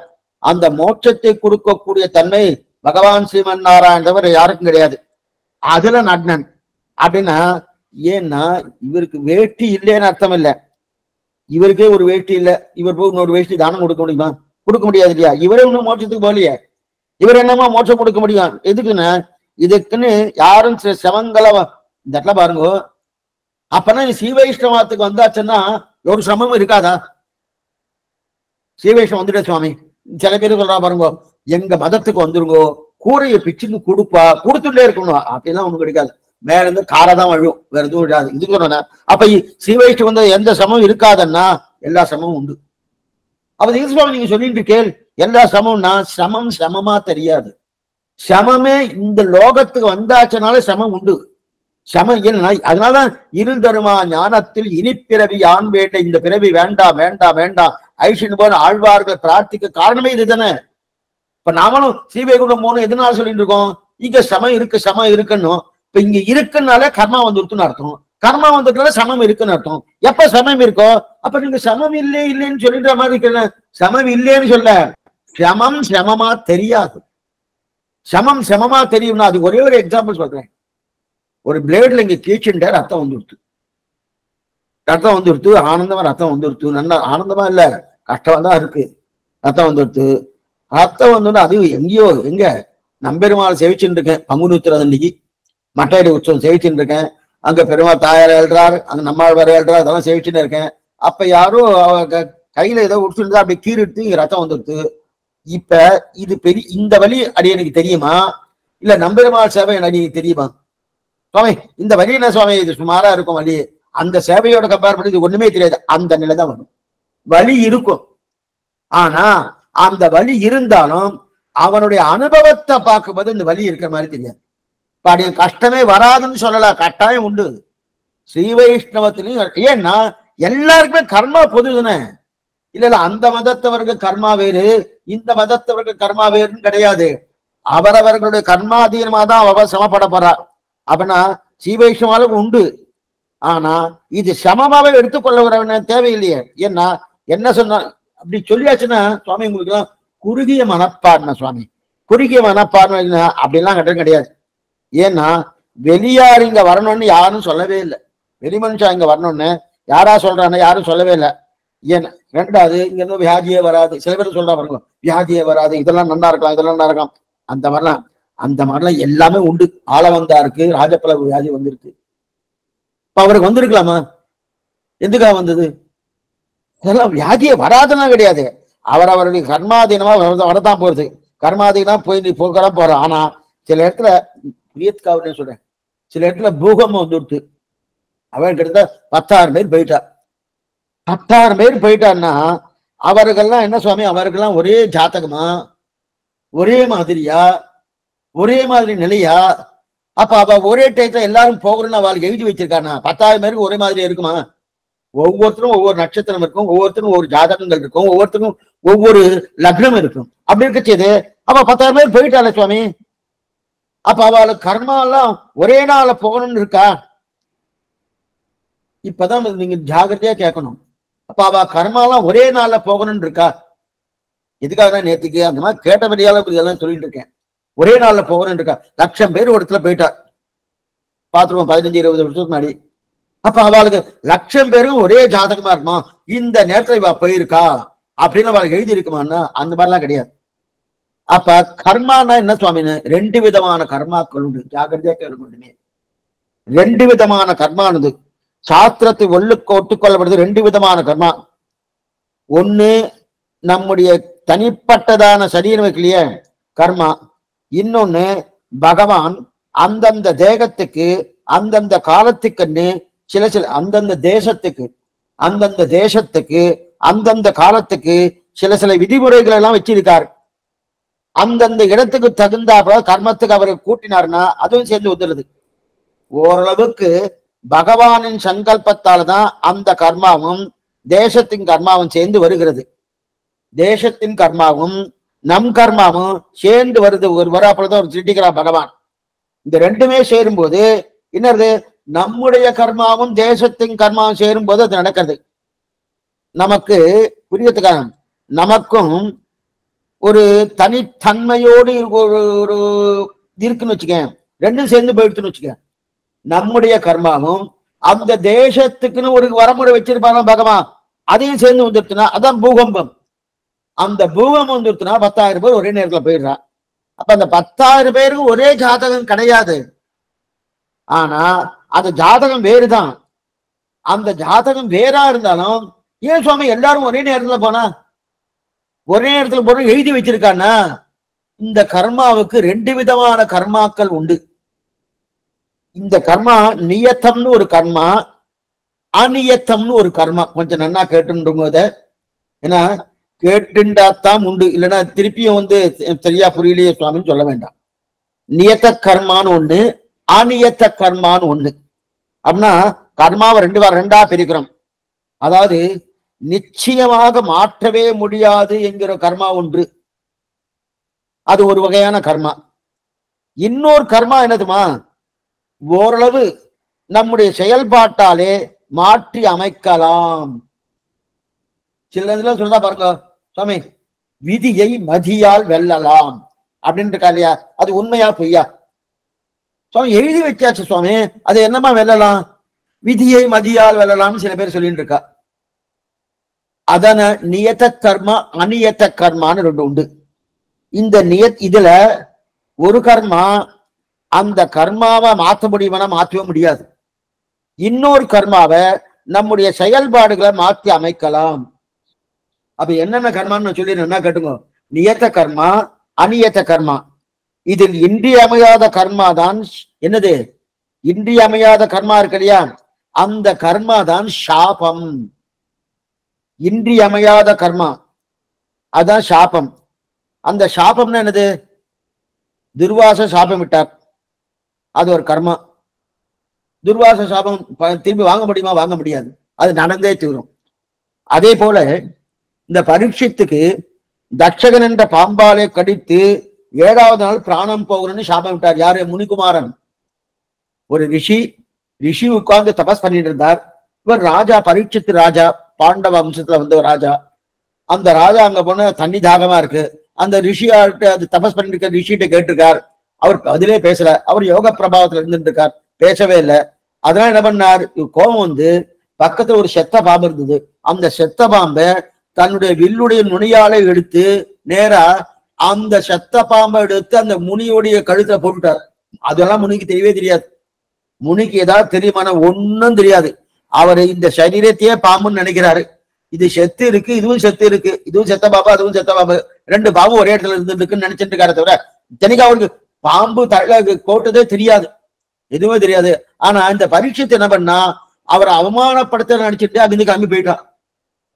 அந்த மோட்சத்தை கொடுக்கக்கூடிய தன்மை பகவான் ஸ்ரீமன் நாராயணன் தவிர யாருக்கும் கிடையாது. அதுல நக்னன் அப்படின்னா ஏன்னா இவருக்கு வேட்டி இல்லைன்னு அர்த்தம் இல்லை. இவருக்கே ஒரு வேட்டி இல்ல. இவர் போய் இன்னொரு வேஷ்டி தானம் கொடுக்க முடியுமா? கொடுக்க முடியாது இல்லையா இவரே இன்னும் மோட்சத்துக்கு போகலையே. இவர் என்னமா மோட்சம் கொடுக்க முடியும்? எதுக்குன்னு? இதுக்குன்னு யாரும் சில சிரமங்களை இந்த இடத்துல பாருங்க. அப்பனா நீ சீவைஷ்ணவத்துக்கு வந்தாச்சுன்னா ஒரு சிரமமும் இருக்காதா? சீவைஷ்ணம் வந்துட்ட சுவாமி. சில பேர் சொல்றா பாருங்க எங்க மதத்துக்கு வந்துருங்கோ. கூரையை பிச்சுன்னு கொடுப்பா. கொடுத்துட்டே இருக்கணும். அப்படிலாம் ஒண்ணு கிடைக்காது. மேல இருந்து காரை தான் வழும் வேற எதுவும் விடாது இது சொல்றேன் அப்ப சீவைஷ்ணவம் வந்து எந்த சமமும் இருக்காதன்னா எல்லா சமமும் உண்டு. அப்ப இது சுவாமி நீங்க சொல்லிட்டு கேள். எல்லா சமம்னா சமம் சமமா தெரியாது. சமமே இந்த லோகத்துக்கு வந்தாச்சனால சமம் உண்டு. சமம் என்ன அதனாலதான் இருந்தருமா ஞானத்தில் இனிப்பிறவி ஆண் வேண்ட இந்த பிறவி வேண்டாம் வேண்டாம் வேண்டாம் ஐஷன் போன ஆழ்வார்கள் பிரார்த்திக்க காரணமே இதுதானே. இப்ப நாமளும் ஸ்ரீவைகுண்டம் போகணும். எதனால சொல்லிட்டு இருக்கோம்? இங்க சமம் இருக்கு சமம் இருக்குன்னு இப்ப இங்க இருக்குனால கர்மா வந்துருக்குன்னு அர்த்தம். கர்மா வந்ததுனால சமம் இருக்குன்னு அர்த்தம். எப்ப சமம் இருக்கோ அப்ப நீங்க சமம் இல்லை இல்லைன்னு சொல்லின்ற மாதிரி இருக்கல சமம் இல்லைன்னு சொல்ல. சமம் சமமா தெரியாது. சமம் சமமா தெரியும்னா அது ஒரே ஒரு எக்ஸாம்பிள் சொல்றேன். ஒரு பிளேட்ல இங்க கீச்சுண்ட ரத்தம் வந்துருத்து ரத்தம் வந்துருத்து ஆனந்தமா ரத்தம் வந்துருத்து நல்லா ஆனந்தமா இல்ல கஷ்டமா தான் இருக்கு. ரத்தம் வந்துருத்து ரத்தம் வந்து அது எங்கேயோ எங்க? நம்பெருமாள் செவிச்சுட்டு இருக்கேன் பங்குனி உத்திரம் அன்னைக்கு மட்டையடி உற்சவம் சேவிச்சுட்டு இருக்கேன். அங்க பெருமாள் தாயார் எழுறார் அங்க நம்மாள் வர எழுறார் அதெல்லாம் சேவிச்சுட்டு இருக்கேன். அப்ப யாரோ அவங்க க- கையில ஏதோ உடுச்சுட்டு அப்படி கீறிடுத்து இங்க ரத்தம் வந்துருது. இப்ப இது பெரிய இந்த வழி அடி எனக்கு தெரியுமா? இல்ல நம்பெருமாள் சேவை எனக்கு தெரியுமா? சுவாமி இந்த வழி என்ன சுவாமி? இது சுமாரா இருக்கும் வழி. அந்த சேவையோட கம்பேர் பண்ணி இது ஒண்ணுமே தெரியாது. அந்த நிலை தான் வரும். வழி இருக்கும். ஆனா அந்த வழி இருந்தாலும் அவனுடைய அனுபவத்தை பார்க்கும்போது இந்த வழி இருக்கிற மாதிரி தெரியாது. இப்ப கஷ்டமே வராதுன்னு சொல்லலாம் கட்டாயம் உண்டு. ஸ்ரீ வைஷ்ணவத்திலையும் ஏன்னா எல்லாருக்குமே கர்மா பொதுதானே. இல்ல இல்ல அந்த மதத்தவருக்கு கர்மா வேறு இந்த மதத்தவருக்கு கர்மா வேறுன்னு கிடையாது. அவரவர்களுடைய கர்மாதீனமா தான் அவ சமப்பட போறா. அப்படின்னா சீவைஷ்ணவாலும் உண்டு. ஆனா இது சமமாவே எடுத்துக்கொள்ள தேவையில்லையே. ஏன்னா என்ன சொன்னா அப்படி சொல்லியாச்சுன்னா சுவாமி உங்களுக்கு குறுகிய மனப்பான்மை சுவாமி. குறுகிய மனப்பான்மை என்ன அப்படிலாம் கிடையாது கிடையாது. ஏன்னா வெளியார் இங்க வரணும்னு யாரும் சொல்லவே இல்லை. வெளி மனுஷன் இங்க வரணும்னு யாரா சொல்றான்னு யாரும் சொல்லவே இல்லை. ஏன்னா ரெண்டாவது இங்க இருந்து வியாதியே வராது. சில பேர் சொல்றா பாருங்க வியாதியே வராது. இதெல்லாம் நல்லா இருக்கலாம் இதெல்லாம் நல்லா இருக்கலாம். அந்த மாதிரிலாம் அந்த மாதிரிலாம் எல்லாமே உண்டு. ஆளவந்தா இருக்கு ராஜப்பலவு வியாதி வந்திருக்கு. இப்ப அவருக்கு வந்திருக்கலாமா? எதுக்காக வந்தது? இதெல்லாம் வியாதியே வராதுன்னா கிடையாது. அவர் அவருடைய கர்மாதீனமா வர- வரதான் போறது கர்மாதீனா போய் நீ போக்கலாம் போறோம் ஆனா சில இடத்துல பிரியத்காவுன்னு சொல்றேன்? சில இடத்துல பூகம்பம் வந்துடுத்து அவன் கிட்டத்தட்ட பத்தாயிரம் பேர் போயிட்டா. பத்தாயிரம் பேர் போயிட்டான்னா அவர்கள்லாம் என்ன சுவாமி? அவர்கள்லாம் ஒரே ஜாதகமா? ஒரே மாதிரியா? ஒரே மாதிரி நிலையா? அப்ப அவ ஒரே டயத்துல எல்லாரும் போகணும்னு அவளுக்கு எழுதி வச்சிருக்கானா? பத்தாயிரம் பேருக்கு ஒரே மாதிரி இருக்குமா? ஒவ்வொருத்தரும் ஒவ்வொரு நட்சத்திரம் இருக்கும் ஒவ்வொருத்தரும் ஒவ்வொரு ஜாதகங்கள் இருக்கும் ஒவ்வொருத்தரும் ஒவ்வொரு லக்னம் இருக்கும். அப்படி இருக்கச்சது அவ பத்தாயிரம் பேர் போயிட்டாளே சுவாமி. அப்ப அவளுக்கு கர்மாலாம் ஒரே நாள போகணும்னு இருக்கா? இப்பதான் நீங்க ஜாகிரதையா கேட்கணும். அப்ப அவ கர்மாலாம் ஒரே நாள்ல போகணும்னு இருக்கா? எதுக்காக தான் நேத்துக்கு அந்த மாதிரி கேட்டபடியால இதெல்லாம் சொல்லிட்டு இருக்கேன். ஒரே நாள்ல போகணும்னு இருக்கா? லட்சம் பேர் ஒரு இடத்துல போயிட்டா. பாத்துருவோம் பதினஞ்சு இருபது வருஷத்துக்கு முன்னாடி. அப்ப அவளுக்கு லட்சம் பேரும் ஒரே ஜாதகமா இருக்குமா? இந்த நேரத்துல இவ போயிருக்கா? அப்படின்னு அவளுக்கு எழுதி இருக்குமான்னா அந்த மாதிரிலாம் கிடையாது. அப்ப கர்மானா என்ன சுவாமின்னு? ரெண்டு விதமான கர்மாக்கள் உண்டு. ஜாகிரதையா கேட்கணுமே ரெண்டு விதமான கர்மானது. சாஸ்திரத்தை ஒல்லுக்கு ஒட்டுக்கொள்ளப்படுது ரெண்டு விதமான கர்மா. ஒண்ணு நம்முடைய தனிப்பட்டதான சரீரம் கர்மா. இன்னொன்னு பகவான் அந்தந்த தேகத்துக்கு அந்தந்த காலத்துக்குன்னு சில சில அந்தந்த தேசத்துக்கு அந்தந்த தேசத்துக்கு அந்தந்த காலத்துக்கு சில சில விதிமுறைகள் எல்லாம் வச்சிருக்கார். அந்தந்த இடத்துக்கு தகுந்தாப்ப கர்மத்துக்கு அவரை கூட்டினார்னா அதுவும் சேர்ந்து வந்துடுது. ஓரளவுக்கு பகவானின் சங்கல்பத்தால தான் அந்த கர்மாவும் தேசத்தின் கர்மாவும் சேர்ந்து வருகிறது. தேசத்தின் கர்மாவும் நம் கர்மாவும் சேர்ந்து வருது. ஒரு வராப்பதான் ஒரு திட்டிக்கிறார் பகவான். இந்த ரெண்டுமே சேரும் போது என்னது? நம்முடைய கர்மாவும் தேசத்தின் கர்மாவும் சேரும்போது அது நடக்கிறது. நமக்கு புரியத்துக்காக நமக்கும் ஒரு தனித்தன்மையோடு ஒரு ஒரு இருக்குன்னு வச்சுக்கேன். ரெண்டும் சேர்ந்து போயிடுச்சுன்னு வச்சுக்கேன். நம்முடைய கர்மாவும் அந்த தேசத்துக்குன்னு ஒரு வரமுறை வச்சிருப்பாங்க பகவான். அதையும் சேர்ந்து வந்துருச்சுன்னா அதான் பூகம்பம். அந்த பூகம்பம் வந்துருச்சுன்னா பத்தாயிரம் பேர் ஒரே நேரத்தில் போயிடுறான். அப்ப அந்த பத்தாயிரம் பேருக்கு ஒரே ஜாதகம் கிடையாது. ஆனா அந்த ஜாதகம் வேறுதான். அந்த ஜாதகம் வேறா இருந்தாலும் ஏன் சுவாமி எல்லாரும் ஒரே நேரத்துல போனா? ஒரே இடத்துல போன எழுதி வச்சிருக்கானா இந்த கர்மாவுக்கு ரெண்டு விதமான கர்மாக்கள் உண்டு. இந்த கர்மா நியத்தம்னு ஒரு கர்மா அநியத்தம்னு ஒரு கர்மா. கொஞ்சம் நன்னா கேட்டுருங்க அத ஏன்னா கேட்டுண்டாத்தான் உண்டு. இல்லைன்னா திருப்பியும் வந்து சரியா புரியலையே சுவாமின்னு சொல்ல வேண்டாம். நியத்த கர்மான்னு ஒண்ணு அநியத்த கர்மான்னு ஒண்ணு. அப்படின்னா கர்மாவை ரெண்டு வாரம் ரெண்டா பிரிக்கிறோம். அதாவது நிச்சயமாக மாற்றவே முடியாது என்கிற கர்மா ஒன்று. அது ஒரு வகையான கர்மா. இன்னொரு கர்மா என்னதுமா? ஓரளவு நம்முடைய செயல்பாட்டாலே மாற்றி அமைக்கலாம். சில இதுல சொல்றா பாருங்க சுவாமி விதியை மதியால் வெல்லலாம். அப்படின்னு இருக்கா இல்லையா? அது உண்மையா பொய்யா? சுவாமி எழுதி வச்சாச்சு சுவாமி. அது என்னமா வெல்லலாம்? விதியை மதியால் வெல்லலாம்னு சில பேர் சொல்லிட்டு இருக்கா. அதன நியத்த கர்மா அநியத்த கர்மான்னு ரெண்டு உண்டு. இந்த நியத் இதுல ஒரு கர்மா அந்த கர்மாவை மாற்ற முடியுமானா மாற்றவே முடியாது. இன்னொரு கர்மாவை நம்முடைய செயல்பாடுகளை மாற்றி அமைக்கலாம். அப்ப என்னென்ன கர்மான்னு சொல்லி என்ன கேட்டுங்க நியத்த கர்மா அநியத்த கர்மா. இதில் இன்றியமையாத கர்மா தான் என்னது? இன்றியமையாத கர்மா இருக்கு இல்லையா? அந்த கர்மா தான் சாபம். இன்றியமையாத கர்மா. அதுதான் சாபம். அந்த சாபம்னா என்னது? துர்வாச சாபம் விட்டார். அது ஒரு கர்மா. துர்வாச சாபம் திரும்பி வாங்க முடியுமா? வாங்க முடியாது. அது நடந்தே தீரும். அதே போல இந்த பரீட்சத்துக்கு தட்சகன் என்ற பாம்பாலை கடித்து ஏழாவது நாள் பிராணம் போகணும்னு சாபம் விட்டார். யாரு? முனிகுமாரன். ஒரு ரிஷி. ரிஷி உட்கார்ந்து தபஸ் பண்ணிட்டு இருந்தார். இவர் ராஜா பரீட்சித்து ராஜா. பாண்டவ வம்சத்துல வந்த ராஜா. அந்த ராஜா அங்க போன தண்ணி தாகமா இருக்கு. அந்த ரிஷியார்ட்ட அது தபஸ் பண்ணிட்டு இருக்க ரிஷிகிட்ட கேட்டிருக்கார். அவர் அதிலே பேசல. அவர் யோக பிரபாவத்துல இருந்துட்டு இருக்கார் பேசவே இல்லை. அதனால என்ன பண்ணார்? கோபம் வந்து பக்கத்துல ஒரு செத்த பாம்பு இருந்தது. அந்த செத்த பாம்பை தன்னுடைய வில்லுடைய நுனியாலே எடுத்து நேரா அந்த செத்த பாம்பை எடுத்து அந்த முனியுடைய கழுத்தை போட்டுட்டார். அதெல்லாம் முனிக்கு தெரியவே தெரியாது. முனிக்கு ஏதாவது தெரியுமான ஒன்னும் தெரியாது. அவர் இந்த சரீரத்தையே பாம்புன்னு நினைக்கிறாரு. இது செத்து இருக்கு இதுவும் செத்து இருக்கு இதுவும் செத்த பாம்பு அதுவும் செத்த பாம்பு. ரெண்டு பாம்பு ஒரே இடத்துல இருந்து இருக்குன்னு நினைச்சிட்டு இருக்காரு தவிர தெனிக்கு அவருக்கு பாம்பு தலை போட்டதே தெரியாது. எதுவுமே தெரியாது. ஆனா இந்த பரீட்சத்தை என்ன பண்ணா அவரை அவமானப்படுத்த நினைச்சிட்டு அங்கிருந்து கிளம்பி போயிட்டான்.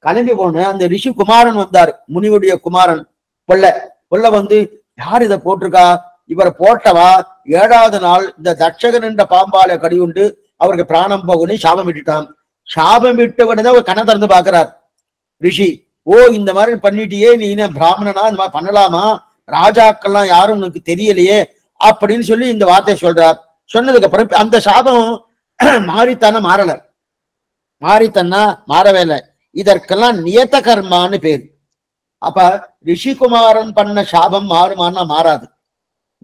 கிளம்பி போன அந்த ரிஷி குமாரன் வந்தார் முனிவுடைய குமாரன் கொல்ல. கொல்ல வந்து யார் இதை போட்டிருக்கா? இவரை போட்டவா? ஏழாவது நாள் இந்த தட்சகன் என்ற பாம்பால கடியுண்டு அவருக்கு பிராணம் போகணும் சாபம் விட்டுட்டான். சாபம் தான் அவர் கண்ணை திறந்து பாக்குறார் ரிஷி ஓ இந்த மாதிரி பண்ணிட்டியே நீ என்ன பிராமணனா? இந்த மாதிரி பண்ணலாமா? ராஜாக்கள்லாம் யாரும் உனக்கு தெரியலையே அப்படின்னு சொல்லி இந்த வார்த்தையை சொல்றார். சொன்னதுக்கு அப்புறம் அந்த சாபம் [clears throat] மாறித்தானே மாறல. மாறித்தன்னா மாறவே இல்லை. இதற்கெல்லாம் நியத்த கர்மான்னு பேர். அப்ப ரிஷிகுமாரன் பண்ண சாபம் மாறுமான்னா மாறாது.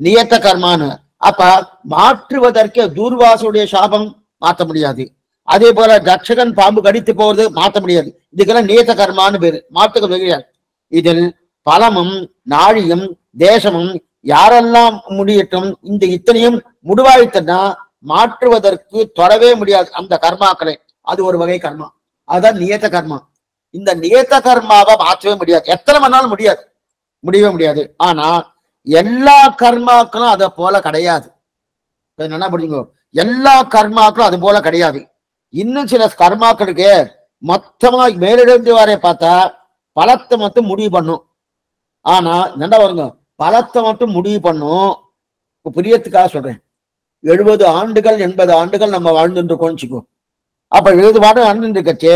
நியத்த கர்மான்னு. அப்ப மாற்றுவதற்கு தூர்வாசுடைய சாபம் மாத்த முடியாது. அதே போல தட்சகன் பாம்பு கடித்து போவது மாத்த முடியாது. இதுக்கெல்லாம் நியத்த கர்மான்னு பேரு. மாற்றுக்க முடியாது. இதில் பலமும் நாழியும் தேசமும் யாரெல்லாம் முடியட்டும் இந்த இத்தனையும் முடிவாய்த்தன்னா மாற்றுவதற்கு தொடவே முடியாது. அந்த கர்மாக்களை. அது ஒரு வகை கர்மா. அதுதான் நியத்த கர்மா. இந்த நியத்த கர்மாவை மாற்றவே முடியாது. எத்தனை மணி முடியாது. முடியவே முடியாது. ஆனா எல்லா கர்மாக்களும் அதை போல கிடையாது. என்ன எல்லா கர்மாக்களும் அது போல கிடையாது. இன்னும் சில கர்மாக்களுக்கு மொத்தமா மேலிருந்து வரை பார்த்தா பலத்தை மட்டும் முடிவு பண்ணும். ஆனா என்ன வருங்க பலத்தை மட்டும் முடிவு பண்ணும். புரியத்துக்காக சொல்றேன். எழுபது ஆண்டுகள் எண்பது ஆண்டுகள் நம்ம வாழ்ந்துட்டு வச்சுக்கோ. அப்ப எழுபது ஆண்டு வாழ்ந்துருக்கச்சு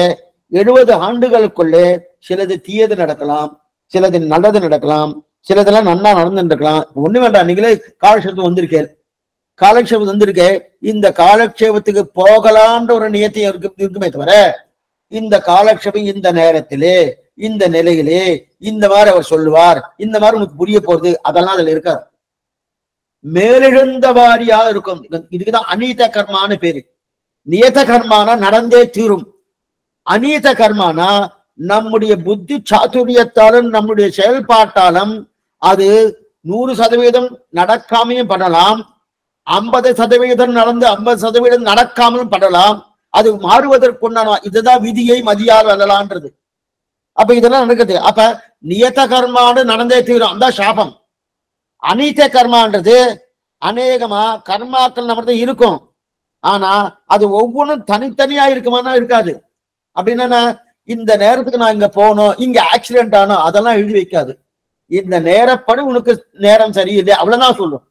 எழுபது ஆண்டுகளுக்குள்ளே சிலது தீயது நடக்கலாம் சிலது நல்லது நடக்கலாம் சிலதெல்லாம் நன்னா நடந்துட்டு இருக்கலாம். ஒண்ணு வேண்டாம் நீங்களே காலக்ஷேபத்துக்கு வந்திருக்கேன் காலக்ஷேபம் வந்திருக்கு இந்த காலக்ஷேபத்துக்கு போகலான்ற ஒரு நியத்தை இருக்கு இருக்குமே தவிர இந்த காலக்ஷேபம் இந்த நேரத்திலே இந்த நிலையிலே இந்த மாதிரி அவர் சொல்லுவார் இந்த மாதிரி உனக்கு புரிய போறது அதெல்லாம் அதுல இருக்காது. மேலெழுந்த வாரியா இருக்கும் இதுக்குதான் அநீத கர்மான்னு பேரு. நியத கர்மானா நடந்தே தீரும். அநீத கர்மானா நம்முடைய புத்தி சாத்துரியத்தாலும் நம்முடைய செயல்பாட்டாலும் அது நூறு சதவீதம் நடக்காமையும் பண்ணலாம். ஐம்பது சதவீதம் நடந்து ஐம்பது சதவீதம் நடக்காமலும் படலாம். அது மாறுவதற்குண்டான இதுதான் விதியை மதியால் வரலான்றது. அப்ப இதெல்லாம் நடக்குது. அப்ப நியத்த கர்மான்னு நடந்தே தீரும். அந்த சாபம். அநீத்த கர்மான்றது அநேகமா கர்மாக்கள் நம்மகிட்ட இருக்கும். ஆனா அது ஒவ்வொன்றும் தனித்தனியா இருக்குமானா இருக்காது. அப்படின்னா இந்த நேரத்துக்கு நான் இங்க போகணும் இங்க ஆக்சிடென்ட் ஆனோம் அதெல்லாம் எழுதி வைக்காது. இந்த நேரப்படி உனக்கு நேரம் சரியில்லை அவ்வளவுதான் சொல்லும்.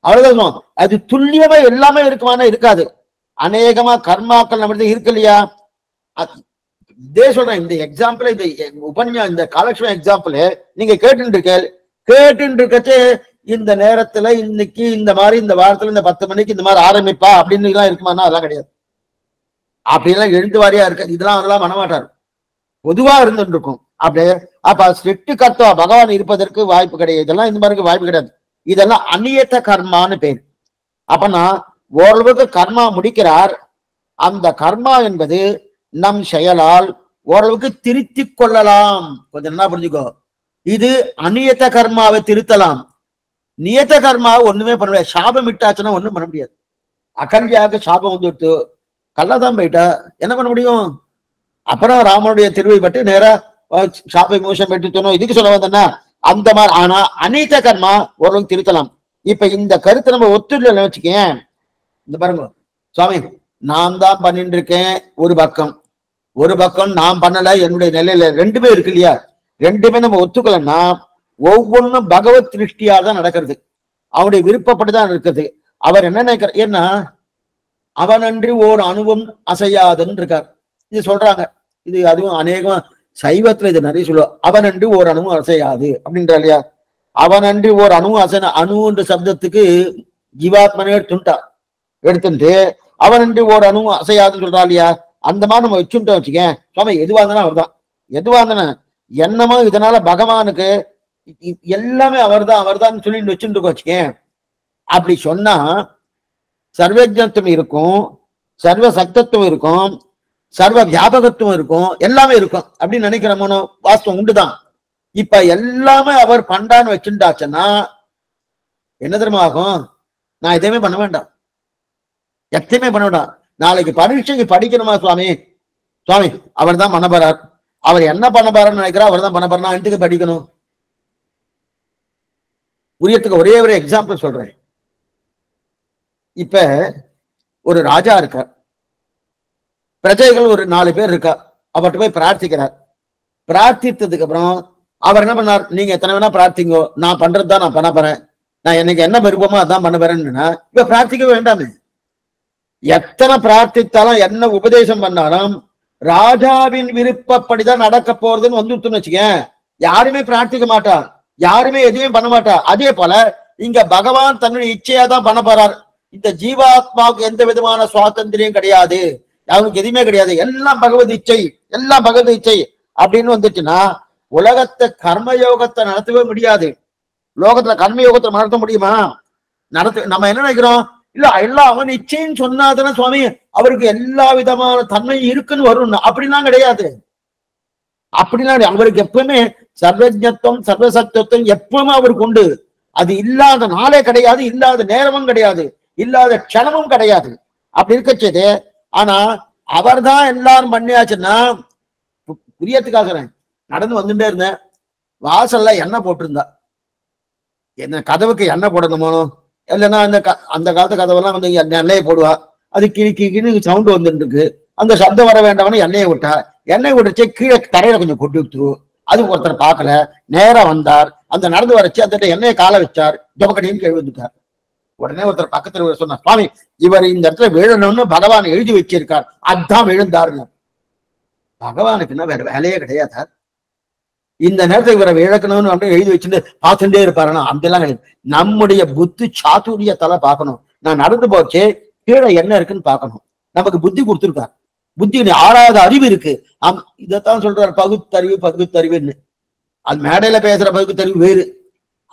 அவ்வளவுதான். அது துல்லியமா எல்லாமே இருக்குமானா இருக்காது. அநேகமா கர்மாக்கள் நம்மகிட்ட இருக்கு இல்லையா? இதே சொல்றேன் இந்த எக்ஸாம்பிள் இந்த உபன்யா இந்த காலக்ஷேபம் எக்ஸாம்பிள் நீங்க கேட்டு இருக்க கேட்டு இந்த நேரத்துல இன்னைக்கு இந்த மாதிரி இந்த வாரத்துல இந்த பத்து மணிக்கு இந்த மாதிரி ஆரம்பிப்பா அப்படின்னு எல்லாம் இருக்குமானா? அதெல்லாம் கிடையாது. அப்படிலாம் எழுந்து வாரியா இருக்காது இதெல்லாம் அதெல்லாம் பண்ண பொதுவா இருந்துட்டு இருக்கும் அப்படியே அப்ப ஸ்ட்ரிக்ட் கர்த்தா பகவான் இருப்பதற்கு வாய்ப்பு கிடையாது. இதெல்லாம் இந்த மாதிரி வாய்ப்பு கிடையாது. இதெல்லாம் அந்நியத்த கர்மான்னு பேர். அப்பனா ஓரளவுக்கு கர்மா முடிக்கிறார். அந்த கர்மா என்பது நம் செயலால் ஓரளவுக்கு திருத்தி கொள்ளலாம். கொஞ்சம் என்ன புரிஞ்சுக்கோ. இது அநியத்த கர்மாவை திருத்தலாம். நியத்த கர்மாவை ஒண்ணுமே பண்ண முடியாது. சாபம் விட்டாச்சுன்னா ஒண்ணும் பண்ண முடியாது. அகல்யாவுக்கு சாபம் வந்துட்டு கள்ளதான் போயிட்டா என்ன பண்ண முடியும்? அப்புறம் ராமனுடைய திருவை பட்டு நேரா சாப்பை சாப விமோசம் பெற்று சொன்னோம் இதுக்கு சொல்ல வந்தேன்னா அந்த மாதிரி ஆனா அநீத கர்மா ஓரளவுக்கு திருத்தலாம். இப்ப இந்த கருத்தை நம்ம ஒத்துழைல வச்சுக்கேன் இந்த பாருங்க சுவாமி நான் தான் பண்ணிட்டு இருக்கேன் ஒரு பக்கம். ஒரு பக்கம் நான் பண்ணல என்னுடைய நிலையில ரெண்டுமே இருக்கு இல்லையா? ரெண்டுமே நம்ம ஒத்துக்கலன்னா ஒவ்வொன்றும் பகவத் திருஷ்டியா தான் நடக்கிறது. அவருடைய விருப்பப்பட்டு தான் இருக்குது. அவர் என்ன நினைக்கிறார்? ஏன்னா அவனன்றி ஓர் அணுவும் அசையாதுன்னு இருக்கார் இது சொல்றாங்க. இது அதுவும் அநேகம் சைவத்துல இது நிறைய சொல்லுவோம் அவனன்று ஓர் அணுவும் அசையாது அப்படின்றா இல்லையா? அவனன்றி ஓர் அணுவும் அசைன அணுன்ற சப்தத்துக்கு ஜீவாத்மனே எடுத்துட்டா எடுத்துட்டு அவனன்றி ஓர் அணுவும் அசையாதுன்னு சொல்றா இல்லையா? அந்த மாதிரி நம்ம வச்சுட்டோம் வச்சுக்கேன் சுவாமி எதுவாக இருந்தாலும் அவர்தான். எதுவாக இருந்தாலும் என்னமோ இதனால பகவானுக்கு எல்லாமே அவர் எல்லாமே அவர்தான் அவர்தான் சொல்லி வச்சுட்டு வச்சுக்கேன் அப்படி சொன்னா சர்வஜத்துவம் இருக்கும் சர்வ சக்தத்துவம் இருக்கும் சர்வ வியாபகத்துவம் இருக்கும் எல்லாமே இருக்கும் அப்படின்னு நினைக்கிறோமோ வாஸ்தவம் உண்டுதான். இப்ப எல்லாமே அவர் பண்றான்னு வச்சுட்டாச்சுன்னா என்ன தெரியுமா ஆகும்? நான் எதையுமே பண்ண வேண்டாம். எத்தையுமே பண்ண வேண்டாம். நாளைக்கு பரீட்சைக்கு படிக்கணுமா சுவாமி? சுவாமி அவர் தான் பண்ண போறார். அவர் என்ன பண்ண போறாருன்னு நினைக்கிறா அவர் தான் பண்ண போறா படிக்கணும்? புரியத்துக்கு ஒரே ஒரு எக்ஸாம்பிள் சொல்றேன். இப்ப ஒரு ராஜா இருக்கார். பிரஜைகள் ஒரு நாலு பேர் இருக்கா? அவர்கிட்ட போய் பிரார்த்திக்கிறார். பிரார்த்தித்ததுக்கு அப்புறம் அவர் என்ன பண்ணார்? நீங்க எத்தனை வேணா பிரார்த்திங்கோ நான் பண்றது தான் நான் பண்ண போறேன். நான் எனக்கு என்ன விருப்பமோ அதான் பண்ண போறேன்னா இப்ப பிரார்த்திக்க வேண்டாமே. எத்தனை பிரார்த்தித்தாலும் என்ன உபதேசம் பண்ணாலும் ராஜாவின் விருப்பப்படிதான் நடக்க போறதுன்னு வந்துட்டுன்னு வச்சுக்கேன். யாருமே பிரார்த்திக்க மாட்டா. யாருமே எதுவுமே பண்ண மாட்டா. அதே போல இங்க பகவான் தன்னுடைய இச்சையா தான் பண்ண போறார். இந்த ஜீவாத்மாவுக்கு எந்த விதமான சுவாதந்திரியம் கிடையாது. அவனுக்கு எதுவுமே கிடையாது. எல்லாம் பகவத் இச்சை எல்லாம் பகவத் இச்சை அப்படின்னு வந்துச்சுன்னா உலகத்தை கர்மயோகத்தை நடத்தவே முடியாது. லோகத்துல கர்மயோகத்தை நடத்த முடியுமா? நடத்து நம்ம என்ன நினைக்கிறோம்? இல்ல எல்லாம் அவன் இச்சைன்னு சொன்னாதானே சுவாமி அவருக்கு எல்லா விதமான தன்மையும் இருக்குன்னு வரும் அப்படிலாம் கிடையாது. அப்படிலாம் அவருக்கு எப்பவுமே சர்வஜத்துவம் சர்வசத்துவம் எப்பவுமே அவருக்கு உண்டு. அது இல்லாத நாளே கிடையாது இல்லாத நேரமும் கிடையாது இல்லாத க்ஷணமும் கிடையாது. அப்படி இருக்கச்சது ஆனா அவர்தான் எல்லாரும் பண்ணியாச்சுன்னா பு- நடந்து வந்துட்டே இருந்தேன். வாசல்ல எண்ணெய் போட்டிருந்தா. என்ன கதவுக்கு எண்ணெய் போடணுமோ? இல்லைன்னா அந்த க- அந்த காலத்து கதவெல்லாம் வந்து எண்ணெய் எண்ணெயை போடுவா. அது கிளி கிளி சவுண்ட் வந்துட்டு இருக்கு அந்த சப்தம் வர வேண்டாம்னு எண்ணெயை விட்டா. எண்ணெய் விட்டுச்சு கீழே தரையில கொஞ்சம் கொட்டி விட்டுரு. அது ஒருத்தர் பார்க்கல. நேரா வந்தார். அந்த நடந்து வரச்சு அந்த எண்ணெயை கால வச்சார். ஜபக்கடின்னு கேள்வி வந்துட்டார். உடனே ஒருத்தர் பக்கத்துல இவர் சொன்னார் சுவாமி இவர் இந்த இடத்துல விழணும்னு பகவான் எழுதி வச்சிருக்கார். அதான் விழுந்தாருன்னு. பகவானுக்குன்னா வேற வேலையே கிடையாதா இந்த நேரத்துல இவரை விளக்கணும்னு அப்படின்னு எழுதி வச்சுட்டு பார்த்துட்டே இருப்பாருன்னா அப்படிலாம் கிடையாது. நம்முடைய புத்தி சாத்துரியத்தால பார்க்கணும். நான் நடந்து போச்சே கீழே என்ன இருக்குன்னு பார்க்கணும். நமக்கு புத்தி கொடுத்துருக்கார். புத்தி ஆறாவது அறிவு இருக்கு. ஆம் இதைத்தான் சொல்றார் பகுத்தறிவு பகுத்தறிவுன்னு. அது மேடையில பேசுற பகுத்தறிவு வேறு.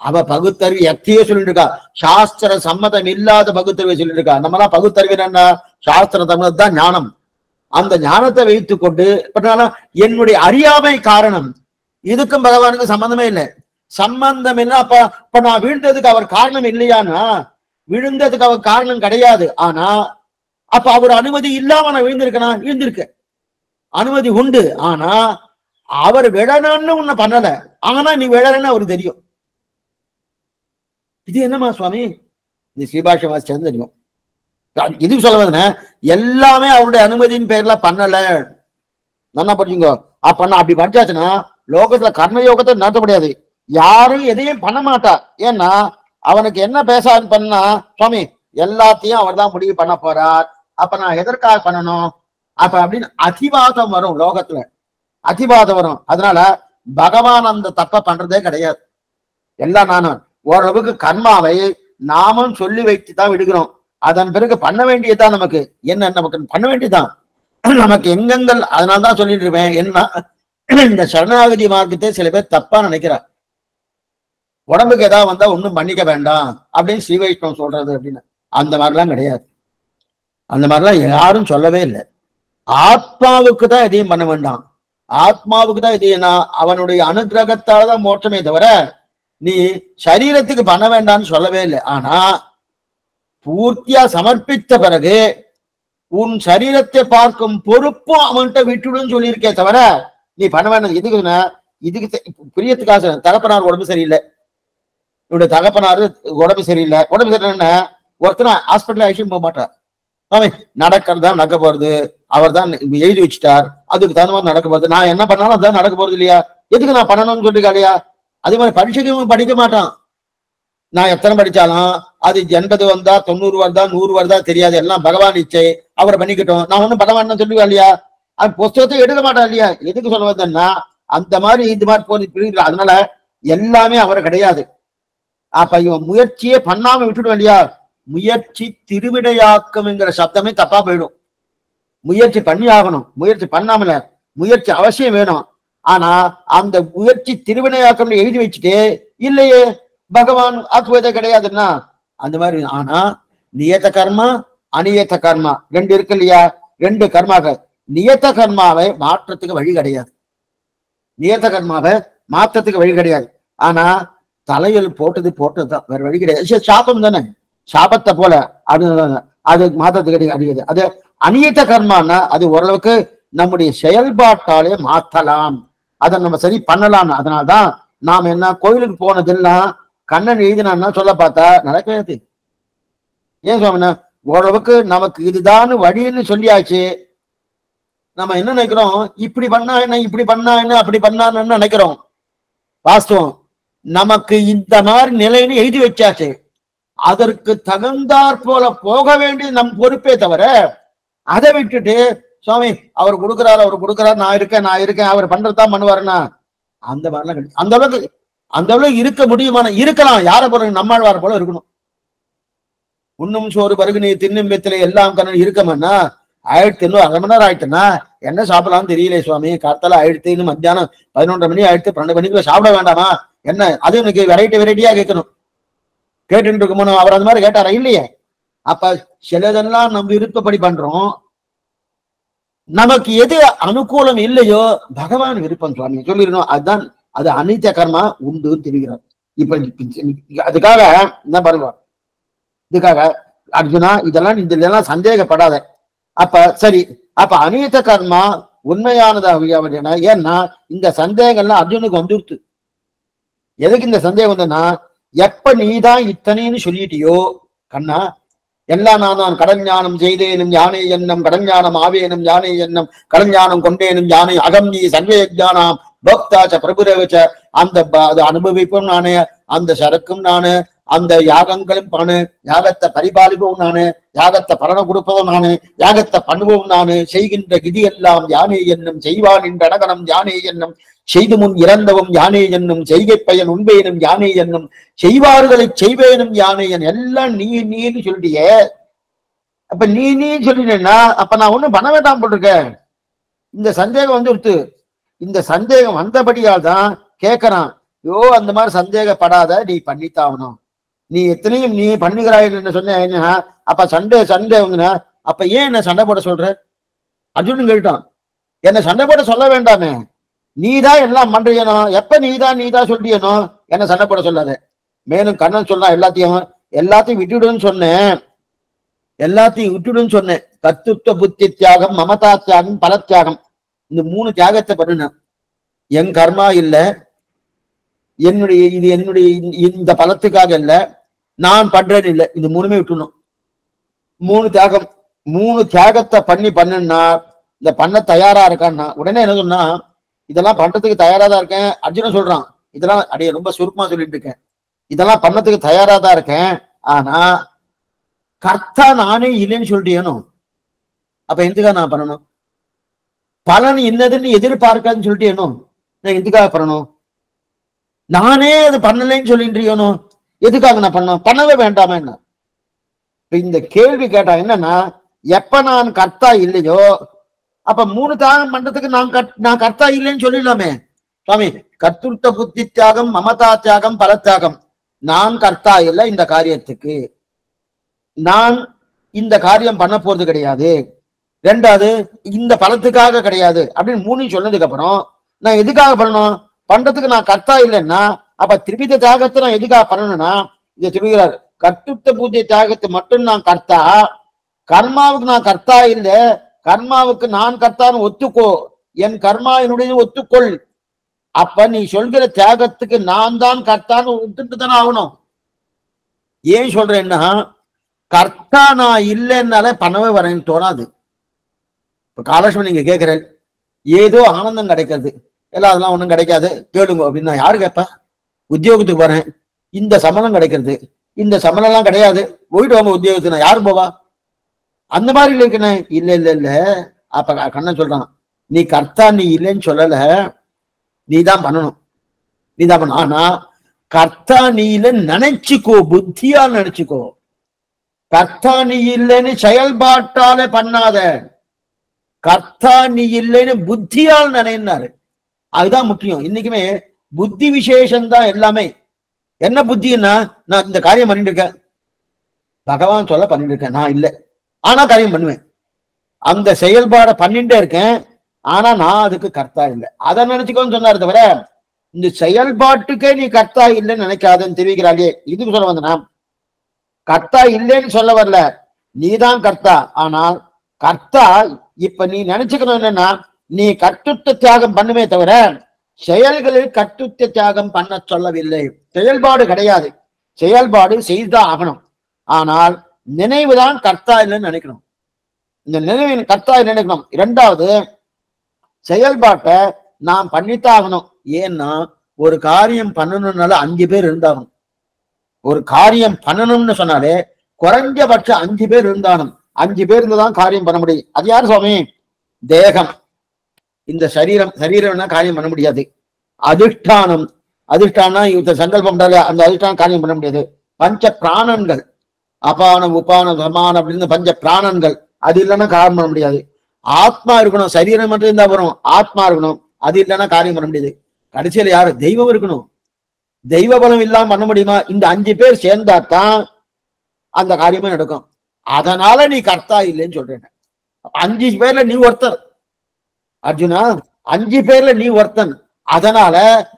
அவ பகுத்தறிவு எத்தையே சொல்லிட்டு இருக்கா சாஸ்திர சம்மதம் இல்லாத பகுத்தறிவை சொல்லிட்டு இருக்கா நம்மலாம் பகுத்தறிவு என்ன சாஸ்திர சம்மதம் தான் ஞானம். அந்த ஞானத்தை வைத்துக் கொண்டு என்னுடைய அறியாமை காரணம். இதுக்கும் பகவானுக்கு சம்பந்தமே இல்லை. சம்பந்தம் இல்லை அப்ப இப்ப நான் விழுந்ததுக்கு அவர் காரணம் இல்லையானா? விழுந்ததுக்கு அவர் காரணம் கிடையாது. ஆனா அப்ப அவர் அனுமதி இல்லாம நான் விழுந்திருக்கனா? விழுந்திருக்க அனுமதி உண்டு. ஆனா அவர் விழணும்னு உன்னை பண்ணல. ஆனா நீ விழறன்னு அவருக்கு தெரியும். இது என்னமா சுவாமி? இது ஸ்ரீபாஷ வாசிச்சது தெரியும் இதுக்கு சொல்ல எல்லாமே அவருடைய அனுமதியின் பேர்ல பண்ணல. நல்லா படிச்சுங்க அப்ப நான் அப்படி படிச்சாச்சுன்னா லோகத்துல கர்மயோகத்தை நடத்த முடியாது. யாரும் எதையும் பண்ண மாட்டா. ஏன்னா அவனுக்கு என்ன பேச பண்ணா சுவாமி எல்லாத்தையும் அவர் தான் முடிவு பண்ண போறார். அப்ப நான் எதற்காக பண்ணணும்? அப்ப அப்படின்னு அதிவாதம் வரும் லோகத்துல. அதிவாதம் வரும். அதனால பகவான் அந்த தப்ப பண்றதே கிடையாது. எல்லாம் நானும் ஓரளவுக்கு கர்மாவை நாமும் சொல்லி வைத்து தான் விடுகிறோம். அதன் பிறகு பண்ண வேண்டியதுதான் நமக்கு. என்ன நமக்கு? பண்ண வேண்டியதுதான். நமக்கு எங்கெங்கள் அதனால தான் சொல்லிட்டு இருப்பேன் என்ன? இந்த சரணாகதி மார்க்கத்தை சில பேர் தப்பா நினைக்கிறார். உடம்புக்கு ஏதாவது வந்தா ஒன்றும் பண்ணிக்க வேண்டாம் அப்படின்னு ஸ்ரீ வைஷ்ணவம் சொல்றது அப்படின்னு. அந்த மாதிரிலாம் கிடையாது. அந்த மாதிரிலாம் யாரும் சொல்லவே இல்லை. ஆத்மாவுக்கு தான் எதையும் பண்ண வேண்டாம். ஆத்மாவுக்கு தான் இது என்ன அவனுடைய அனுகிரகத்தால தான் மோட்சமே தவிர நீ சரீரத்துக்கு பண்ண வேண்டாம்னு சொல்லவே இல்லை. ஆனா பூர்த்தியா சமர்ப்பித்த பிறகு உன் சரீரத்தை பார்க்கும் பொறுப்பும் அவன்கிட்ட விட்டுடுன்னு சொல்லியிருக்கே தவிர நீ பண்ண வேண்டாம். இதுக்கு இதுக்கு பிரியத்துக்காக தகப்பனார் உடம்பு சரியில்லை. இவருடைய தகப்பனார் உடம்பு சரியில்லை. உடம்பு சரியில்லைன்னா ஒருத்தனை ஹாஸ்பிட்டல் அழைச்சிட்டு போக மாட்டார் அவன் நடக்கிறது தான் நடக்க போறது? அவர் தான் எழுதி வச்சுட்டார். அதுக்கு தகுந்த மாதிரி நடக்க போறது. நான் என்ன பண்ணாலும் அதான் நடக்க போறது இல்லையா? எதுக்கு நான் பண்ணணும்னு சொல்லிருக்கா இல்லையா அதே மாதிரி பரீட்சைக்கு இவன் படிக்க மாட்டான். நான் எத்தனை படிச்சாலும் அது எண்பது வந்தா தொண்ணூறு வருதா நூறு வருதா தெரியாது. எல்லாம் பகவான் இச்சை அவரை பண்ணிக்கிட்டோம். நான் ஒன்றும் பண்ண மாட்டேன்னு இல்லையா? அது புஸ்தகத்தை எடுக்க மாட்டான் இல்லையா? எதுக்கு சொல்ல வந்தேன்னா அந்த மாதிரி இது மாதிரி போய் பிரிக்கிற அதனால எல்லாமே அவரை கிடையாது. அப்ப இவன் முயற்சியே பண்ணாம விட்டுடுவேன் இல்லையா? முயற்சி திருவிடையாக்கம்ங்கிற சப்தமே தப்பா போயிடும். முயற்சி பண்ணி ஆகணும். முயற்சி பண்ணாமல முயற்சி அவசியம் வேணும். ஆனா அந்த முயற்சி திருவினையாக்கம் எழுதி வச்சுட்டு இல்லையே பகவான் ஆக்குவதே கிடையாதுன்னா அந்த மாதிரி ஆனா நியத்த கர்மா அநியத்த கர்மா ரெண்டு இருக்கு இல்லையா? ரெண்டு கர்மாக்கள் நியத்த கர்மாவை மாற்றத்துக்கு வழி கிடையாது. நியத்த கர்மாவை மாற்றத்துக்கு வழி கிடையாது. ஆனா தலையில் போட்டது போட்டது தான் வேற வழி கிடையாது. சரி, சாபம் தானே? சாபத்தை போல. அது அது மாற்றத்துக்கு கிடையாது. அது அநியத்த கர்மான்னா அது ஓரளவுக்கு நம்முடைய செயல்பாட்டாலே மாற்றலாம். அதை நம்ம சரி பண்ணலாம் அதனால்தான் நாம் என்ன கோயிலுக்கு போனதெல்லாம் கண்ணன் எழுதினான்னா சொல்ல பார்த்தா நடக்காது. ஏன் சுவாமினா ஓரளவுக்கு நமக்கு இதுதான் வழின்னு சொல்லியாச்சு. நம்ம என்ன நினைக்கிறோம்? இப்படி பண்ணா என்ன இப்படி பண்ணா என்ன அப்படி பண்ணான்னு நினைக்கிறோம். வாஸ்தவம் நமக்கு இந்த மாதிரி நிலைன்னு எழுதி வச்சாச்சு. அதற்கு தகுந்தாற் போல போக வேண்டியது நம் பொறுப்பே தவிர அதை விட்டுட்டு சுவாமி அவர் கொடுக்குறாரு அவர் கொடுக்குறாரு நான் இருக்கேன் நான் இருக்கேன் அவர் பண்றதுதான் பண்ணுவாருன்னா அந்த மாதிரிலாம் கிடைக்கும் அந்த அளவுக்கு அந்த அளவுக்கு இருக்க முடியுமான இருக்கலாம். யாரை போல நம்மாழ்வார போல இருக்கணும். உண்ணும் சோறு பருகு நீ தின்னும் வெத்தில எல்லாம் கண்ணன் இருக்கமன்னா ஆயிரத்தி இன்னும் அரை மணி நேரம் ஆயிட்டுன்னா என்ன சாப்பிடலாம்னு தெரியல சுவாமி. காத்தால ஆயிடுத்து இன்னும் மத்தியானம் பதினொன்றரை மணி ஆயிடுத்து பன்னெண்டு மணிக்குள்ள சாப்பிட வேண்டாமா? என்ன? அது எனக்கு வெரைட்டி வெரைட்டியா கேட்கணும். கேட்டுட்டு இருக்கணும் அவர் அந்த மாதிரி கேட்டாரா? இல்லையே. அப்ப சிலதெல்லாம் நம்ம விருப்பப்படி பண்றோம். நமக்கு எது அனுகூலம் இல்லையோ பகவான் விருப்பம் சுவாமி சொல்லிடணும் அதுதான் அது அனித்திய கர்மா உண்டு தெரிகிறார் இப்ப அதுக்காக என்ன பாருங்க. இதுக்காக அர்ஜுனா இதெல்லாம் இந்த இதெல்லாம் சந்தேகப்படாத. அப்ப சரி அப்ப அனித்த கர்மா உண்மையானதாக ஏன்னா இந்த சந்தேகம்லாம் அர்ஜுனுக்கு வந்துருத்து. எதுக்கு இந்த சந்தேகம் வந்ததுன்னா எப்ப நீதான் இத்தனைன்னு சொல்லிட்டியோ கண்ணா எல்லாம் நான் நான் கடன் ஞானம் செய்தேனும் யானை எண்ணம் கடன் ஞானம் ஆவேனும் யானை எண்ணம் கடன் ஞானம் கொண்டேனும் யானை அகம் நீ சர்வே ஞானம் பக்தாச்ச பிரபுரவச்ச அந்த அது அனுபவிப்பும் நானு அந்த சரக்கும் நானு அந்த யாகங்களும் நானு யாகத்தை பரிபாலிப்பவும் நானு யாகத்தை பரண கொடுப்பதும் நானு யாகத்தை பண்ணுவோம் நானு செய்கின்ற கிதி எல்லாம் யானை என்னும் செய்வான் என்ற அடகனம் யானை என்னும் செய்து முன் இறந்தவும் யானை என்னும் செய்கை பயன் உண்பேனும் யானை என்னும் செய்வார்களை செய்வேனும் யானை என் எல்லாம் நீ நீன்னு சொல்லிட்டியே. அப்ப நீ நீ சொல்லினா அப்ப நான் ஒண்ணும் பண்ண வேண்டாம் போட்டிருக்கேன். இந்த சந்தேகம் வந்துருத்து இந்த சந்தேகம் வந்தபடியால் தான் கேட்கறான் யோ அந்த மாதிரி சந்தேகப்படாத நீ பண்ணித்தாகணும் நீ எத்தனையும் நீ பண்ணுகிறாய் என்று சொன்ன என்ன? அப்ப சண்டை சண்டை வந்துனா அப்ப ஏன் என்ன சண்டை போட சொல்ற? அர்ஜுன் கேட்டான் என்ன சண்டை போட சொல்ல வேண்டாமே. நீதான் எல்லாம் பண்றியனும் எப்ப நீதான் நீதான் சொல்றியனும் என்ன சண்டை போட சொல்லாத. மேலும் கண்ணன் சொன்னா எல்லாத்தையும் எல்லாத்தையும் விட்டுடுன்னு சொன்னேன். எல்லாத்தையும் விட்டுடுன்னு சொன்னேன். கத்துத்துவ புத்தி தியாகம் மமதா தியாகம் பல தியாகம். இந்த மூணு தியாகத்தை பண்ணுனேன். என் கர்மா இல்ல. என்னுடைய இது என்னுடைய இந்த- பலத்துக்காக இல்ல. நான் பண்றேன்னு இல்ல. இந்த மூணுமே விட்டுணும் மூணு தியாகம். மூணு தியாகத்தை பண்ணி பண்ணுன்னா இந்த பண்ண தயாரா இருக்கான்னா உடனே என்ன சொன்னா இதெல்லாம் பண்றதுக்கு தயாரா தான் இருக்கேன். அர்ஜுனன் சொல்றான் இதெல்லாம் அடைய ரொம்ப சுருக்கமா சொல்லிட்டு இருக்கேன். இதெல்லாம் பண்ணதுக்கு தயாரா தான் இருக்கேன். ஆனா கர்த்தா நானே இல்லைன்னு சொல்லிட்டேனும் அப்ப எதுக்காக நான் பண்ணணும்? பலன் என்னதுன்னு எதிர்பார்க்காதுன்னு சொல்லிட்டேனும் நான் எதுக்காக பண்ணணும்? நானே அது பண்ணலைன்னு சொல்லின்றியோனோ எதுக்காக நான் பண்ணணும்? பண்ணவே வேண்டாமா என்ன? இந்த கேள்வி கேட்டா என்னன்னா எப்ப நான் கர்த்தா இல்லையோ அப்ப மூணு தியாகம் பண்றதுக்கு நான் நான் கர்த்தா இல்லைன்னு சொல்லிடலாமே. சுவாமி கர்த்துர்த்த புத்தி தியாகம் மமதா தியாகம் பல தியாகம். நான் கர்த்தா இல்லை இந்த காரியத்துக்கு. நான் இந்த காரியம் பண்ண போறது கிடையாது. ரெண்டாவது இந்த பலத்துக்காக கிடையாது. அப்படின்னு மூணு சொன்னதுக்கு அப்புறம் நான் எதுக்காக பண்ணணும்? பண்றதுக்கு நான் கர்த்தா இல்லைன்னா அப்ப திரிபித தியாகத்தை நான் எதுக்காக பண்ணணும்னா இதை சொல்லுகிறார். கட்டுத்த பூஜை தியாகத்தை மட்டும் நான் கர்த்தா கர்மாவுக்கு நான் கர்த்தா இல்லை கர்மாவுக்கு நான் கர்த்தான்னு ஒத்துக்கோ. என் கர்மா என்னுடைய ஒத்துக்கொள். அப்ப நீ சொல்கிற தியாகத்துக்கு நான் தான் கர்த்தான்னு ஒத்துட்டு தானே ஆகணும். ஏன் சொல்றேன்னா கர்த்தா நான் இல்லைன்னாலே பண்ணவே வரேன்னு தோணாது. இப்ப காலட்சுமி நீங்க கேட்கிறேன் ஏதோ ஆனந்தம் கிடைக்கிறது. எல்லாம் அதெல்லாம் ஒண்ணும் கிடைக்காது. கேளுங்க அப்படின்னு நான் யாரு கேட்பேன்? உத்தியோகத்துக்கு போறேன். இந்த சம்பளம் கிடைக்கிறது. இந்த சம்பளம் எல்லாம் கிடையாது. போயிட்டு வாங்க உத்தியோகத்துக்கு. நான் யாரு போவா? அந்த மாதிரி இருக்கணும் இல்ல இல்ல இல்ல. அப்ப கண்ணன் சொல்றான் நீ கர்த்தா நீ இல்லைன்னு சொல்லல. நீ தான் பண்ணணும். நீ தான் பண்ணணும். ஆனா கர்த்தா நீ இல்லைன்னு நினைச்சுக்கோ. புத்தியால் நினைச்சுக்கோ. கர்த்தா நீ இல்லைன்னு செயல்பாட்டால பண்ணாத. கர்த்தா நீ இல்லைன்னு புத்தியால் நினைனாரு அதுதான் முக்கியம். இன்னைக்குமே புத்தி விசேஷம் தான் எல்லாமே. என்ன புத்தின்னா நான் இந்த காரியம் பண்ணிட்டு இருக்கேன். பகவான் சொல்ல பண்ணிட்டு இருக்கேன். நான் இல்லை. ஆனா காரியம் பண்ணுவேன். அந்த செயல்பாடை பண்ணிட்டே இருக்கேன். ஆனா நான் அதுக்கு கர்த்தா இல்லை. அதை நினைச்சுக்கோன்னு சொன்னார் தவிர இந்த செயல்பாட்டுக்கே நீ கர்த்தா இல்லைன்னு நினைக்காதன்னு தெரிவிக்கிறாளே. இதுக்கு சொல்ல வந்தனா கர்த்தா இல்லைன்னு சொல்ல வரல. நீதான் கர்த்தா. ஆனால் கர்த்தா இப்ப நீ நினைச்சுக்கணும் என்னன்னா நீ கட்டுத்த தியாகம் பண்ணுமே தவிர செயல்களில் கட்டுத்த தியாகம் பண்ண சொல்லவில்லை. செயல்பாடு கிடையாது. செயல்பாடு செய்துதான் ஆகணும். ஆனால் நினைவுதான் கர்த்தா இல்லைன்னு நினைக்கணும். இந்த நினைவின் கர்த்தா நினைக்கணும். இரண்டாவது செயல்பாட்டை நாம் பண்ணித்தான் ஆகணும் ஏன்னா ஒரு காரியம் பண்ணணும்னால அஞ்சு பேர் இருந்தாகணும். ஒரு காரியம் பண்ணணும்னு சொன்னாலே குறைஞ்சபட்சம் அஞ்சு பேர் இருந்தாலும் அஞ்சு பேர் இருந்துதான் காரியம் பண்ண முடியும். அது யார் சுவாமி? தேகம். இந்த சரீரம் சரீரம்னா காரியம் பண்ண முடியாது. அதிஷ்டானம். அதிஷ்டானா இவத்த சங்கல்பம் அந்த அதிஷ்டானம் காரியம் பண்ண முடியாது. பஞ்ச பிராணன்கள் அபானம் உபானம் சமானம் அப்படின்னு பஞ்ச பிராணன்கள். அது இல்லைன்னா காரியம் பண்ண முடியாது. ஆத்மா இருக்கணும். சரீரம் மட்டும் இருந்தா வரும் ஆத்மா இருக்கணும். அது இல்லைன்னா காரியம் பண்ண முடியாது. கடைசியில யாரு? தெய்வம் இருக்கணும். தெய்வ பலம் இல்லாம பண்ண முடியுமா? இந்த அஞ்சு பேர் சேர்ந்தா தான் அந்த காரியமே நடக்கும். அதனால நீ கர்த்தா இல்லைன்னு சொல்றேன். அஞ்சு பேர்ல நீ ஒருத்தர் அர்ஜுனா அஞ்சு பேர்ல நீ ஒருத்தன். அதனால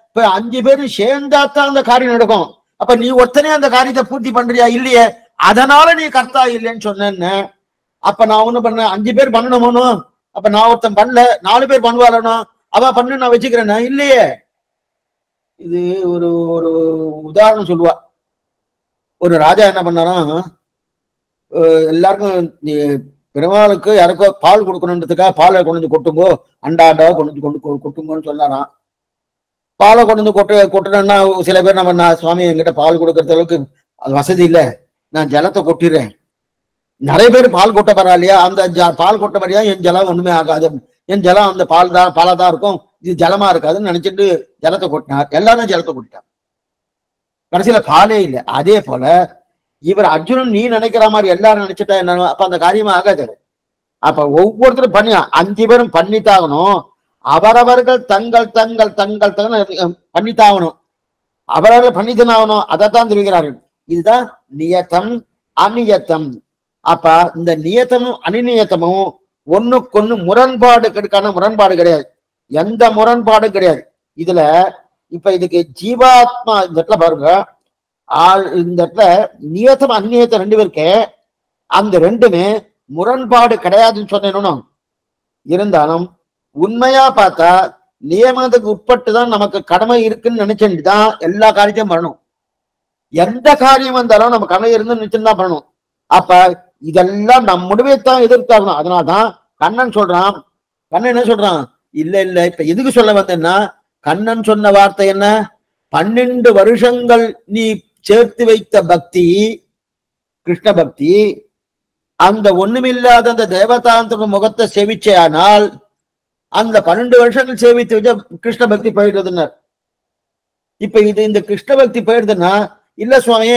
இப்ப அஞ்சு பேர் சேர்ந்தா தான் அந்த காரியம் நடக்கும். அப்ப நீ ஒருத்தனே அந்த காரியத்தை பூர்த்தி பண்றியா? இல்லையே. அதனால நீ கர்த்தா இல்லைன்னு சொன்னேன்னு. அப்ப நான் ஒண்ணு பண்ணேன். அஞ்சு பேர் பண்ணணுமோனோ? அப்ப நான் ஒருத்தன் பண்ணல. நாலு பேர் பண்ணுவாரனோ அவ பண்ணு நான் வச்சுக்கிறேன்? இல்லையே. இது ஒரு ஒரு உதாரணம் சொல்லுவா. ஒரு ராஜா என்ன பண்ணாராம் எல்லாருக்கும் நீ பெருமாளுக்கு யாருக்கோ பால் கொடுக்கணுன்றதுக்காக பாலை கொண்டு வந்து கொட்டுங்கோ. அண்டா அண்டாவை கொண்டு வந்து கொண்டு கொ- கொட்டுங்கோன்னு சொன்னாராம். பாலை கொண்டு வந்து கொட்டு கொட்டணும்னா சில பேர் நம்ம நான் சுவாமி என்கிட்ட பால் கொடுக்கறது அளவுக்கு அது வசதி இல்லை. நான் ஜலத்தை கொட்டிடுறேன். நிறைய பேர் பால் கொட்ட பரவாயில்லையா? அந்த பால் கொட்ட வழியா என் ஜலம் ஒண்ணுமே ஆகாது. என் ஜலம் அந்த பால் தான் பாலா தான் இருக்கும். இது ஜலமா இருக்காதுன்னு நினைச்சிட்டு ஜலத்தை கொட்டினார். எல்லாரும் ஜலத்தை கொட்டிட்டார் கடைசியில பாலே இல்லை. அதே போல இவர் அர்ஜுனன் நீ நினைக்கிற மாதிரி எல்லாரும் நினைச்சிட்டா என்ன அப்ப அந்த காரியமா ஆகாது. அப்ப ஒவ்வொருத்தரும் பண்ணி அஞ்சு பேரும் பண்ணித்தாகணும். அவரவர்கள் தங்கள் தங்கள் தங்கள் தங்கள் பண்ணித்தாகணும். அவரவர்கள் பண்ணித்தான் ஆகணும். அதைத்தான் தெரிவிக்கிறார்கள். இதுதான் நியத்தம் அநியத்தம். அப்ப இந்த நியத்தமும் அநிநியத்தமும் ஒண்ணுக்கொன்னு முரண்பாடு கிடைக்கான முரண்பாடு கிடையாது. எந்த முரண்பாடும் கிடையாது. இதுல இப்ப இதுக்கு ஜீவாத்மா இந்த இடத்துல பாருங்க. ஆள் இந்த இடத்துல நியத்தம் அந்நியத்தம் ரெண்டு பேருக்கு அந்த ரெண்டுமே முரண்பாடு கிடையாதுன்னு சொன்னேன் இருந்தாலும் உண்மையா பார்த்தா நியமனத்துக்கு உட்பட்டு தான் நமக்கு கடமை இருக்குன்னு நினைச்சுட்டு தான் எல்லா காரியத்தையும் பண்ணணும். எந்த காரியம் வந்தாலும் நம்ம கண்ணை இருந்து நினைச்சுட்டு தான் பண்ணணும். அப்ப இதெல்லாம் நம் முடிவை தான் எதிர்த்தாகணும். அதனால்தான் கண்ணன் சொல்றான். கண்ணன் என்ன சொல்றான்? இல்ல இல்ல இப்ப எதுக்கு சொல்ல வந்தேன்னா கண்ணன் சொன்ன வார்த்தை என்ன? பன்னெண்டு வருஷங்கள் நீ சேர்த்து வைத்த பக்தி கிருஷ்ண பக்தி அந்த ஒண்ணுமில்லாத அந்த தேவதாந்திர முகத்தை சேவிச்சேயானால் அந்த பன்னெண்டு வருஷங்கள் சேவித்து வச்ச கிருஷ்ண பக்தி போயிடுதுன்னார். இப்ப இது இந்த கிருஷ்ண பக்தி போயிடுதுன்னா இல்ல சுவாமி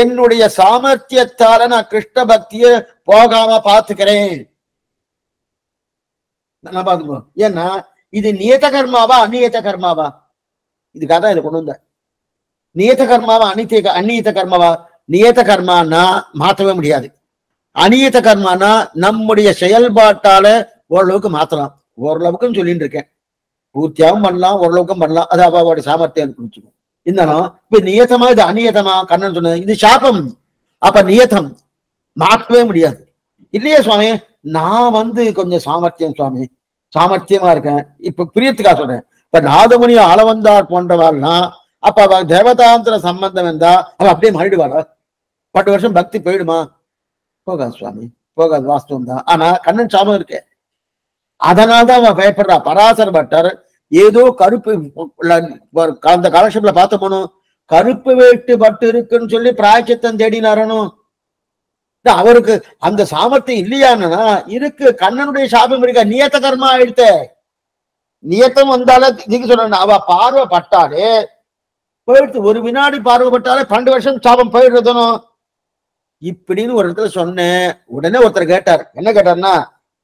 என்னுடைய சாமர்த்தியத்தால நான் கிருஷ்ண பக்திய போகாம பாத்துக்கிறேன் நான் பாத்துக்கோ ஏன்னா இது நியத கர்மாவா அநியத கர்மாவா? இதுக்காக தான் இதை கொண்டு வந்த. நியத கர்மாவா அனித்திய அந்நியத கர்மாவா? நியத கர்மானா மாற்றவே முடியாது. அநியத கர்மானா நம்முடைய செயல்பாட்டால ஓரளவுக்கு மாத்தலாம். ஓரளவுக்குன்னு சொல்லிட்டு இருக்கேன். பூர்த்தியாவும் பண்ணலாம் ஓரளவுக்கும் பண்ணலாம். அது அவாவோட சாமர்த்தியம் புரிஞ்சுக்கும் இருந்தாலும் இப்ப நியத்தமா இது அநியத்தமா கண்ணன் சொன்னது இது சாபம். அப்ப நியத்தம். மாற்றவே முடியாது. இல்லையே சுவாமி நான் வந்து கொஞ்சம் சாமர்த்தியம் சுவாமி. சாமர்த்தியமா இருக்கேன். இப்ப பிரியத்துக்காக சொல்றேன். இப்ப நாதமுனி ஆளவந்தார் போன்றவாள்னா அப்ப அவ தேவதாந்திர சம்பந்தம் இருந்தா அவ அப்படியே மாறிடுவாளா பத்து வருஷம் பக்தி போயிடுமா? போகாது சுவாமி. போகாது வாஸ்தவம் தான் ஆனா கண்ணன் சாபம் இருக்கு. அதனால்தான் அவன் பயப்படுறா. பராசர பட்டர் ஏதோ கருப்பு அந்த காலட்சேப்ல பார்த்த போனோம் கருப்பு வேட்டு பட்டு இருக்குன்னு சொல்லி பிராய்ச்சித்தம் தேடினாரனும் அவருக்கு அந்த சாமர்த்தியம் இல்லையானா? இருக்கு கண்ணனுடைய சாபம் இருக்க? நியத்த கர்மா ஆயிடுத்த நியத்தம் வந்தாலே நீங்க சொல்ல அவ பார்வை பட்டாலே போயிடுத்து ஒரு வினாடி பார்வைப்பட்டாலே பன்னெண்டு வருஷம் சாபம் போயிடுறதுனும் இப்படின்னு ஒரு இடத்துல சொன்னேன். உடனே ஒருத்தர் கேட்டார். என்ன கேட்டார்னா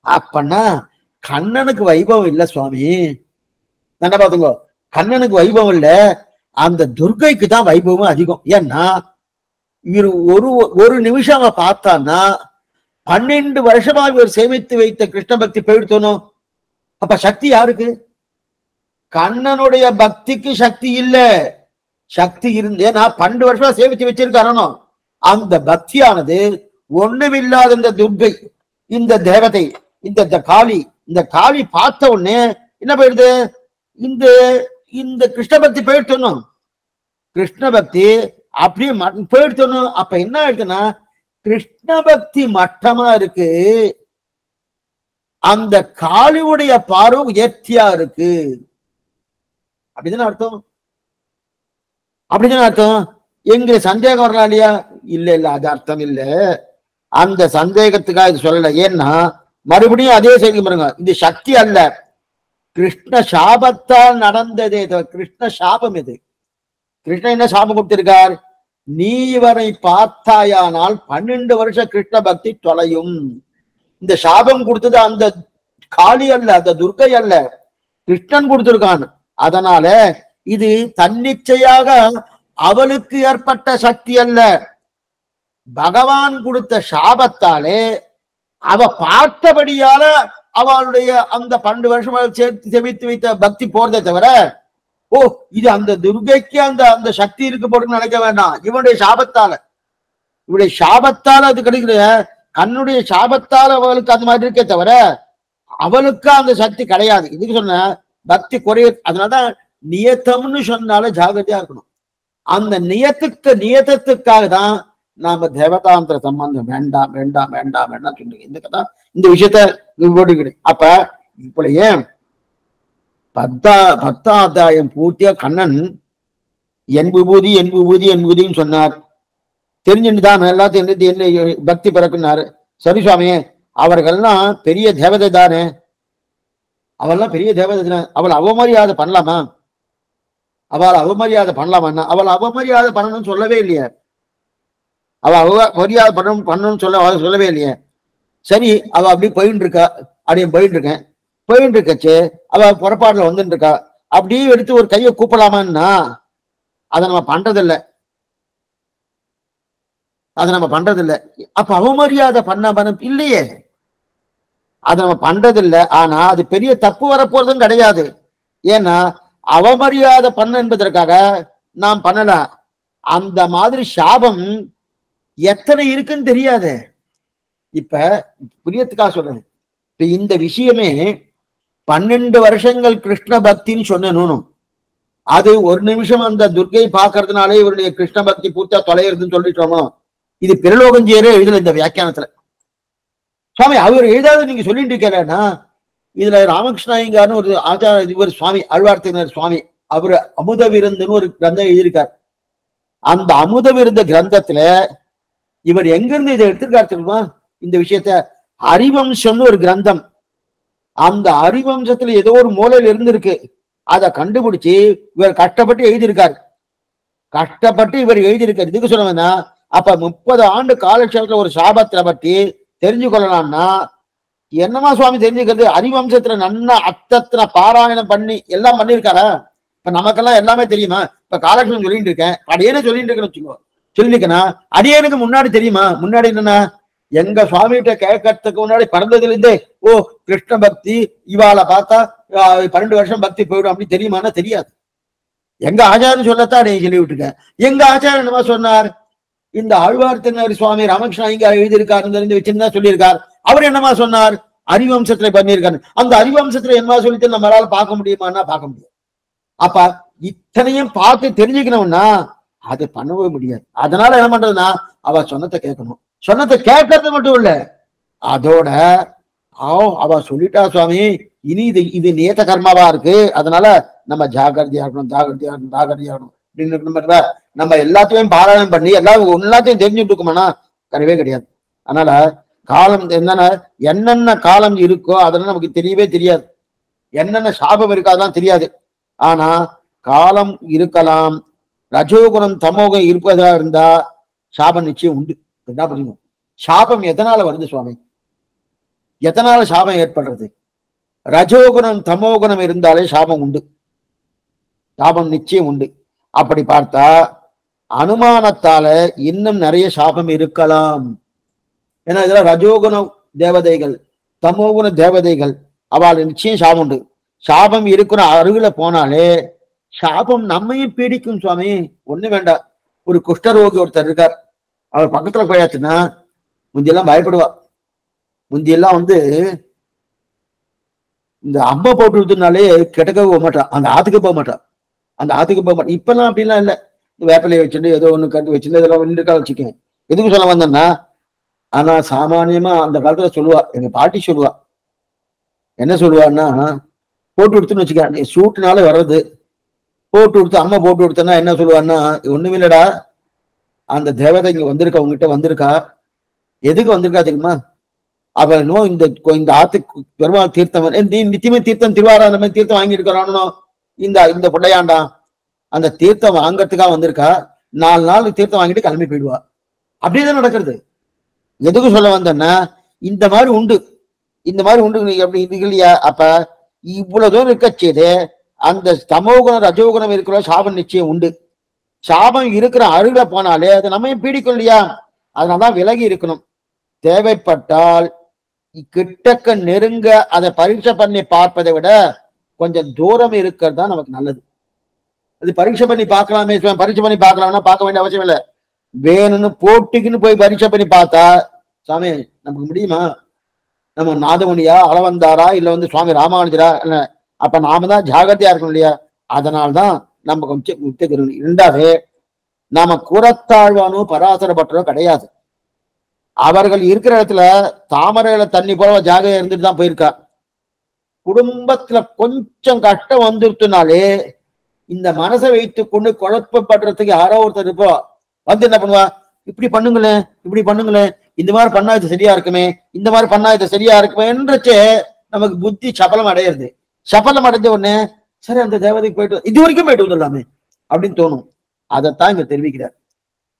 அப்பன்னா கண்ணனுக்கு வைபவம் இல்லை சுவாமி. என்ன பாத்துங்க கண்ணனுக்கு வைபவம் இல்ல. அந்த துர்கைக்கு தான் வைபவம் அதிகம். ஏன்னா இவர் ஒரு ஒரு நிமிஷம் அவன் பார்த்தான்னா பன்னெண்டு வருஷமா இவர் சேமித்து வைத்த கிருஷ்ண பக்தி போயிடுத்தணும் அப்ப சக்தி யாருக்கு? கண்ணனுடைய பக்திக்கு சக்தி இல்ல. சக்தி இருந்து ஏன்னா பன்னெண்டு வருஷமா சேமிச்சு வச்சிருக்காரனோ அந்த பக்தியானது ஒண்ணுமில்லாத இந்த துர்கை இந்த தேவதை இந்த இந்த காளி இந்த காளி பார்த்த உடனே என்ன போயிடுது? இந்த இந்த கிருஷ்ண பக்தி போயிடுத்தணும் கிருஷ்ண பக்தி அப்படியே ம- போயிடுத்தணும் அப்ப என்ன ஆயிடுச்சுன்னா கிருஷ்ண பக்தி மட்டமா இருக்கு. அந்த காளியுடைய பார்வை உயர்த்தியா இருக்கு. அப்படிதானே அர்த்தம்? அப்படிதானே அர்த்தம்? எங்க சந்தேகம் வரலாம் இல்லையா? இல்ல இல்ல அது அர்த்தம் இல்ல. அந்த சந்தேகத்துக்காக இது சொல்லல. ஏன்னா மறுபடியும் அதே செய்தி பாருங்க. இது சக்தி அல்ல. கிருஷ்ண சாபத்தால் நடந்ததே கிருஷ்ண சாபம் இது கிருஷ்ணன் என்ன சாபம் கொடுத்திருக்கார்? நீ இவரை பார்த்தாயானால் பன்னெண்டு வருஷ கிருஷ்ண பக்தி தொலையும். இந்த சாபம் கொடுத்தது அந்த காளி அல்ல அந்த துர்கை அல்ல. கிருஷ்ணன் கொடுத்திருக்கான். அதனால இது தன்னிச்சையாக அவளுக்கு ஏற்பட்ட சக்தி அல்ல. பகவான் கொடுத்த சாபத்தாலே அவ பார்த்தபடியால அவளுடைய அந்த பன்னெண்டு வருஷமா சேர்த்து செவித்து வைத்த பக்தி போறதே தவிர ஓ இது அந்த துர்கைக்கு அந்த அந்த சக்தி இருக்கு போட்டுன்னு நினைக்க வேண்டாம். இவனுடைய சாபத்தால. இவருடைய சாபத்தால அது கிடைக்கல. கண்ணுடைய சாபத்தால அவளுக்கு அந்த மாதிரி இருக்கே தவிர அவளுக்கு அந்த சக்தி கிடையாது. இதுக்கு சொன்ன? பக்தி குறைய அதனாலதான் நியத்தம்னு சொன்னால ஜாகிரதையா இருக்கணும். அந்த நியத்துக்கு நியத்தத்துக்காக தான் நாம தேவதாந்திர சம்பந்தம் வேண்டாம் வேண்டாம் வேண்டாம் வேண்டாம் சொல்லுங்க இந்த கதா இந்த விஷயத்த போட்டுக்கிடு. அப்ப இப்படியே பத்தா பத்தாம் பூர்த்தியா கண்ணன் என் விபூதி என் விபூதி என் விபூதின்னு சொன்னார். தெரிஞ்சுட்டு தான் எல்லாத்தையும் என்ன பக்தி பிறக்குனாரு சரி சுவாமியே அவர்கள்லாம் பெரிய தேவதை தானே. அவள்லாம் பெரிய தேவதை தானே. அவள் அவமரியாதை பண்ணலாமா? அவள் அவமரியாதை பண்ணலாமா அவள் அவமரியாதை பண்ணணும்னு சொல்லவே இல்லையே. அவள் அவ மரியாதை பண்ணணும் பண்ணணும்னு சொல்ல அவ சொல்லவே இல்லையே. சரி அவ அப்படி போயின்னு இருக்கா அப்படியே போயிட்டு இருக்கேன் போயின்னு இருக்கச்சு அவ புறப்பாடுல வந்துட்டு இருக்கா அப்படியே எடுத்து ஒரு கையை கூப்பிடலாமான்னா அதை நம்ம பண்றதில்ல. அதை நம்ம பண்றதில்ல. அப்ப அவமரியாதை பண்ண பண்ண இல்லையே. அதை நம்ம பண்றதில்ல. ஆனா அது பெரிய தப்பு வரப்போறதும் கிடையாது. ஏன்னா அவமரியாதை பண்ண என்பதற்காக நாம் பண்ணலாம். அந்த மாதிரி சாபம் எத்தனை இருக்குன்னு தெரியாது. இப்ப புரியத்துக்காக சொல்றேன். இப்ப இந்த விஷயமே பன்னெண்டு வருஷங்கள் கிருஷ்ண பக்தின்னு சொன்னனும் அது ஒரு நிமிஷம் அந்த துர்கை பாக்குறதுனாலே இவருடைய கிருஷ்ண பக்தி பூர்த்தா தொலைகிறதுன்னு சொல்லிட்டோமோ இது பிரலோகஞ்சியரே எழுதல இந்த வியாக்கியானத்துல. சுவாமி அவர் எழுதாவது நீங்க சொல்லிட்டு இருக்கலன்னா இதுல ராமகிருஷ்ணாயங்கார்னு ஒரு ஆச்சார இவர் சுவாமி அழ்வார்த்தினர் சுவாமி அவர் அமுத விருந்துன்னு ஒரு கிரந்தம் எழுதியிருக்கார். அந்த அமுத விருந்த கிரந்தத்துல இவர் எங்கிருந்து இதை எடுத்திருக்காரு தெரியுமா? இந்த விஷயத்த ஹரிவம்சம்னு ஒரு கிரந்தம். அந்த ஹரிவம்சத்துல ஏதோ ஒரு மூலையில இருந்திருக்கு. அதை கண்டுபிடிச்சு இவர் கஷ்டப்பட்டு எழுதியிருக்காரு. கஷ்டப்பட்டு இவர் எழுதியிருக்காரு. இதுக்கு சொல்லுவேன்னா அப்ப முப்பது ஆண்டு காலட்சேபத்துல ஒரு சாபத்தை பற்றி தெரிஞ்சு கொள்ளலாம்னா என்னமா சுவாமி தெரிஞ்சுக்கிறது? ஹரிவம்சத்துல நன்னா அத்தத்தனை பாராயணம் பண்ணி எல்லாம் பண்ணியிருக்காரா? இப்ப நமக்கெல்லாம் எல்லாமே தெரியுமா? இப்ப காலட்சேபம் சொல்லிட்டு இருக்கேன். அடியேன்னு சொல்லிட்டு இருக்கேன்னு வச்சுக்கோ. சொல்லிருக்கேன்னா அடியேனுக்கு முன்னாடி தெரியுமா? முன்னாடி என்னன்னா எங்க சுவாமிகிட்ட கேட்கறதுக்கு முன்னாடி பிறந்ததுல இருந்தே ஓ கிருஷ்ண பக்தி இவாளை பார்த்தா பன்னெண்டு வருஷம் பக்தி போயிடும் அப்படின்னு தெரியுமான்னா தெரியாது. எங்க ஆச்சாரம் சொல்லத்தான் நீ சொல்லி விட்டுருக்கேன் எங்க ஆச்சாரம் என்னமா சொன்னார் இந்த ஆழ்வார்த்தினர் சுவாமி ராமகிருஷ்ணா இங்க எழுதியிருக்காரு தெரிஞ்சு வச்சிருந்தா சொல்லியிருக்கார். அவர் என்னமா சொன்னார் அறிவம்சத்துல பண்ணியிருக்காரு. அந்த அறிவம்சத்துல என்னமா சொல்லிட்டு நம்மளால பார்க்க முடியுமான்னா பார்க்க முடியும் அப்ப இத்தனையும் பார்த்து தெரிஞ்சுக்கணும்னா அது பண்ணவே முடியாது. அதனால என்ன பண்றதுன்னா அவ சொன்னதை கேட்கணும். சொன்னதை கேட்கறது மட்டும் இல்ல. அதோட ஆ அவ சொல்லிட்டா சுவாமி இனி இது இது நியத்த கர்மாவா இருக்கு. அதனால நம்ம ஜாகிரதையா இருக்கணும் ஜாகிரதையா இருக்கணும் ஜாகிரதையா இருக்கணும். அப்படின்னு இருக்கணும் நம்ம எல்லாத்தையும் பாராயணம் பண்ணி எல்லாம் எல்லாத்தையும் தெரிஞ்சுட்டு இருக்கோம்னா கிடையவே கிடையாது. அதனால காலம் என்னன்னா என்னென்ன காலம் இருக்கோ அதெல்லாம் நமக்கு தெரியவே தெரியாது. என்னென்ன சாபம் இருக்காதான் தெரியாது. ஆனா காலம் இருக்கலாம். ரஜோகுணம் தமோகம் இருப்பதா இருந்தா சாபம் நிச்சயம் உண்டு. என்ன புரியும்? சாபம் எதனால வருது சுவாமி? எதனால சாபம் ஏற்படுறது? ரஜோகுணம் தமோகுணம் இருந்தாலே சாபம் உண்டு. சாபம் நிச்சயம் உண்டு. அப்படி பார்த்தா அனுமானத்தால இன்னும் நிறைய சாபம் இருக்கலாம். ஏன்னா இதுல ரஜோகுண தேவதைகள் தமோகுண தேவதைகள் அவள் நிச்சயம் சாபம் உண்டு. சாபம் இருக்கிற அருகில போனாலே சாபம் நம்மையும் பீடிக்கும் சுவாமி. ஒண்ணு வேண்டாம். ஒரு குஷ்டரோகி ஒருத்தர் இருக்கார். அவர் பக்கத்துல போயாச்சுன்னா முந்தியெல்லாம் பயப்படுவா. முந்தியெல்லாம் வந்து இந்த அம்மா போட்டு விட்டுனாலே கிட்டக்க போக மாட்டான் அந்த ஆத்துக்கு போக மாட்டான் அந்த ஆத்துக்கு போக மாட்டான் இப்பெல்லாம் அப்படிலாம் இல்லை. வேப்பிலையை வச்சுட்டு ஏதோ ஒன்று கட்டி வச்சுட்டு இதெல்லாம் நின்றுக்கா வச்சுக்கேன் எதுக்கு சொல்ல வந்தேன்னா ஆனா சாமானியமா அந்த காலத்துல சொல்லுவா. எங்க பாட்டி சொல்லுவா. என்ன சொல்லுவான்னா போட்டு கொடுத்துன்னு வச்சுக்க நீ சூட்டுனால வர்றது. போட்டு கொடுத்து அம்மா போட்டு கொடுத்தனா என்ன சொல்லுவான்னா ஒண்ணுமில்லடா. அந்த தேவதை இங்க வந்திருக்கா உங்ககிட்ட வந்திருக்கா? எதுக்கு வந்திருக்கா தெரியுமா? அவ என்னமோ இந்த கொ- இந்த ஆத்து பெருமாள் தீர்த்தம் நீ நித்தியமே தீர்த்தம் திருவாராத மாதிரி தீர்த்தம் வாங்கி இருக்கிறானோ இந்த இந்த பிள்ளையாண்டா அந்த தீர்த்தம் வாங்கறதுக்காக வந்திருக்கா? நாலு நாள் தீர்த்தம் வாங்கிட்டு கிளம்பி போயிடுவா. அப்படியேதான் நடக்கிறது. எதுக்கு சொல்ல வந்தேன்னா இந்த மாதிரி உண்டு. இந்த மாதிரி உண்டு அப்படி இது இல்லையா? அப்ப இவ்வளவு தூரம் இருக்கச்சேது அந்த சமோகுணம் ரஜோகுணம் இருக்கிற சாபம் நிச்சயம் உண்டு. சாபம் இருக்கிற அருகில போனாலே அது நம்மையும் பீடிக்கும் இல்லையா? அதனாலதான் விலகி இருக்கணும். தேவைப்பட்டால் கிட்டக்க நெருங்க அதை பரீட்சை பண்ணி பார்ப்பதை விட கொஞ்சம் தூரம் இருக்கிறது தான் நமக்கு நல்லது. அது பரீட்சை பண்ணி பார்க்கலாமே பரீட்சை பண்ணி பார்க்கலாம்னா பார்க்க வேண்டிய அவசியம் இல்லை. வேணும்னு போட்டிக்குன்னு போய் பரீட்சை பண்ணி பார்த்தா சாமி நமக்கு முடியுமா? நம்ம நாதமுனியா அளவந்தாரா இல்ல வந்து சுவாமி ராமானுஜரா இல்ல அப்ப நாம தான் ஜாகிரதையா இருக்கணும் இல்லையா? அதனால்தான் நம்ம கொஞ்சம் விட்டுக்கிறோம் இரண்டாவது நாம குரத்தாழ்வானோ பராசரப்பட்டனோ கிடையாது. அவர்கள் இருக்கிற இடத்துல தாமரையில தண்ணி போல ஜாகையா இருந்துட்டு தான் போயிருக்கா. குடும்பத்துல கொஞ்சம் கஷ்டம் வந்துருத்துனாலே இந்த மனசை வைத்து கொண்டு குழப்பப்படுறதுக்கு யாரோ ஒருத்தர் இருப்போ. வந்து என்ன பண்ணுவா? இப்படி பண்ணுங்களேன் இப்படி பண்ணுங்களேன் இந்த மாதிரி பண்ணா இது சரியா இருக்குமே இந்த மாதிரி பண்ணா இது சரியா இருக்குமேன்றச்சே நமக்கு புத்தி சபலம் அடையிறது. சபலம் அடைஞ்ச உடனே சரி அந்த தேவதைக்கு போயிட்டு இது வரைக்கும் போயிட்டு வந்துடலாமே அப்படின்னு தோணும். அதைத்தான் இங்க தெரிவிக்கிறார்.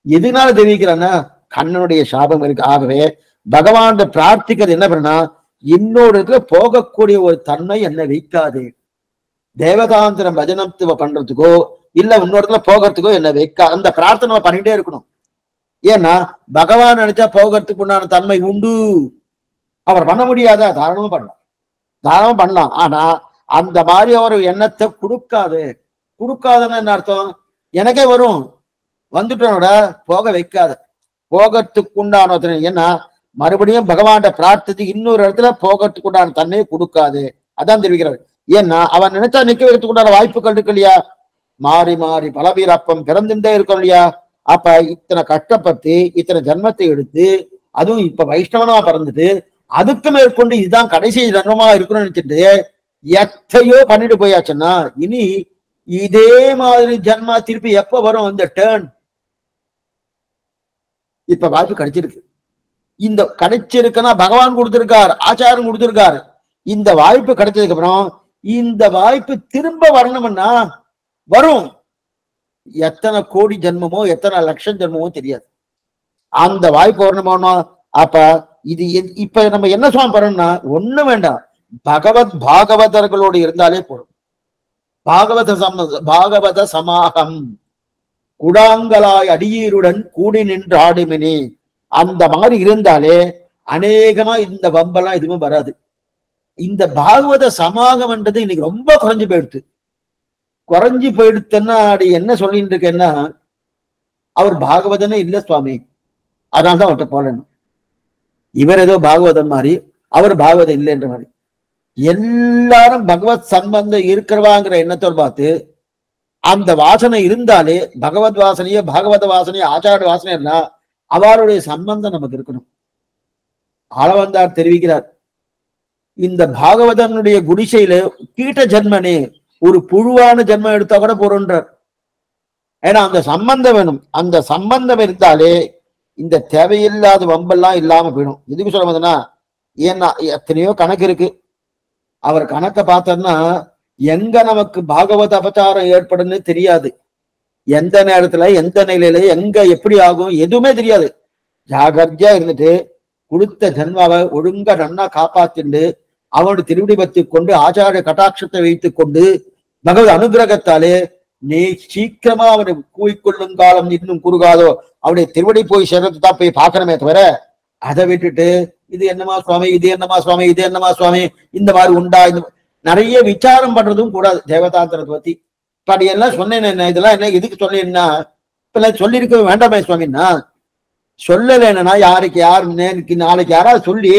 எதனால தெரிவிக்கிறான்னா கண்ணனுடைய சாபம் இருக்கு. ஆகவே பகவான் பிரார்த்திக்கிறது என்ன பண்ணா இன்னொரு இடத்துல போகக்கூடிய ஒரு தன்மை என்ன வைக்காது. தேவதாந்திரம் பஜனத்துவ பண்றதுக்கோ இல்ல இன்னொரு இடத்துல போகிறதுக்கோ என்ன வைக்கா அந்த பிரார்த்தனை நம்ம பண்ணிட்டே இருக்கணும். ஏன்னா பகவான் நினைச்சா போகிறதுக்கு உண்டான தன்மை உண்டு. அவர் பண்ண முடியாதா தாராளமா பண்ணலாம். தாராளமா பண்ணலாம். ஆனா அந்த மாதிரி ஒரு எண்ணத்தை கொடுக்காது. கொடுக்காதுன்னு என்ன அர்த்தம்? எனக்கே வரும். வந்துட்டோட போக வைக்காத. போகிறதுக்கு உண்டான ஏன்னா மறுபடியும் பகவான பிரார்த்தித்து இன்னொரு இடத்துல போகிறதுக்கு உண்டான தன்மையை கொடுக்காது. அதான் தெரிவிக்கிறார் ஏன்னா அவன் நினைச்சா நிக்க வைக்கிறதுக்கு உண்டான வாய்ப்புகள் இருக்கு இல்லையா? மாறி மாறி பலவீரப்பம் பிறந்துட்டே இருக்கும் இல்லையா? அப்ப இத்தனை கஷ்டப்பட்டு இத்தனை ஜன்மத்தை எடுத்து அதுவும் இப்ப வைஷ்ணவனா பிறந்துட்டு அதுக்கு மேற்கொண்டு இதுதான் கடைசி ஜென்மமா இருக்கணும்னு நினைச்சிட்டு எத்தையோ பண்ணிட்டு போயாச்சுன்னா இனி இதே மாதிரி ஜென்மா திருப்பி எப்ப வரும் அந்த டேர்ன் இப்ப வாய்ப்பு கிடைச்சிருக்கு. இந்த கிடைச்சிருக்குன்னா பகவான் கொடுத்திருக்கார் ஆச்சாரம் கொடுத்திருக்காரு. இந்த வாய்ப்பு கிடைச்சதுக்கு அப்புறம் இந்த வாய்ப்பு திரும்ப வரணும்னா வரும். எத்தனை கோடி ஜென்மமோ எத்தனை லட்சம் ஜென்மமோ தெரியாது. அந்த வாய்ப்பு வரணுமோனா அப்ப இது இப்ப நம்ம என்ன சுவாமி பண்ணணும்னா ஒண்ணும் வேண்டாம். பகவத் பாகவதர்களோடு இருந்தாலே போதும். பாகவத சம பாகவத சமாகம். குடாங்கலாய் அடியீருடன் கூடி நின்று ஆடுமினி. அந்த மாதிரி இருந்தாலே அநேகமா இந்த வம்பெல்லாம் எதுவுமே வராது. இந்த பாகவத சமாகம்ன்றது இன்னைக்கு ரொம்ப குறைஞ்சு போயிடுது. குறைஞ்சு போயிடுத்துன்னா அப்படி என்ன சொல்லிட்டு இருக்கேன்னா அவர் பாகவதனே இல்லை சுவாமி. அதனால தான் அவர்கிட்ட போலன்னு இவர் ஏதோ பாகவதன் மாதிரி அவர் பாகவதம் இல்லைன்ற மாதிரி. எல்லாரும் பகவத் சம்பந்தம் இருக்கிறவாங்கிற எண்ணத்தோடு பார்த்து அந்த வாசனை இருந்தாலே பகவத் வாசனையோ பாகவத வாசனையோ ஆச்சார வாசனைன்னா அவருடைய சம்பந்தம் நமக்கு இருக்கணும். ஆளவந்தார் தெரிவிக்கிறார். இந்த பாகவதனுடைய குடிசையில கீட்ட ஜென்மனே ஒரு புழுவான ஜென்மம் எடுத்தா கூட போறோன்றார். ஏன்னா அந்த சம்பந்தம் வேணும். அந்த சம்பந்தம் இருந்தாலே இந்த தேவையில்லாத வம்பெல்லாம் இல்லாம போயிடும். எதுக்கு சொல்ல ஏன்னா எத்தனையோ கணக்கு இருக்கு. அவர் கணக்கை பார்த்தோம்னா எங்க நமக்கு பாகவத அபச்சாரம் ஏற்படும்னு தெரியாது. எந்த நேரத்துல எந்த நிலையில எங்க எப்படி ஆகும் எதுவுமே தெரியாது. ஜாகிரதையா இருந்துட்டு கொடுத்த ஜென்மாவை ஒழுங்கா நன்னா காப்பாத்திண்டு அவனோட திருவிடி பத்தி கொண்டு ஆச்சார கட்டாட்சத்தை வைத்துக் கொண்டு பகவத் அனுகிரகத்தாலே நீ சீக்கிரமா அவனை கூவிக்கொள்ளும் காலம் இன்னும் குறுகாதோ அவனுடைய திருவடி போய் சேர்றது தான் போய் பார்க்கணுமே தவிர அதை விட்டுட்டு இது என்னமா சுவாமி இது என்னமா சுவாமி இது என்னமா சுவாமி இந்த மாதிரி உண்டா இந்த நிறைய விசாரம் பண்றதும் கூடாது தேவதாந்திரத்தை பத்தி. இப்ப அது எல்லாம் சொன்னேன் என்ன இதெல்லாம் என்ன எதுக்கு சொன்னேன்னா இப்ப எல்லாம் சொல்லியிருக்க வேண்டாமே சுவாமின்னா சொல்லலைன்னா யாருக்கு யார் நேருக்கு நாளைக்கு யாராவது சொல்லி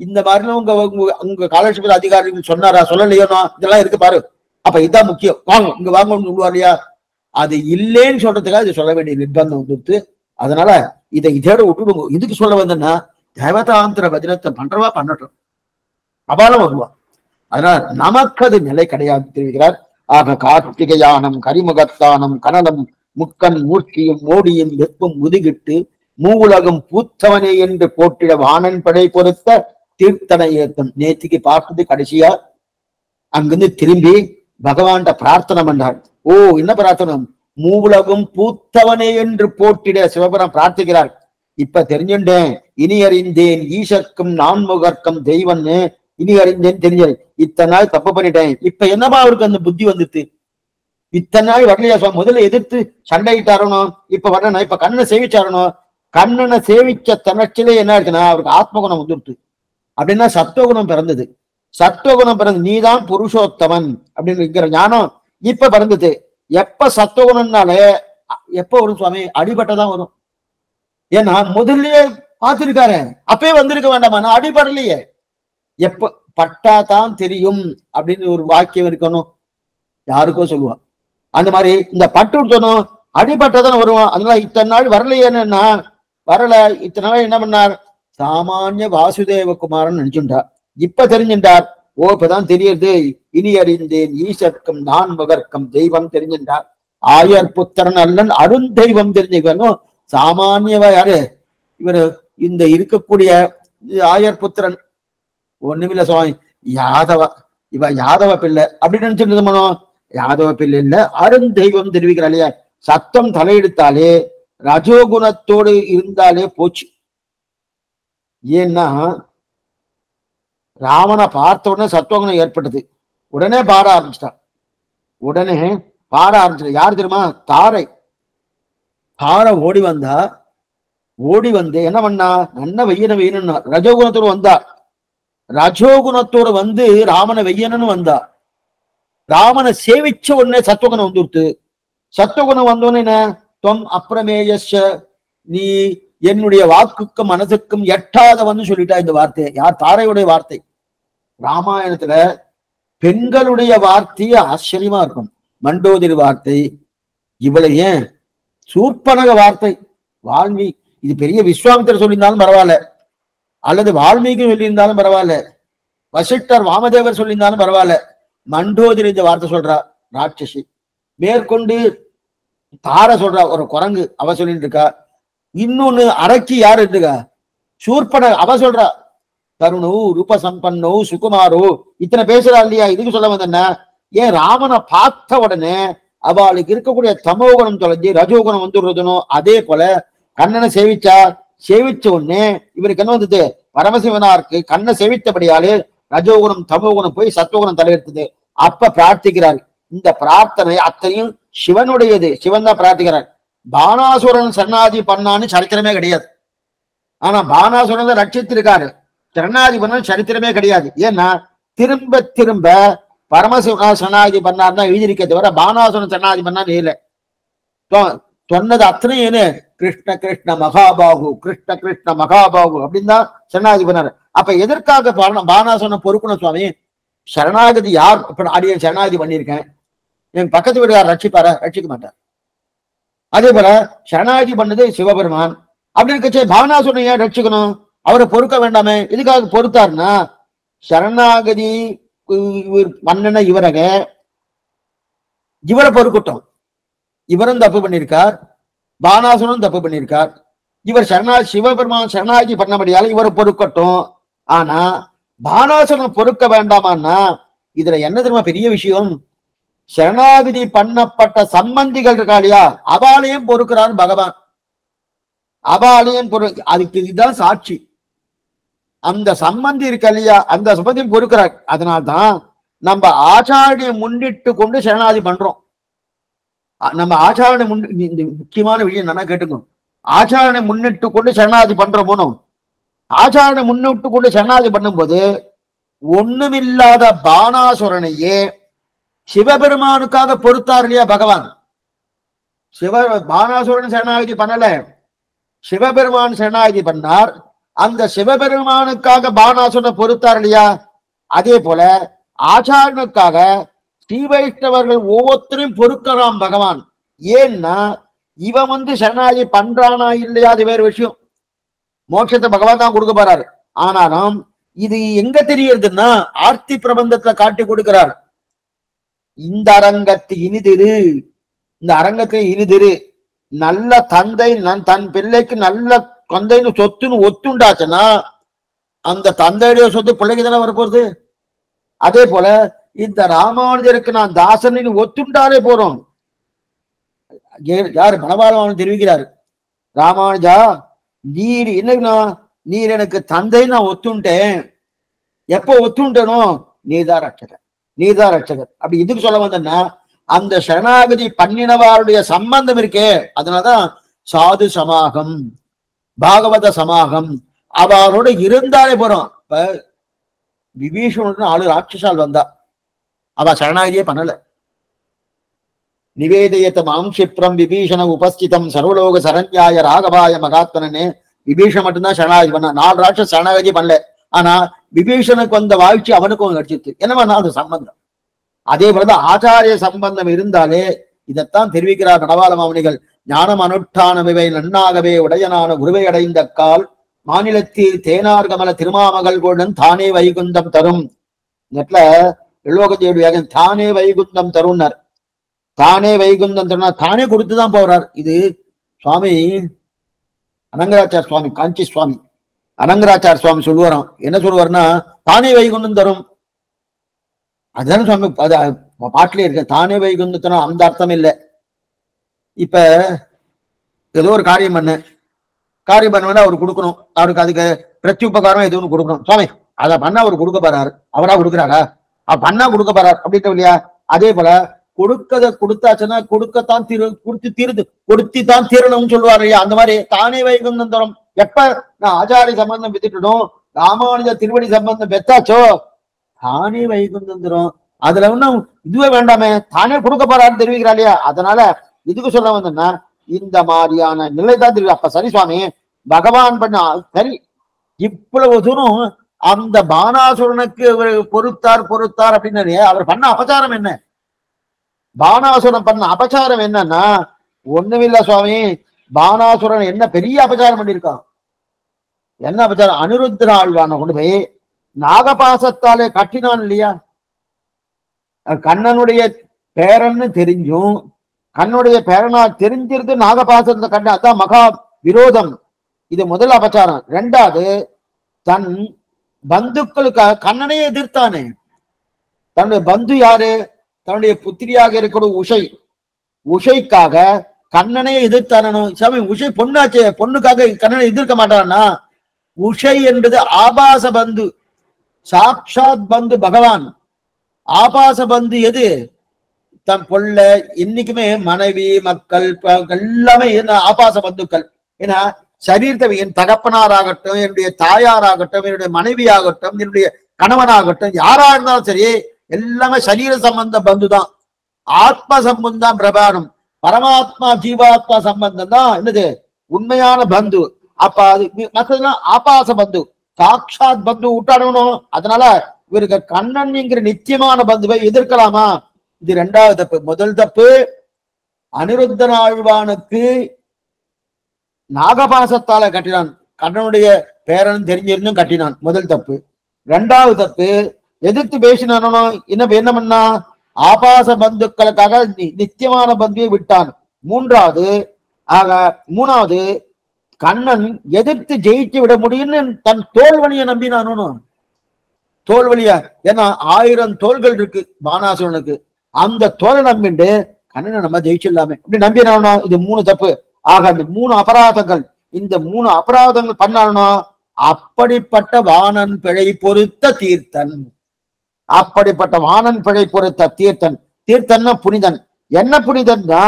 இந்த மாதிரிலாம் உங்க உங்க- உங்க காலட்சேப அதிகாரிகள் சொன்னாரா சொல்லலையோனோ இதெல்லாம் இருக்கு பாரு. அப்ப இதான் முக்கியம். வாங்க இங்க வாங்கன்னு சொல்லுவார் இல்லையா? அது இல்லைன்னு சொல்றதுக்காக இது சொல்ல வேண்டிய நிர்பந்தம் வந்துருத்து அதனால இதை இதோட விட்டுடுங்க. இதுக்கு சொல்ல வந்தேன்னா தேவதாந்திர வஜனத்தை பண்றவா பண்ணட்டும். அபாலம் வருவா. அதனால நமக்கு அது நிலை கிடையாது தெரிவிக்கிறார். ஆக கார்த்திகையானம் கரிமுகத்தானம் கனலம் முக்கன் மூர்த்தியும் மோடியும் வெப்பும் முதுகிட்டு மூவுலகம் பூத்தவனே என்று போட்டிட வானன் படை பொறுத்த தீர்த்தனை ஏத்தம். நேத்திக்கு பார்த்தது கடைசியா அங்கிருந்து திரும்பி பகவான்கிட்ட பிரார்த்தனை பண்ணார் ஓ என்ன பிரார்த்தனை மூவுலகும் பூத்தவனே என்று போட்டிட சிவபுரம் பிரார்த்திக்கிறார். இப்ப தெரிஞ்சுட்டேன் இனி அறிந்தேன் ஈசர்க்கும் நான்முகர்க்கும் தெய்வன்னு இனி அறிந்தேன் தெரிஞ்சேன் இத்தனை நாள் தப்பு பண்ணிட்டேன். இப்ப என்னமா அவருக்கு அந்த புத்தி வந்துட்டு? இத்தனை நாள் வரலையா சுவாமி? முதல்ல எதிர்த்து சண்டையிட்டாரணும் இப்ப வரணும் இப்ப கண்ணனை சேவிச்சாரணும் கண்ணனை சேவிச்ச தனச்சிலே என்ன இருக்குன்னா அவருக்கு ஆத்மகுணம் வந்துருட்டு அப்படின்னா சத்துவகுணம் பிறந்தது. சத்துவகுணம் பிறந்து நீதான் புருஷோத்தமன் அப்படின்னு இருக்கிற ஞானம் இப்ப பிறந்தது. எப்ப சத்துவகுணம்னாலே அ- எப்ப வரும் சுவாமி? அடிபட்டதான் வரும். ஏன்னா முதல்லயே பார்த்திருக்காரு. அப்பயே வந்திருக்க வேண்டாமா? நான் அடிபடலையே. எப்ப பட்டா தான் தெரியும் அப்படின்னு ஒரு வாக்கியம் இருக்கணும். யாருக்கோ சொல்லுவா. அந்த மாதிரி இந்த பட்டு சொன்னோம் அடிபட்டதான் வருவான். அதனால இத்தனை நாள் வரலையேன்னா வரல. இத்தனை நாள் என்ன பண்ணார்? சாமானிய வாசுதேவ குமாரன் நினைச்சுட்டார். இப்ப தெரிஞ்சுட்டார். ஓ இப்பதான் தெரியுது. இனி அறிந்தேன் ஈசர்க்கும் நான் முகர்க்கும் தெய்வம் தெரிஞ்சின்றார். ஆயர் புத்திரன் அல்லன் அருந்தெய்வம் தெரிஞ்சுக்கணும் சாமானியவா யாரு? இவரு இந்த இருக்கக்கூடிய ஆயர் புத்திரன். ஒண்ணுமில்ல சுவாமி. யாதவ இவ யாதவ பிள்ளை. அப்படின்னு நினைச்சிட்டு மனம் யாதவ பிள்ளை இல்ல. அருந்தெய்வம் தெரிவிக்கிறா இல்லையா? சத்தம் தலையெடுத்தாலே ரஜோகுணத்தோடு இருந்தாலே போச்சு. ஏன்னா ராவனை பார்த்த உடனே சத்துவகுணம் ஏற்பட்டது. உடனே பாட ஆரம்பிச்சிட்டான். உடனே பாட ஆரம்பிச்சிட்ட. யார் தெரியுமா? தாரை. தாரை ஓடி வந்தா ஓடி வந்து என்ன பண்ணா? நன்ன வெய்யன வெய்யணும்னா ரஜோகுணத்தோடு வந்தா. ரஜோகுணத்தோடு வந்து ராமனை வெய்யணும்னு வந்தா. ராமனை சேவிச்ச உடனே சத்வகுணம் வந்துடுத்து சத்வகுணம் வந்தோடனே என்ன? தொம் அப்பிரமேயஷ நீ என்னுடைய வாக்குக்கும் மனசுக்கும் எட்டாதவன்னு சொல்லிட்டா இந்த வார்த்தை. யார்? தாரையுடைய வார்த்தை. ராமாயணத்துல பெண்களுடைய வார்த்தையே ஆச்சரியமா இருக்கும். மண்டோதிரி வார்த்தை. இவளை ஏன்? சூர்பனக வார்த்தை. வால்மீ இது பெரிய விஸ்வாமித்தர் சொல்லியிருந்தாலும் பரவாயில்ல. அல்லது வால்மீகி சொல்லியிருந்தாலும் பரவாயில்ல. வசிஷ்டர் வாமதேவர் சொல்லியிருந்தாலும் பரவாயில்ல. மண்டோதிரி இந்த வார்த்தை சொல்றா ராட்சசி. மேற்கொண்டு தார சொல்றா ஒரு குரங்கு. அவ சொல்லிட்டு இருக்கா இன்னொன்னு அரக்கி யாரு இருக்கா சூர்பன அவ சொல்றா தருணு ரூப சம்பன்னோ சுகுமாரோ இத்தனை பேசுறா இல்லையா? இதுக்கு சொல்ல வந்தேன்னா ஏன் ராமனை பார்த்த உடனே அவளுக்கு இருக்கக்கூடிய தமோகுணம் தொலைஞ்சு ரஜோகுணம் வந்துடுறதுனோ அதே போல கண்ணனை சேவிச்சா சேவிச்ச உடனே இவருக்கு என்ன வந்தது? பரமசிவனாருக்கு கண்ணை சேவித்தபடியாலே ரஜோகுணம் தமோகுணம் போய் சத்வகுணம் தலையெடுத்தது அப்ப பிரார்த்திக்கிறார். இந்த பிரார்த்தனை அத்தனையும் சிவனுடையது. சிவன் தான் பிரார்த்திக்கிறார். பானாசுரன் சரணாதி பண்ணான்னு சரித்திரமே கிடையாது. ஆனா பானாசுரன் தான் ரட்சித்திருக்காரு. சரணாதி பண்ண சரித்திரமே கிடையாது. ஏன்னா திரும்ப திரும்ப பரமசிவனா சரணாதி பண்ணார் தான் எழுதியிருக்க தவிர பானாசுரன் சரணாதி பண்ணா இல்லை சொன்னது அத்தனையும் கிருஷ்ண கிருஷ்ண மகாபாகு கிருஷ்ண கிருஷ்ண மகாபாகு அப்படின்னு தான் சரணாதி பண்ணாரு. அப்ப எதற்காக பான- பானாசுரனை பொறுக்கணும் சுவாமி? சரணாகதி யார்? இப்ப அடியன் சரணாகதி பண்ணியிருக்கேன். என் பக்கத்து வீடுகார் ரட்சிப்பாரா? ரட்சிக்க மாட்டார். அதே போல சரணாகி பண்ணது சிவபெருமான். அப்படி இருக்கச்சே பாவனாசுரனை ஏன் ரட்சிக்கணும்? அவரை பொறுக்க வேண்டாமே. இதுக்காக பொறுத்தாருன்னா சரணாகதி இவர் மன்னன இவரக இவரை பொறுக்கட்டும். இவரும் தப்பு பண்ணியிருக்கார் பானாசுரனும் தப்பு பண்ணியிருக்கார் இவர் சரணா சிவபெருமான் பண்ண பண்ணபடியால இவரை பொறுக்கட்டும். ஆனா பானாசுரன் பொறுக்க வேண்டாமான்னா இதுல என்ன தெரியுமா பெரிய விஷயம்? சரணாகதி பண்ணப்பட்ட சம்பந்திகள் இருக்கா இல்லையா? அபாலையும் பொறுக்கிறான் பகவான். அபாலையும் பொறு அதுக்கு இதுதான் சாட்சி. அந்த சம்பந்தி இருக்க இல்லையா? அந்த சம்பந்தியும் பொறுக்கிறார். அதனால்தான் நம்ம ஆச்சாரியை முன்னிட்டு கொண்டு சரணாதி பண்றோம். நம்ம ஆச்சாரனை முன் இந்த முக்கியமான விஷயம் என்னன்னா கேட்டுக்கணும். ஆச்சாரனை முன்னிட்டு கொண்டு சரணாதி பண்ற போனோம். ஆச்சாரனை முன்னிட்டு கொண்டு சரணாதி பண்ணும்போது ஒண்ணுமில்லாத பானாசுரனையே சிவபெருமானுக்காக பொறுத்தார் இல்லையா பகவான்? சிவ பானாசுரன் சரணாகதி பண்ணல. சிவபெருமான் சரணாகதி பண்ணார். அந்த சிவபெருமானுக்காக பானாசுரனை பொறுத்தார் இல்லையா? அதே போல ஆச்சாரனுக்காக ஸ்ரீ வைஷ்ணவர்கள் ஒவ்வொருத்தரையும் பொறுக்கலாம் பகவான். ஏன்னா இவன் வந்து சரணாகி பண்றானா இல்லையா? அது வேற விஷயம். மோட்சத்தை பகவான் தான் கொடுக்க போறாரு. ஆனாலும் இது எங்க தெரியறதுன்னா ஆர்த்தி பிரபந்தத்துல காட்டி கொடுக்கிறார். இந்த அரங்கத்து இனிதிரு. இந்த அரங்கத்தை இனிதிரு. நல்ல தந்தை நன் தன் பிள்ளைக்கு நல்ல தந்தைன்னு சொத்துன்னு ஒத்துண்டாச்சுன்னா அந்த தந்தையுடைய சொத்து பிள்ளைக்கு தானே வரப்போகுது அதே போல இந்த ராமானுஜருக்கு நான் தாசன் ஒத்துண்டாலே போறோம். யார் யாரு மனபாலவான் தெரிவிக்கிறார்? ராமானுஜா நீர் என்னன்னா நீர் எனக்கு தந்தை நான் ஒத்துண்டேன். எப்போ ஒத்துண்டனோ நீதான் ரட்சகன் நீதான் ரட்சகர் அப்படி இதுக்கு சொல்ல வந்தேன்னா அந்த சரணாகதி பண்ணினவாருடைய சம்பந்தம் இருக்கே. அதனாலதான் சாது சமாகம் பாகவத சமாகம் அவரோட இருந்தாலே போறோம். இப்ப விபீஷணன் ஆளு ராட்சசால் வந்தா அவ சரணாகதியே பண்ணல. நிவேதயத்த மாம்சிப்ரம் விபீஷண உபஸ்திதம் சர்வலோக சரண்யாய ராகவாய மகாத்மனே விபீஷன் மட்டும்தான் சரணாகதி பண்ண நாலு ராட்சஸ் சரணாகதி பண்ணல. ஆனா விபீஷனுக்கு வந்த வாழ்ச்சி அவனுக்கும் கிடைச்சிச்சு என்னவா அது சம்பந்தம்? அதே போலதான் ஆச்சாரிய சம்பந்தம் இருந்தாலே இதைத்தான் தெரிவிக்கிறார் நடவாள மாமணிகள் ஞானம் அனுஷ்டானமிவை நன்னாகவே உடையனான உருவை அடைந்த கால் மாநிலத்தில் தேனார் கமல திருமாமகள் கோடன் தானே வைகுந்தம் தரும். நெட்ல எல்லோகத்தேவி தானே வைகுந்தம் தரும்னர். தானே வைகுந்தம் தரும்னா தானே கொடுத்துதான் போறார். இது சுவாமி அனங்கராச்சார் சுவாமி காஞ்சி சுவாமி அனங்கராச்சார சுவாமி சொல்லுவாராம். என்ன சொல்லுவார்னா தானே வைகுந்தம் தரும். அதுதானே சுவாமி அது பாட்டிலே இருக்க. தானே வைகுந்தத்தனா அந்த அர்த்தம் இல்லை. இப்ப ஏதோ ஒரு காரியம் பண்ண. காரியம் பண்ண அவர் கொடுக்கணும். அவருக்கு அதுக்கு பிரத்தி உபகாரம் எதுவும் கொடுக்கணும். சுவாமி அதை பண்ண அவர் கொடுக்க போறாரு. அவரா கொடுக்குறாரா? அவர் பண்ணா கொடுக்க போறார். அப்படின்ட்டு இல்லையா? அதே போல கொடுக்கத கொடுத்தாச்சுன்னா கொடுக்கத்தான் தீரு கொடுத்து தீருது. கொடுத்து தான் தீரணும்னு சொல்லுவாரு இல்லையா? அந்த மாதிரி தானே வைகுந்தம் தரும். எப்ப நான் ஆச்சாரி சம்பந்தம் வித்துட்டணும் ராமானுஜ திருவடி சம்பந்தம் பெத்தாச்சோ தானே வைகுந்தம் தரும் அதுல ஒண்ணும் இதுவே வேண்டாமே தானே கொடுக்க போறாருன்னு தெரிவிக்கிறா இல்லையா? அதனால இதுக்கு சொல்ல வந்தேன்னா இந்த மாதிரியான நிலை தான் தெரியும். அப்ப சரி சுவாமி பகவான் பண்ண சரி இவ்வளவு தூரம் அந்த பானாசுரனுக்கு பொறுத்தார் பொறுத்தார் அப்படின்னு அவர் பண்ண அபச்சாரம் என்ன? பானாசுரன் பண்ண அபச்சாரம் என்னன்னா ஒண்ணுமில்ல சுவாமி பானாசுரன் என்ன பெரிய அபச்சாரம் பண்ணியிருக்கான்? என்ன அபச்சாரம்? அனிருத்தர ஆழ்வான கொண்டு போய் நாகபாசத்தாலே கட்டினான் இல்லையா? கண்ணனுடைய பேரன்னு தெரிஞ்சும் கண்ணுடைய பேரனா தெரிஞ்சிருந்து நாகபாசத்தை கண்ட அதான் மகா விரோதம். இது முதல் அபச்சாரம். ரெண்டாவது தன் பந்துக்களுக்காக கண்ணனையே எதிர்த்தானே? தன்னுடைய பந்து யாரு? தன்னுடைய புத்திரியாக இருக்கிற உஷை. உஷைக்காக கண்ணனையே எதிர்த்தானனும் சாமி உஷை பொண்ணாச்சே பொண்ணுக்காக கண்ணனை எதிர்க்க மாட்டானா உஷை என்பது ஆபாச பந்து. சாட்சாத் பந்து பகவான். ஆபாச பந்து எது? தன் பொல்ல இன்னைக்குமே மனைவி மக்கள் எல்லாமே என்ன ஆபாச பந்துக்கள். ஏன்னா சரீரத்தை என் தகப்பனாராகட்டும் என்னுடைய தாயாராகட்டும் என்னுடைய மனைவியாகட்டும் என்னுடைய கணவனாகட்டும் யாரா இருந்தாலும் சரி எல்லாமே சரீர சம்பந்த பந்து தான் ஆத்ம சம்பந்தம் பிரபாணம் பிரபானம். பரமாத்மா ஜீவாத்மா சம்பந்தம் தான் என்னது? உண்மையான பந்து. அப்ப அது மி- ஆபாச பந்து. சாட்சாத் பந்து விட்டாடணும் அதனால இவருக்கு கண்ணன்ங்கிற நித்தியமான பந்துவை எதிர்க்கலாமா? இது ரெண்டாவது தப்பு. முதல் தப்பு அனிருத்தன் ஆழ்வானுக்கு நாகபாசத்தால கட்டினான். கண்ணனுடைய பேரன் தெரிஞ்சிருந்தும் கட்டினான். முதல் தப்பு. ரெண்டாவது தப்பு எதிர்த்து பேசினானோ என்ன என்ன பண்ணா? ஆபாச பந்துக்களுக்காக நி- நித்தியமான பந்துவை விட்டான். மூன்றாவது ஆக மூணாவது கண்ணன் எதிர்த்து ஜெயிச்சு விட முடியும்னு தன் தோல்வழியை நம்பினானோ தோல்வழிய ஏன்னா ஆயிரம் தோள்கள் இருக்கு பானாசுரனுக்கு. அந்த தோலை நம்பிண்டு கண்ணனை நம்ம ஜெயிச்சிடலாமே. அப்படி நம்பினானா இது மூணு தப்பு. ஆக அந்த மூணு அபராதங்கள் இந்த மூணு அபராதங்கள் பண்ணானா அப்படிப்பட்ட வாணன் பிழை பொறுத்த தீர்த்தன். அப்படிப்பட்ட வானன் பிழை பொறுத்த தீர்த்தன் தீர்த்தன்னா புனிதன். என்ன புனிதன்னா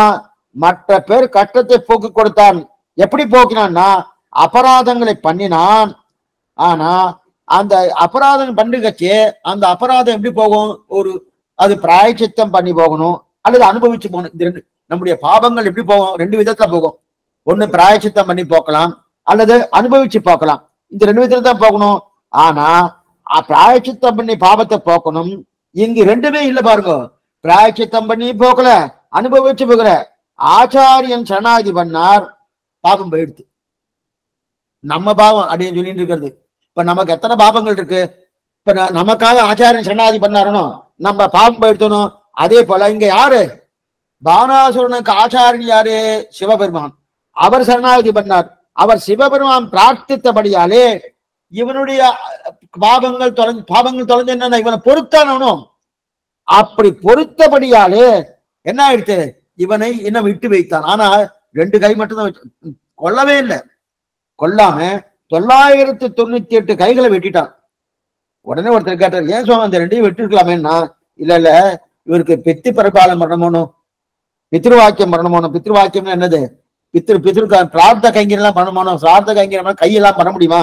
மற்ற பேர் கஷ்டத்தை போக்கு கொடுத்தான். எப்படி போக்கினான்னா அபராதங்களை பண்ணினான். ஆனா அந்த அபராதம் பண்ணுகச்சு அந்த அபராதம் எப்படி போகும்? ஒரு அது பிராயச்சித்தம் பண்ணி போகணும். அல்லது அனுபவிச்சு போகணும். இந்த ரெண்டு நம்முடைய பாவங்கள் எப்படி போகும்? ரெண்டு விதத்துல போகும். ஒண்ணு பிராயச்சித்தம் பண்ணி போக்கலாம். அல்லது அனுபவிச்சு போக்கலாம். இந்த ரெண்டு விதத்துல தான் போகணும். ஆனா பிராயச்சித்தம் பண்ணி பாவத்தை போக்கணும். இங்கு ரெண்டுமே இல்ல பாருங்க. பிராயச்சித்தம் பண்ணி போக்கல அனுபவிச்சு போகல ஆச்சாரியன் சரணாதி பண்ணார் பாவம் போயிடுது. நம்ம பாவம் அப்படின்னு சொல்லிட்டு இருக்கிறது. இப்ப நமக்கு எத்தனை பாவங்கள் இருக்கு? இப்ப ந- நமக்காக ஆச்சாரியன் சரணாதி பண்ணாரனோ நம்ம பாவம் போயிடுத்தணும் அதே போல இங்க யாரு? பானாசுரனுக்கு ஆச்சாரியன் யாரு? சிவபெருமான். அவர் சரணாகதி பண்ணார் அவர் சிவபெருமான் பிரார்த்தித்தபடியாலே இவனுடைய பாவங்கள் தொலைஞ்சு பாவங்கள் தொலைஞ்சு என்ன இவனை பொறுத்தானவனும். அப்படி பொறுத்தபடியாலே என்ன ஆயிடுச்சு? இவனை இன்னும் விட்டு வைத்தான். ஆனா ரெண்டு கை மட்டும்தான் கொல்லவே இல்லை. கொல்லாம தொள்ளாயிரத்தி தொண்ணூத்தி எட்டு கைகளை வெட்டிட்டான். உடனே ஒருத்தர் கேட்டார் ஏன் சுவாமி அந்த ரெண்டையும் வெட்டிருக்கலாமேன்னா? இல்ல இல்ல இவருக்கு பித்து பரபாலம் பண்ணணுமோனும் பித்ருவாக்கியம் பண்ணணுமோனும் பித்ருவாக்கியம்னா என்னது? பித்ரு பித்ரு பிரார்த்த கைங்கரெல்லாம் பண்ணணுமோனோ சிரார்த்த கைங்கரம் கையெல்லாம் பண்ண முடியுமா?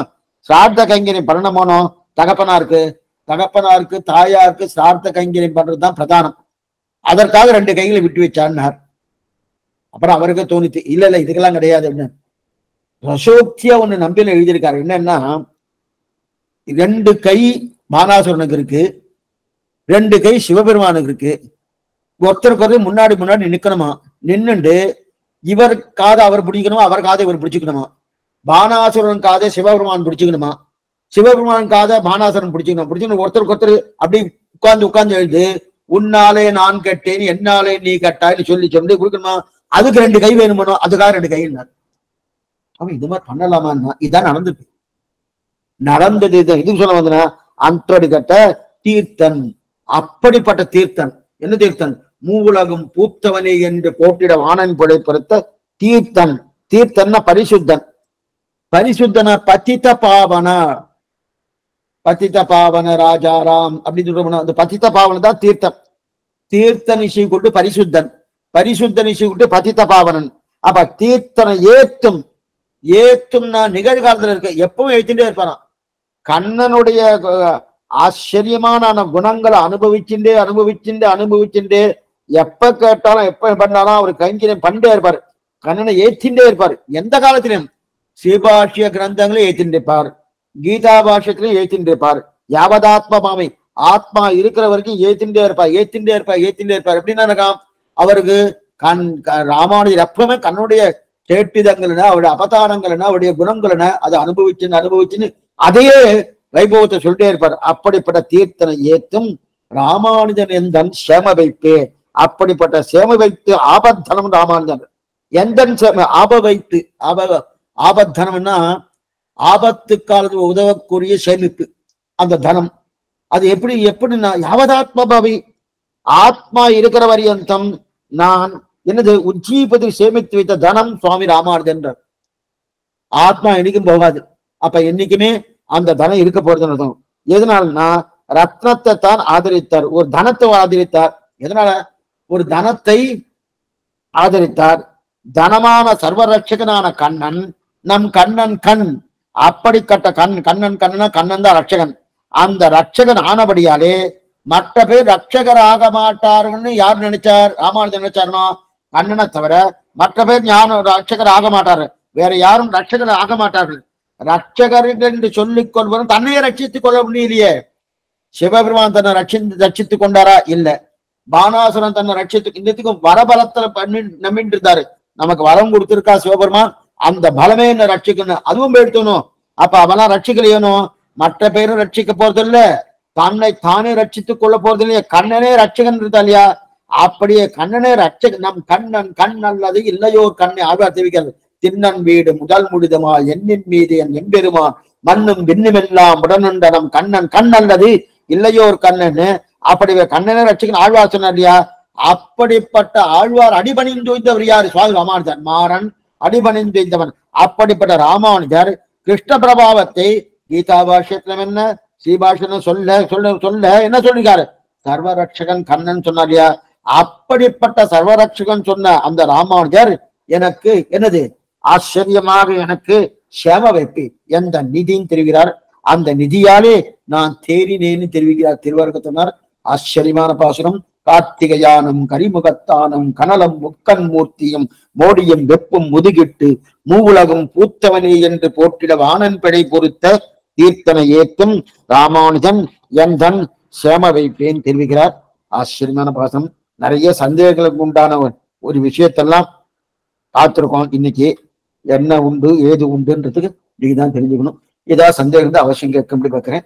சிரார்த்த கைங்கரியம் பண்ணணுமோனோ தகப்பனாருக்கு தகப்பனாருக்கு தாயாருக்கு சிரார்த்த கைங்கரியம் பண்றதுதான் பிரதானம். அதற்காக ரெண்டு கைகளை விட்டு வச்சான்னார். அப்புறம் அவருக்கு தோணித்து இல்ல இல்ல இதுக்கெல்லாம் கிடையாது என்ன ரசோக்தியா ஒண்ணு நம்பியில எழுதியிருக்காரு. என்னன்னா ரெண்டு கை மானாசுரனுக்கு இருக்கு ரெண்டு கை சிவபெருமானுக்கு இருக்கு. ஒருத்தருக்கு ஒரு முன்னாடி முன்னாடி நிக்கணுமா? நின்னுண்டு இவர் காதை அவர் பிடிக்கணுமா? அவர் காதை இவர் பிடிச்சிக்கணுமா? பானாசுரன் காதை சிவபெருமான் பிடிச்சிக்கணுமா? சிவபெருமான் காதை பானாசுரன் பிடிச்சிக்கணும். பிடிச்சுக்கணும். ஒருத்தருக்கு ஒருத்தர் அப்படி உட்கார்ந்து உட்கார்ந்து எழுது உன்னாலே நான் கட்டேன் என்னாலே நீ கட்டாய்னு சொல்லி சொல்லி கொடுக்கணுமா? அதுக்கு ரெண்டு கை வேணுமனோ அதுக்காக ரெண்டு கைன்னார் அவன் இது மாதிரி பண்ணலாமான்னா இதான் நடந்தது நடந்தது இது. இதுக்கு சொல்ல வந்தனா அன்றடி கட்ட தீர்த்தன். அப்படிப்பட்ட தீர்த்தன். என்ன தீர்த்தன்? மூவுலகம் பூத்தவனே என்று போட்டிட வாணன் பொழைப்படுத்த தீர்த்தன். தீர்த்தன்னா பரிசுத்தன். பரிசுத்தன பதித்த பாவனா. பதித்த பாவன ராஜாராம் அப்படின்னு சொல்றோம்னா அந்த பதித்த பாவன தான் தீர்த்தம். தீர்த்த நிஷை கொண்டு பரிசுத்தன். பரிசுத்த நிஷை கொண்டு பதித்த பாவனன். அப்ப தீர்த்தனை ஏத்தும் ஏத்தும்னா நிகழ்காலத்துல இருக்க எப்பவும் எழுத்துட்டே இருப்பான் கண்ணனுடைய ஆச்சரியமான குணங்களை அனுபவிச்சுட்டே அனுபவிச்சுட்டு அனுபவிச்சுட்டு எப்ப கேட்டாலும் எப்ப பண்ணாலும் அவர் கைங்கரியம் பண்ணிட்டே இருப்பார். கண்ணனை ஏத்திண்டே இருப்பார். எந்த காலத்திலும் சிவபாஷ்ய கிரந்தங்களையும் ஏத்திட்டு இருப்பார். கீதா பாஷத்திலையும் ஏத்திட்டு இருப்பார் யாவதாத்ம மாமை ஆத்மா இருக்கிற வரைக்கும் ஏத்தின்றே இருப்பார் ஏத்தின்றே இருப்பார் ஏத்தின்றே இருப்பார். எப்படின்னா அவருக்கு கண் க- ராமானுஜர் எப்பவுமே கண்ணுடைய கேட்டுதங்கள் என்ன அவருடைய அபதாரங்கள் என்ன அவருடைய குணங்கள் என்ன அதை அனுபவிச்சுன்னு அனுபவிச்சுன்னு அதையே வைபவத்தை சொல்லிட்டே இருப்பார். அப்படிப்பட்ட தீர்த்தனை ஏத்தும் ராமானுஜன் எந்தன் சேம வைப்பே? அப்படிப்பட்ட சேம வைத்து ஆபத்தனம் ராமானுஜன். எந்தன் சேம ஆப வைத்து ஆப ஆபத்தனம்னா ஆபத்து காலத்தில் உதவக்கூடிய சேமிப்பு அந்த தனம். அது எப்படி எப்படின்னா யாவதாத்ம பவி ஆத்மா இருக்கிற வரியந்தம் நான் என்னது உஜ்ஜீபத்தில் சேமித்து வைத்த தனம் சுவாமி ராமானுஜன் ஆத்மா என்னைக்கும் போகாது. அப்ப என்னைக்குமே அந்த தனம் இருக்க போறதுன்னு அர்த்தம். எதனாலனா ரத்னத்தை தான் ஆதரித்தார். ஒரு தனத்தை ஆதரித்தார். எதனால? ஒரு தனத்தை ஆதரித்தார். தனமான சர்வரட்சகனான கண்ணன் நம் கண்ணன் கண். அப்படிக்கட்ட கண் கண்ணன் கண்ணனா கண்ணன் தான் ரட்சகன். அந்த ரட்சகன் ஆனபடியாலே மற்ற பேர் ரட்சகர் ஆக மாட்டார்கள்னு யார் நினைச்சார்? ராமானுஜன் நினைச்சாருனோ? கண்ணனை தவிர மற்ற பேர் ஞான ரட்சகர் ஆக மாட்டாரு. வேற யாரும் ரட்சகர் ஆக மாட்டார்கள். ரட்சகர் என்று சொல்லிக் கொள்வதும் தன்னையே ரட்சித்துக் கொள்ள முடியலையே. சிவபெருமான் தன்னை ரட்சி ரட்சித்துக் கொண்டாரா? இல்ல. பானாசுரன் தன்னை ரட்சித்து இன்னத்துக்கும் வரபலத்துல பண்ணி நம்பிட்டு இருந்தாரு நமக்கு வரம் கொடுத்திருக்கா சிவபெருமான்? அந்த பலமே என்ன ரட்சிக்கணும்? அதுவும் போயிடுத்தணும் அப்ப அவெல்லாம் ரட்சிக்கலையனும் மற்ற பேரும் ரட்சிக்க போறது இல்ல தன்னை தானே ரட்சித்துக் கொள்ள போறது இல்லையா கண்ணனே ரட்சகன் இருந்தா இல்லையா அப்படியே கண்ணனே ரட்சக நம் கண்ணன் கண் அல்லது இல்லையோர் கண்ணை ஆழ்வார் தெரிவிக்கிறது. திண்ணன் வீடு முதல் முடிதமா? எண்ணின் மீது என் எம்பெருமான் மண்ணும் விண்ணுமெல்லாம் உடனுண்ட நம் கண்ணன் கண் அல்லது இல்லையோர் கண்ணன்னு. அப்படி கண்ணனே ரட்சகன் ஆழ்வார் சொன்னார் இல்லையா? அப்படிப்பட்ட ஆழ்வார் அடிபணிந்து யாரு? சுவாமி ராமானுஜர் மாறன். அடிபணிந்திருந்தவன் அப்படிப்பட்ட ராமானுஜர் கிருஷ்ண பிரபாவத்தை கீதா பாஷ்யத்திலும் என்ன? ஸ்ரீபாஷன் சொல்ல சொல்ல சொல்ல என்ன சொல்லிருக்காரு சர்வரட்சகன் கண்ணன் சொன்னார் இல்லையா? அப்படிப்பட்ட சர்வரட்சகன் சொன்ன அந்த ராமானுஜர் எனக்கு என்னது? ஆச்சரியமாக எனக்கு சேம வைப்பு எந்த நிதின்னு தெரிவிக்கிறார் அந்த நிதியாலே நான் தேறினேன்னு தெரிவிக்கிறார். திருவர்க்கத்தினார் ஆச்சரியமான பாசுரம். கார்த்திகையானம் கரிமுகத்தானம் கனலம் முக்கன் மூர்த்தியும் மோடியும் வெப்பும் முதுகிட்டு மூவுலகம் பூத்தவனே என்று போற்றிட வானன் பிழை பொறுத்த தீர்த்தனை ஏற்றும் ராமானுஜன் எந்தன் சேம வைப்பேன் தெரிவிக்கிறார். ஆச்சரியமான பாசம். நிறைய சந்தேகங்களுக்கு உண்டான ஒரு- விஷயத்தெல்லாம் பார்த்திருக்கோம் இன்னைக்கு. என்ன உண்டு ஏது உண்டுன்றதுக்கு நீங்க தான் தெரிஞ்சுக்கணும். ஏதாவது சந்தேகம் இருந்தா அவசியம் கேட்க முடியும் பார்க்குறேன்.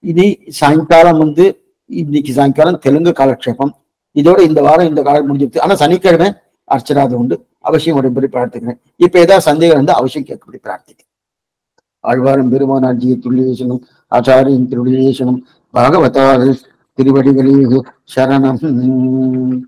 இனி சாயங்காலம் வந்து இன்னைக்கு சாயங்காலம் தெலுங்கு காலக்ஷேபம். இதோட இந்த வாரம் இந்த காலம் முடிஞ்சிருச்சு. ஆனா சனிக்கிழமை அர்ச்சனாது உண்டு. அவசியம் உடம்படி பிரார்த்திக்கிறேன். இப்ப ஏதாவது சந்தேகம் இருந்தா அவசியம் கேட்கப்படி பிரார்த்திக்கிறேன். ஆழ்வாரும் பெருமானாட்சியை துள்ளியேசனும் ஆச்சாரியின் திருளியேசனும் பாகவதால் திருவடிகளே சரணம்.